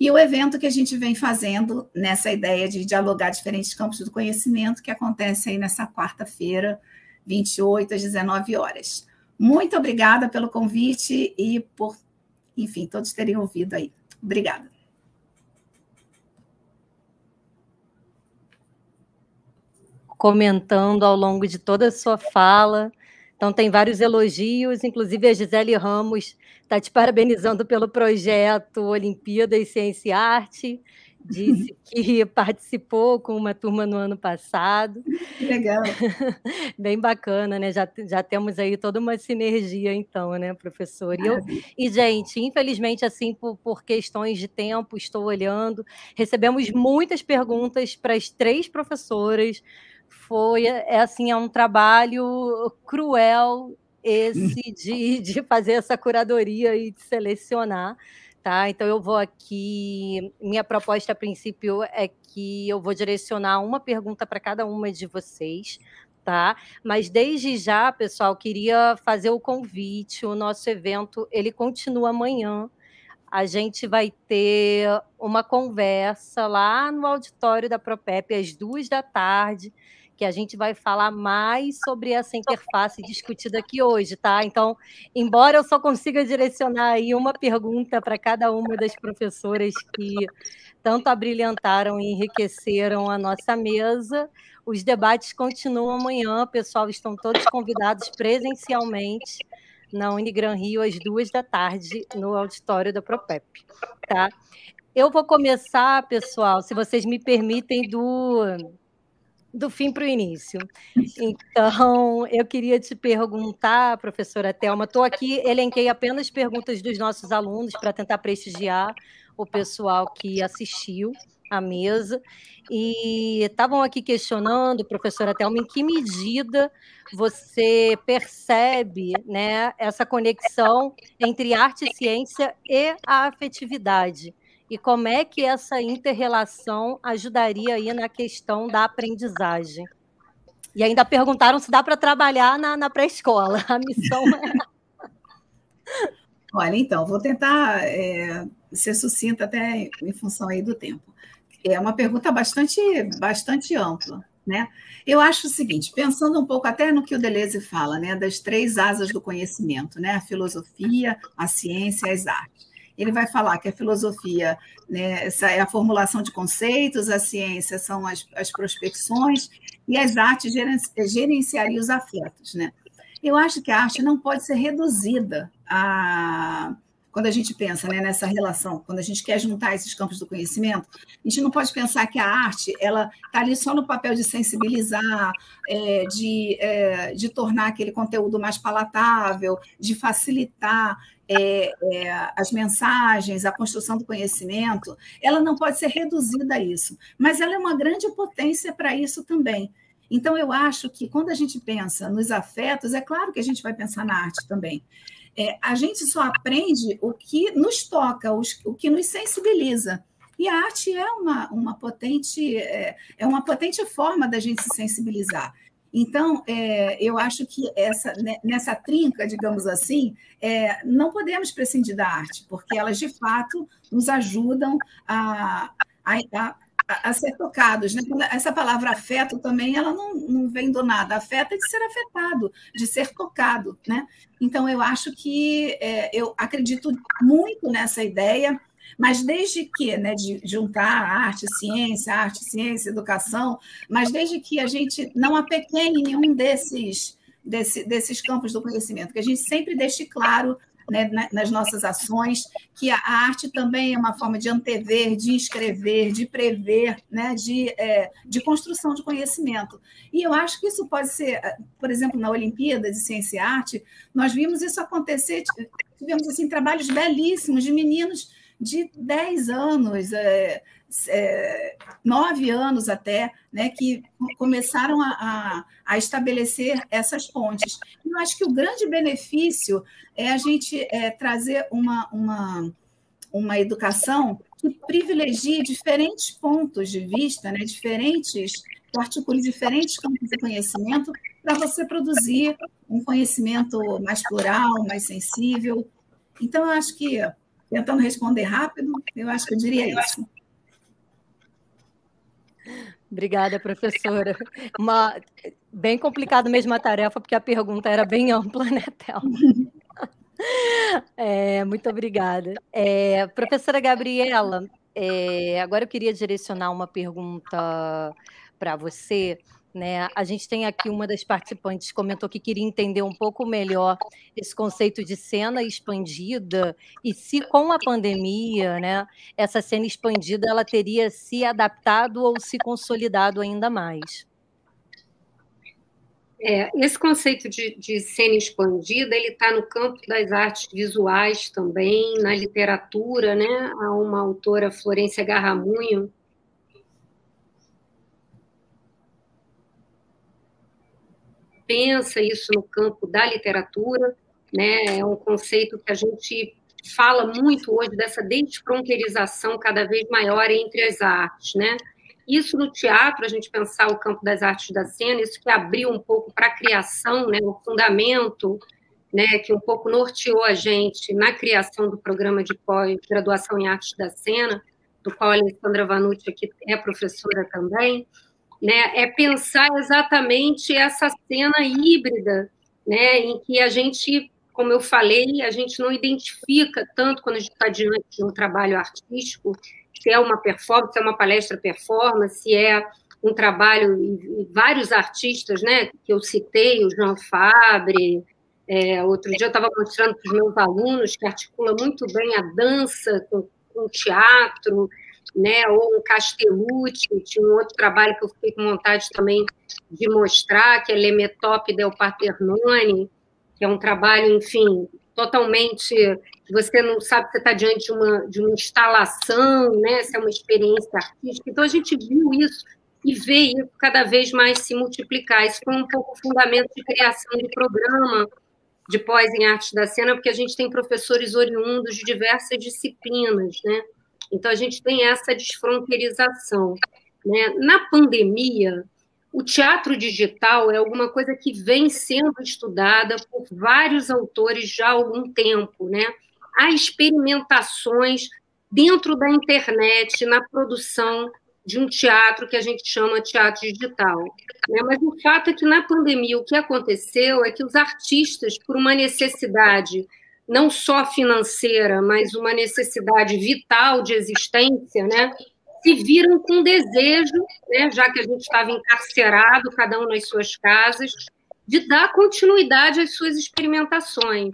[SPEAKER 10] E o evento que a gente vem fazendo nessa ideia de dialogar diferentes campos do conhecimento, que acontece aí nessa quarta-feira, 28 às 19 horas. Muito obrigada pelo convite e por, enfim, todos terem ouvido aí. Obrigada.
[SPEAKER 2] Comentando ao longo de toda a sua fala, então, tem vários elogios, inclusive a Gisele Ramos está te parabenizando pelo projeto Olimpíadas Ciência e Arte. Disse que participou com uma turma no ano passado.
[SPEAKER 10] Legal.
[SPEAKER 2] Bem bacana, né? Já, já temos aí toda uma sinergia, então, né, professor? E, eu, e gente, infelizmente, assim, por, por questões de tempo, estou olhando, recebemos muitas perguntas para as três professoras foi é assim é um trabalho cruel esse de, de fazer essa curadoria e de selecionar tá? Então eu vou aqui minha proposta a princípio é que eu vou direcionar uma pergunta para cada uma de vocês tá? Mas desde já pessoal queria fazer o convite o nosso evento ele continua amanhã. A gente vai ter uma conversa lá no auditório da Propep às duas da tarde, que a gente vai falar mais sobre essa interface discutida aqui hoje, tá? Então, embora eu só consiga direcionar aí uma pergunta para cada uma das professoras que tanto abrilhantaram e enriqueceram a nossa mesa, os debates continuam amanhã, pessoal, estão todos convidados presencialmente na Unigran Rio às duas da tarde no auditório da Propep, tá? Eu vou começar, pessoal, se vocês me permitem, do do fim para o início. Então, eu queria te perguntar, professora Thelma, estou aqui, elenquei apenas perguntas dos nossos alunos para tentar prestigiar o pessoal que assistiu à mesa, e estavam aqui questionando, professora Thelma, em que medida você percebe né, essa conexão entre arte e ciência e a afetividade? E como é que essa interrelação ajudaria aí na questão da aprendizagem. E ainda perguntaram se dá para trabalhar na, na pré-escola. A missão é.
[SPEAKER 10] Olha, então, vou tentar é, ser sucinta até em função aí do tempo. É uma pergunta bastante, bastante ampla. Né? Eu acho o seguinte, pensando um pouco até no que o Deleuze fala, né, das três asas do conhecimento, né, a filosofia, a ciência e as artes ele vai falar que a filosofia né, essa é a formulação de conceitos, a ciência são as, as prospecções e as artes gerenciariam os afetos. Né? Eu acho que a arte não pode ser reduzida a quando a gente pensa né, nessa relação, quando a gente quer juntar esses campos do conhecimento, a gente não pode pensar que a arte ela está ali só no papel de sensibilizar, é, de, é, de tornar aquele conteúdo mais palatável, de facilitar é, é, as mensagens, a construção do conhecimento, ela não pode ser reduzida a isso, mas ela é uma grande potência para isso também. Então, eu acho que quando a gente pensa nos afetos, é claro que a gente vai pensar na arte também. É, a gente só aprende o que nos toca, os, o que nos sensibiliza. E a arte é uma, uma potente é, é uma potente forma da gente se sensibilizar. Então, é, eu acho que essa, né, nessa trinca, digamos assim, é, não podemos prescindir da arte, porque elas, de fato, nos ajudam a, a, a, a ser tocados. Né? Essa palavra afeto também ela não, não vem do nada. Afeto é de ser afetado, de ser tocado. Né? Então, eu acho que é, eu acredito muito nessa ideia mas desde que, né, de juntar arte, ciência, arte, ciência, educação, mas desde que a gente não apequene nenhum desses, desse, desses campos do conhecimento, que a gente sempre deixe claro né, nas nossas ações, que a arte também é uma forma de antever, de inscrever, de prever, né, de, é, de construção de conhecimento. E eu acho que isso pode ser, por exemplo, na Olimpíada de Ciência e Arte, nós vimos isso acontecer, tivemos assim, trabalhos belíssimos de meninos de 10 anos, é, é, nove anos até, né, que começaram a, a, a, estabelecer essas pontes. Eu acho que o grande benefício é a gente é, trazer uma, uma, uma educação que privilegie diferentes pontos de vista, né, diferentes, que articule diferentes campos de conhecimento para você produzir um conhecimento mais plural, mais sensível. Então, eu acho que Tentando responder rápido, eu acho que eu diria isso.
[SPEAKER 2] Obrigada, professora. Uma, bem complicada mesmo a tarefa, porque a pergunta era bem ampla, né, Thelma? É, muito obrigada. É, professora Gabriela, é, agora eu queria direcionar uma pergunta para você. Né? A gente tem aqui uma das participantes comentou que queria entender um pouco melhor esse conceito de cena expandida e se com a pandemia, né, essa cena expandida ela teria se adaptado ou se consolidado ainda mais.
[SPEAKER 6] É, esse conceito de, de cena expandida ele está no campo das artes visuais também, na literatura, né? Há uma autora, Florência Garramunho, pensa isso no campo da literatura, né? É um conceito que a gente fala muito hoje dessa desfronteirização cada vez maior entre as artes, né? Isso no teatro, a gente pensar o campo das artes da cena, isso que abriu um pouco para a criação, né? O fundamento né, que um pouco norteou a gente na criação do programa de pós-graduação em artes da cena, do qual a Alessandra Vanucci aqui é professora também, né, é pensar exatamente essa cena híbrida, né, em que a gente, como eu falei, a gente não identifica tanto quando a gente está diante de um trabalho artístico, se é uma performance, se é uma palestra performance, se é um trabalho, e vários artistas, né, que eu citei, o Jean Fabre, é, outro dia eu estava mostrando para os meus alunos que articula muito bem a dança com, com teatro, né, ou um Castellucci, tinha um outro trabalho que eu fiquei com vontade também de mostrar, que é Lemetop del Paternone, que é um trabalho, enfim, totalmente, você não sabe você está diante de uma, de uma instalação, né, se é uma experiência artística, então a gente viu isso e vê isso cada vez mais se multiplicar, isso foi um pouco o fundamento de criação de programa, de pós em artes da cena, porque a gente tem professores oriundos de diversas disciplinas, né? Então a gente tem essa desfronteirização. Né? Na pandemia, o teatro digital é alguma coisa que vem sendo estudada por vários autores já há algum tempo, né? Há experimentações dentro da internet na produção de um teatro que a gente chama teatro digital. Né? Mas o fato é que na pandemia o que aconteceu é que os artistas, por uma necessidade não só financeira, mas uma necessidade vital de existência, né, se viram com desejo, né, já que a gente estava encarcerado, cada um nas suas casas, de dar continuidade às suas experimentações.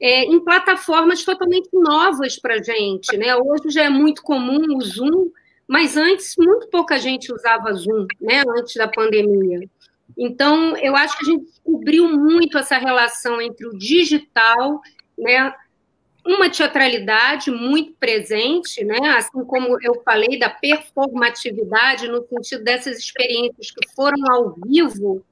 [SPEAKER 6] É, em plataformas totalmente novas para a gente. Né? Hoje já é muito comum o Zoom, mas antes muito pouca gente usava Zoom, né, antes da pandemia. Então, eu acho que a gente descobriu muito essa relação entre o digital, né, uma teatralidade muito presente, né, assim como eu falei da performatividade no sentido dessas experiências que foram ao vivo,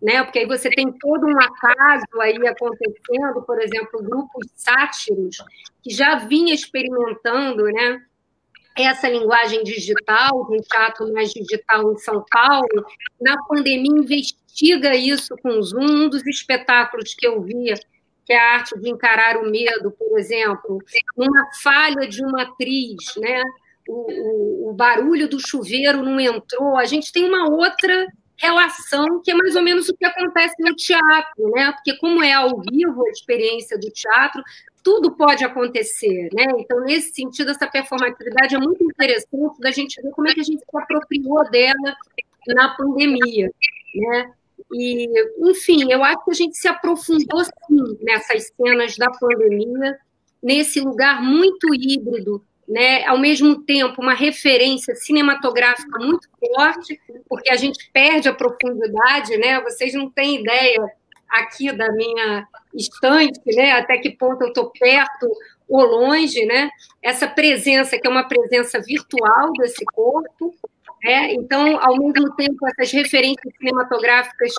[SPEAKER 6] né, porque aí você tem todo um acaso aí acontecendo, por exemplo, grupos sátiros que já vinha experimentando, né, essa linguagem digital, um teatro mais digital em São Paulo, na pandemia investiga isso com Zoom. Um dos espetáculos que eu via, que é a arte de encarar o medo, por exemplo, uma falha de uma atriz, né? O, o, o barulho do chuveiro não entrou. A gente tem uma outra relação que é mais ou menos o que acontece no teatro, né? Porque como é ao vivo a experiência do teatro, tudo pode acontecer, né? Então, nesse sentido, essa performatividade é muito interessante da gente ver como é que a gente se apropriou dela na pandemia, né? E, enfim, eu acho que a gente se aprofundou sim nessas cenas da pandemia, nesse lugar muito híbrido, né? Ao mesmo tempo, uma referência cinematográfica muito forte, porque a gente perde a profundidade, né? Vocês não têm ideia aqui da minha estante, né? Até que ponto eu estou perto ou longe, né? Essa presença que é uma presença virtual desse corpo, né? Então, ao mesmo tempo, essas referências cinematográficas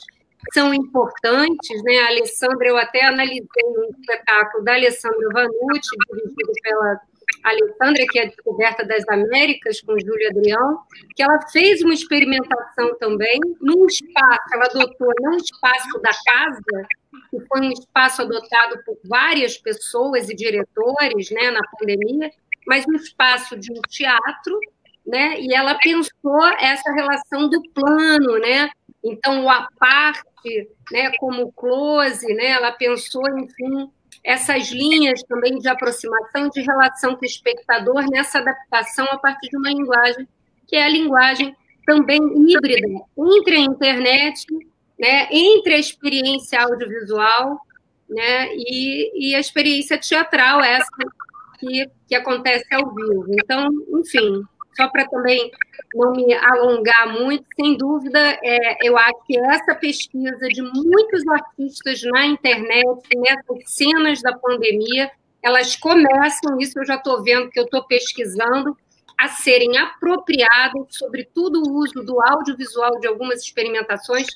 [SPEAKER 6] são importantes, né? A Alessandra, eu até analisei um espetáculo da Alessandra Vanucci, dirigido pela Alessandra, que é a Descoberta das Américas, com Júlia Adrião, que ela fez uma experimentação também num espaço, ela adotou não um espaço da casa, que foi um espaço adotado por várias pessoas e diretores né, na pandemia, mas um espaço de um teatro, né, e ela pensou essa relação do plano, né, então o a parte, né, como close, né, ela pensou, enfim, essas linhas também de aproximação, de relação com o espectador, nessa adaptação a partir de uma linguagem que é a linguagem também híbrida entre a internet, né, entre a experiência audiovisual né, e, e a experiência teatral, essa que, que acontece ao vivo. Então, enfim, só para também não me alongar muito, sem dúvida, é, eu acho que essa pesquisa de muitos artistas na internet, nessas cenas da pandemia, elas começam, isso eu já estou vendo que eu estou pesquisando, a serem apropriadas, sobretudo o uso do audiovisual de algumas experimentações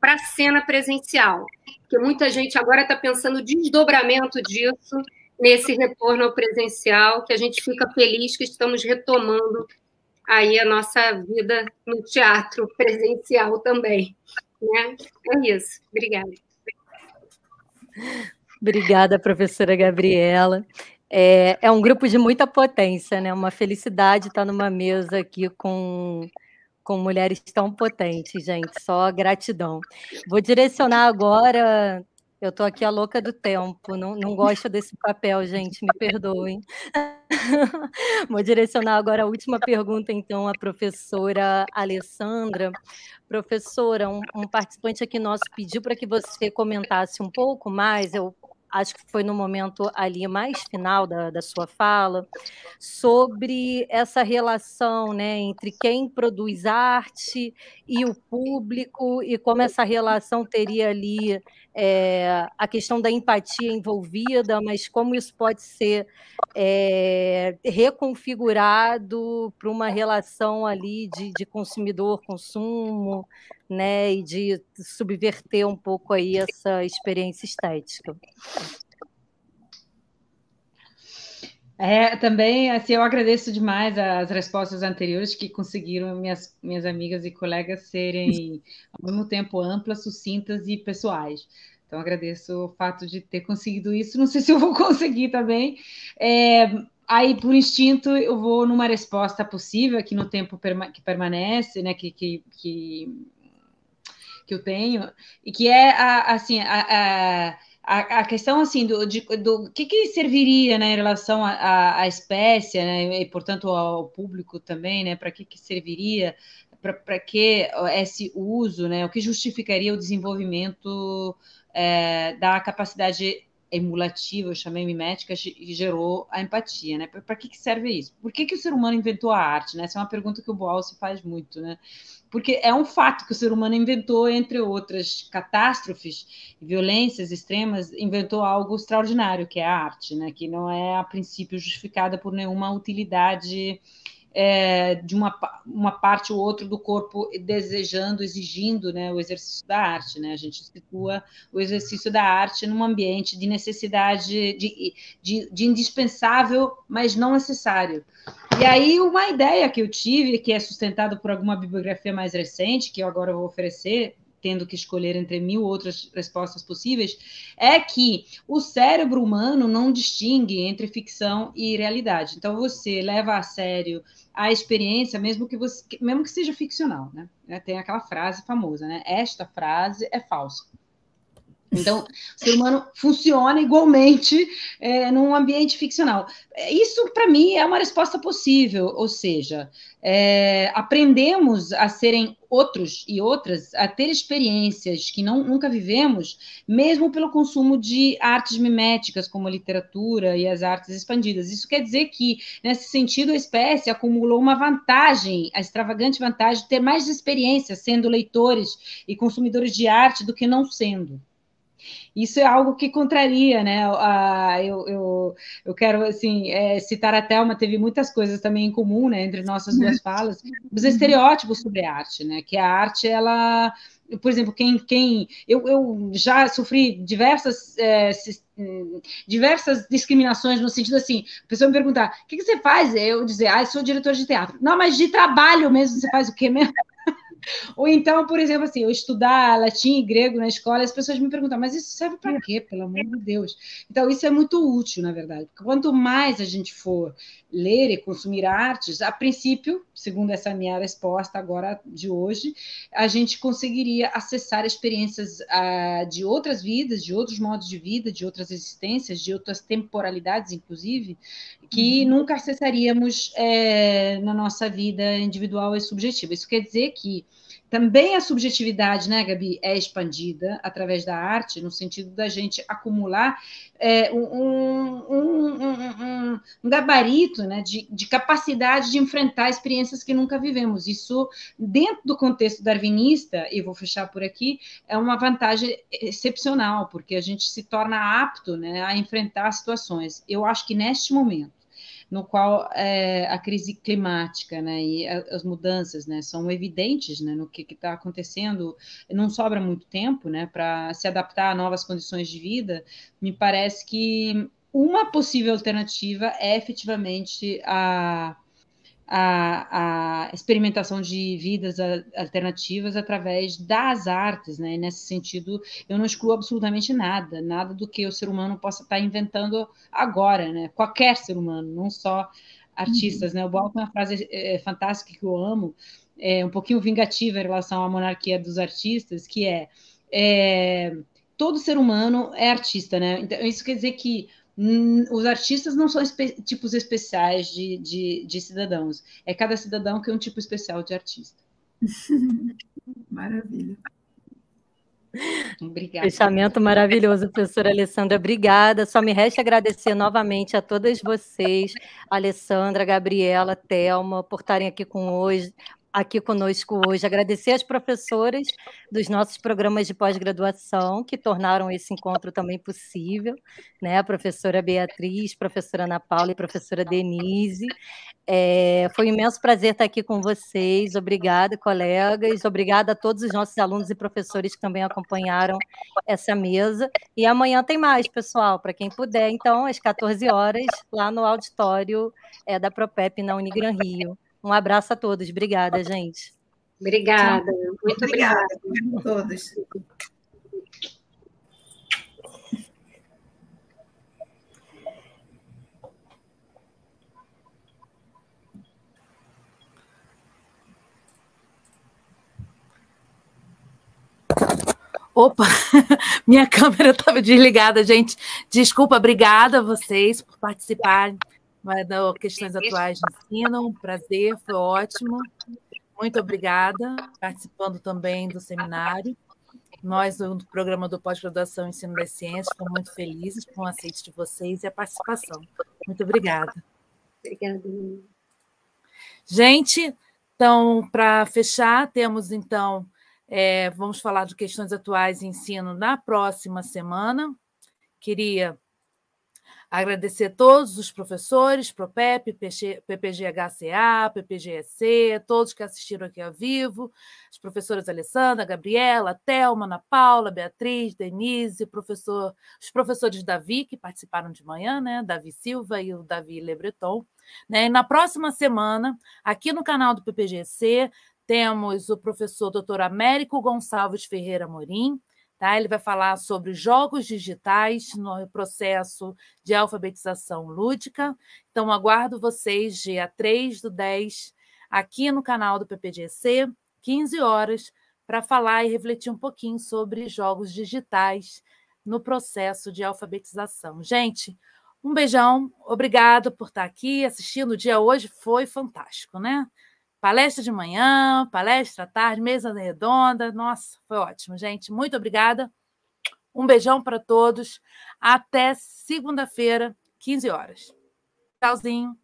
[SPEAKER 6] para a cena presencial. Porque muita gente agora está pensando o desdobramento disso nesse retorno ao presencial, que a gente fica feliz que estamos retomando aí a nossa vida no teatro presencial também. Né? É isso. Obrigada.
[SPEAKER 2] Obrigada, professora Gabriela. É, é, um grupo de muita potência, né? Uma felicidade estar numa mesa aqui com, com mulheres tão potentes, gente. Só gratidão. Vou direcionar agora eu estou aqui a louca do tempo, não, não gosto desse papel, gente, me perdoem. Vou direcionar agora a última pergunta, então, à professora Alessandra. Professora, um, um participante aqui nosso pediu para que você comentasse um pouco mais, eu acho que foi no momento ali mais final da, da sua fala, sobre essa relação né, entre quem produz arte e o público, e como essa relação teria ali é, a questão da empatia envolvida, mas como isso pode ser é, reconfigurado para uma relação ali de, de consumidor-consumo, né, e de subverter um pouco aí essa experiência estética.
[SPEAKER 4] É, também, assim, eu agradeço demais as respostas anteriores que conseguiram minhas, minhas amigas e colegas serem, ao mesmo tempo, amplas, sucintas e pessoais. Então, agradeço o fato de ter conseguido isso. Não sei se eu vou conseguir também. É, aí, por instinto, eu vou numa resposta possível, aqui no tempo perma que permanece, né, que, que, que que eu tenho, e que é a, assim, a, a, a questão assim do, de, do que, que serviria né, em relação à espécie, né, e portanto ao público também, né, para que, que serviria, para que esse uso, né, o que justificaria o desenvolvimento é, da capacidade emulativa, eu chamei mimética, que gerou a empatia, né? Para que, que serve isso? Por que, que o ser humano inventou a arte, né? Essa é uma pergunta que o Boal se faz muito, né? porque é um fato que o ser humano inventou, entre outras catástrofes e violências extremas, inventou algo extraordinário, que é a arte, né? que não é, a princípio, justificada por nenhuma utilidade é, de uma, uma parte ou outra do corpo desejando, exigindo né, o exercício da arte. Né? A gente situa o exercício da arte num ambiente de necessidade, de, de, de indispensável, mas não necessário. E aí, uma ideia que eu tive, que é sustentada por alguma bibliografia mais recente, que eu agora vou oferecer, tendo que escolher entre mil outras respostas possíveis, é que o cérebro humano não distingue entre ficção e realidade. Então você leva a sério a experiência, mesmo que você, mesmo que seja ficcional, né? Tem aquela frase famosa, né? Esta frase é falsa. Então, o ser humano funciona igualmente é, num ambiente ficcional. Isso, para mim, é uma resposta possível, ou seja, é, aprendemos a serem outros e outras, a ter experiências que não, nunca vivemos, mesmo pelo consumo de artes miméticas, como a literatura e as artes expandidas. Isso quer dizer que, nesse sentido, a espécie acumulou uma vantagem, a extravagante vantagem de ter mais experiência sendo leitores e consumidores de arte do que não sendo. Isso é algo que contraria, né? A, eu, eu, eu quero assim é, citar a Thelma, teve muitas coisas também em comum, né, entre nossas duas falas, os estereótipos sobre a arte, né? Que a arte ela por exemplo, quem, quem eu, eu já sofri diversas é, diversas discriminações no sentido assim, a pessoa me perguntar, o que, que você faz? Eu dizer, ah, eu sou diretor de teatro. Não, mas de trabalho mesmo, você faz o quê mesmo? Ou então, por exemplo, assim, eu estudar latim e grego na escola, as pessoas me perguntam, mas isso serve para quê, pelo amor de Deus? Então, isso é muito útil, na verdade, porque quanto mais a gente for ler e consumir artes, a princípio, segundo essa minha resposta agora de hoje, a gente conseguiria acessar experiências uh, de outras vidas, de outros modos de vida, de outras existências, de outras temporalidades, inclusive, que uhum. nunca acessaríamos é, na nossa vida individual e subjetiva. Isso quer dizer que também a subjetividade, né, Gabi, é expandida através da arte, no sentido da gente acumular é, um, um, um, um, gabarito né, de, de, capacidade de enfrentar experiências que nunca vivemos. Isso, dentro do contexto darwinista, e vou fechar por aqui, é uma vantagem excepcional, porque a gente se torna apto né, a enfrentar situações. Eu acho que neste momento, no qual é, a crise climática né, e as mudanças né, são evidentes né, no que está acontecendo, não sobra muito tempo né, para se adaptar a novas condições de vida, me parece que uma possível alternativa é efetivamente a, a, a experimentação de vidas alternativas através das artes, né? E nesse sentido, eu não excluo absolutamente nada, nada do que o ser humano possa estar inventando agora, né? Qualquer ser humano, não só artistas, uhum. né? O Bal tem uma frase é, fantástica que eu amo, é um pouquinho vingativa em relação à monarquia dos artistas, que é, é todo ser humano é artista, né? Então, isso quer dizer que os artistas não são espe tipos especiais de, de, de, cidadãos. É cada cidadão que é um tipo especial de artista.
[SPEAKER 10] Maravilha.
[SPEAKER 2] Obrigada. Fechamento maravilhoso, professora Alessandra. Obrigada. Só me resta agradecer novamente a todas vocês, Alessandra, Gabriela, Thelma, por estarem aqui com hoje, aqui conosco hoje. Agradecer às professoras dos nossos programas de pós-graduação que tornaram esse encontro também possível, né? A professora Beatriz, professora Ana Paula e professora Denise. É, foi um imenso prazer estar aqui com vocês. Obrigada, colegas. Obrigada a todos os nossos alunos e professores que também acompanharam essa mesa. E amanhã tem mais, pessoal, para quem puder. Então, às 14 horas, lá no auditório é, da Propep na Unigran Rio. Um abraço a todos. Obrigada, gente.
[SPEAKER 6] Obrigada. Muito obrigada.
[SPEAKER 10] obrigada a todos.
[SPEAKER 1] Opa, minha câmera estava desligada, gente. Desculpa, obrigada a vocês por participarem das questões atuais de ensino. Um prazer, foi ótimo. Muito obrigada, participando também do seminário. Nós, do programa do pós-graduação Ensino das Ciências, ficamos muito felizes com o aceite de vocês e a participação. Muito obrigada.
[SPEAKER 6] Obrigada.
[SPEAKER 1] Gente, então, para fechar, temos então é, vamos falar de questões atuais de ensino na próxima semana. Queria agradecer todos os professores, PROPEP, PPGHCA, PPGEC, todos que assistiram aqui ao vivo, as professoras Alessandra, Gabriela, Thelma, Ana Paula, Beatriz, Denise, professor, os professores Davi, que participaram de manhã, né? Davi Silva e o Davi Lebreton. Né? E na próxima semana, aqui no canal do PPGC, temos o professor Dr. Américo Gonçalves Ferreira Morim, tá? Ele vai falar sobre jogos digitais no processo de alfabetização lúdica. Então, aguardo vocês dia 3 do 10 aqui no canal do PPGC, 15 horas, para falar e refletir um pouquinho sobre jogos digitais no processo de alfabetização. Gente, um beijão, obrigado por estar aqui assistindo. O dia hoje foi fantástico, né? Palestra de manhã, palestra à tarde, mesa redonda. Nossa, foi ótimo, gente. Muito obrigada. Um beijão para todos. Até segunda-feira, 15 horas. Tchauzinho.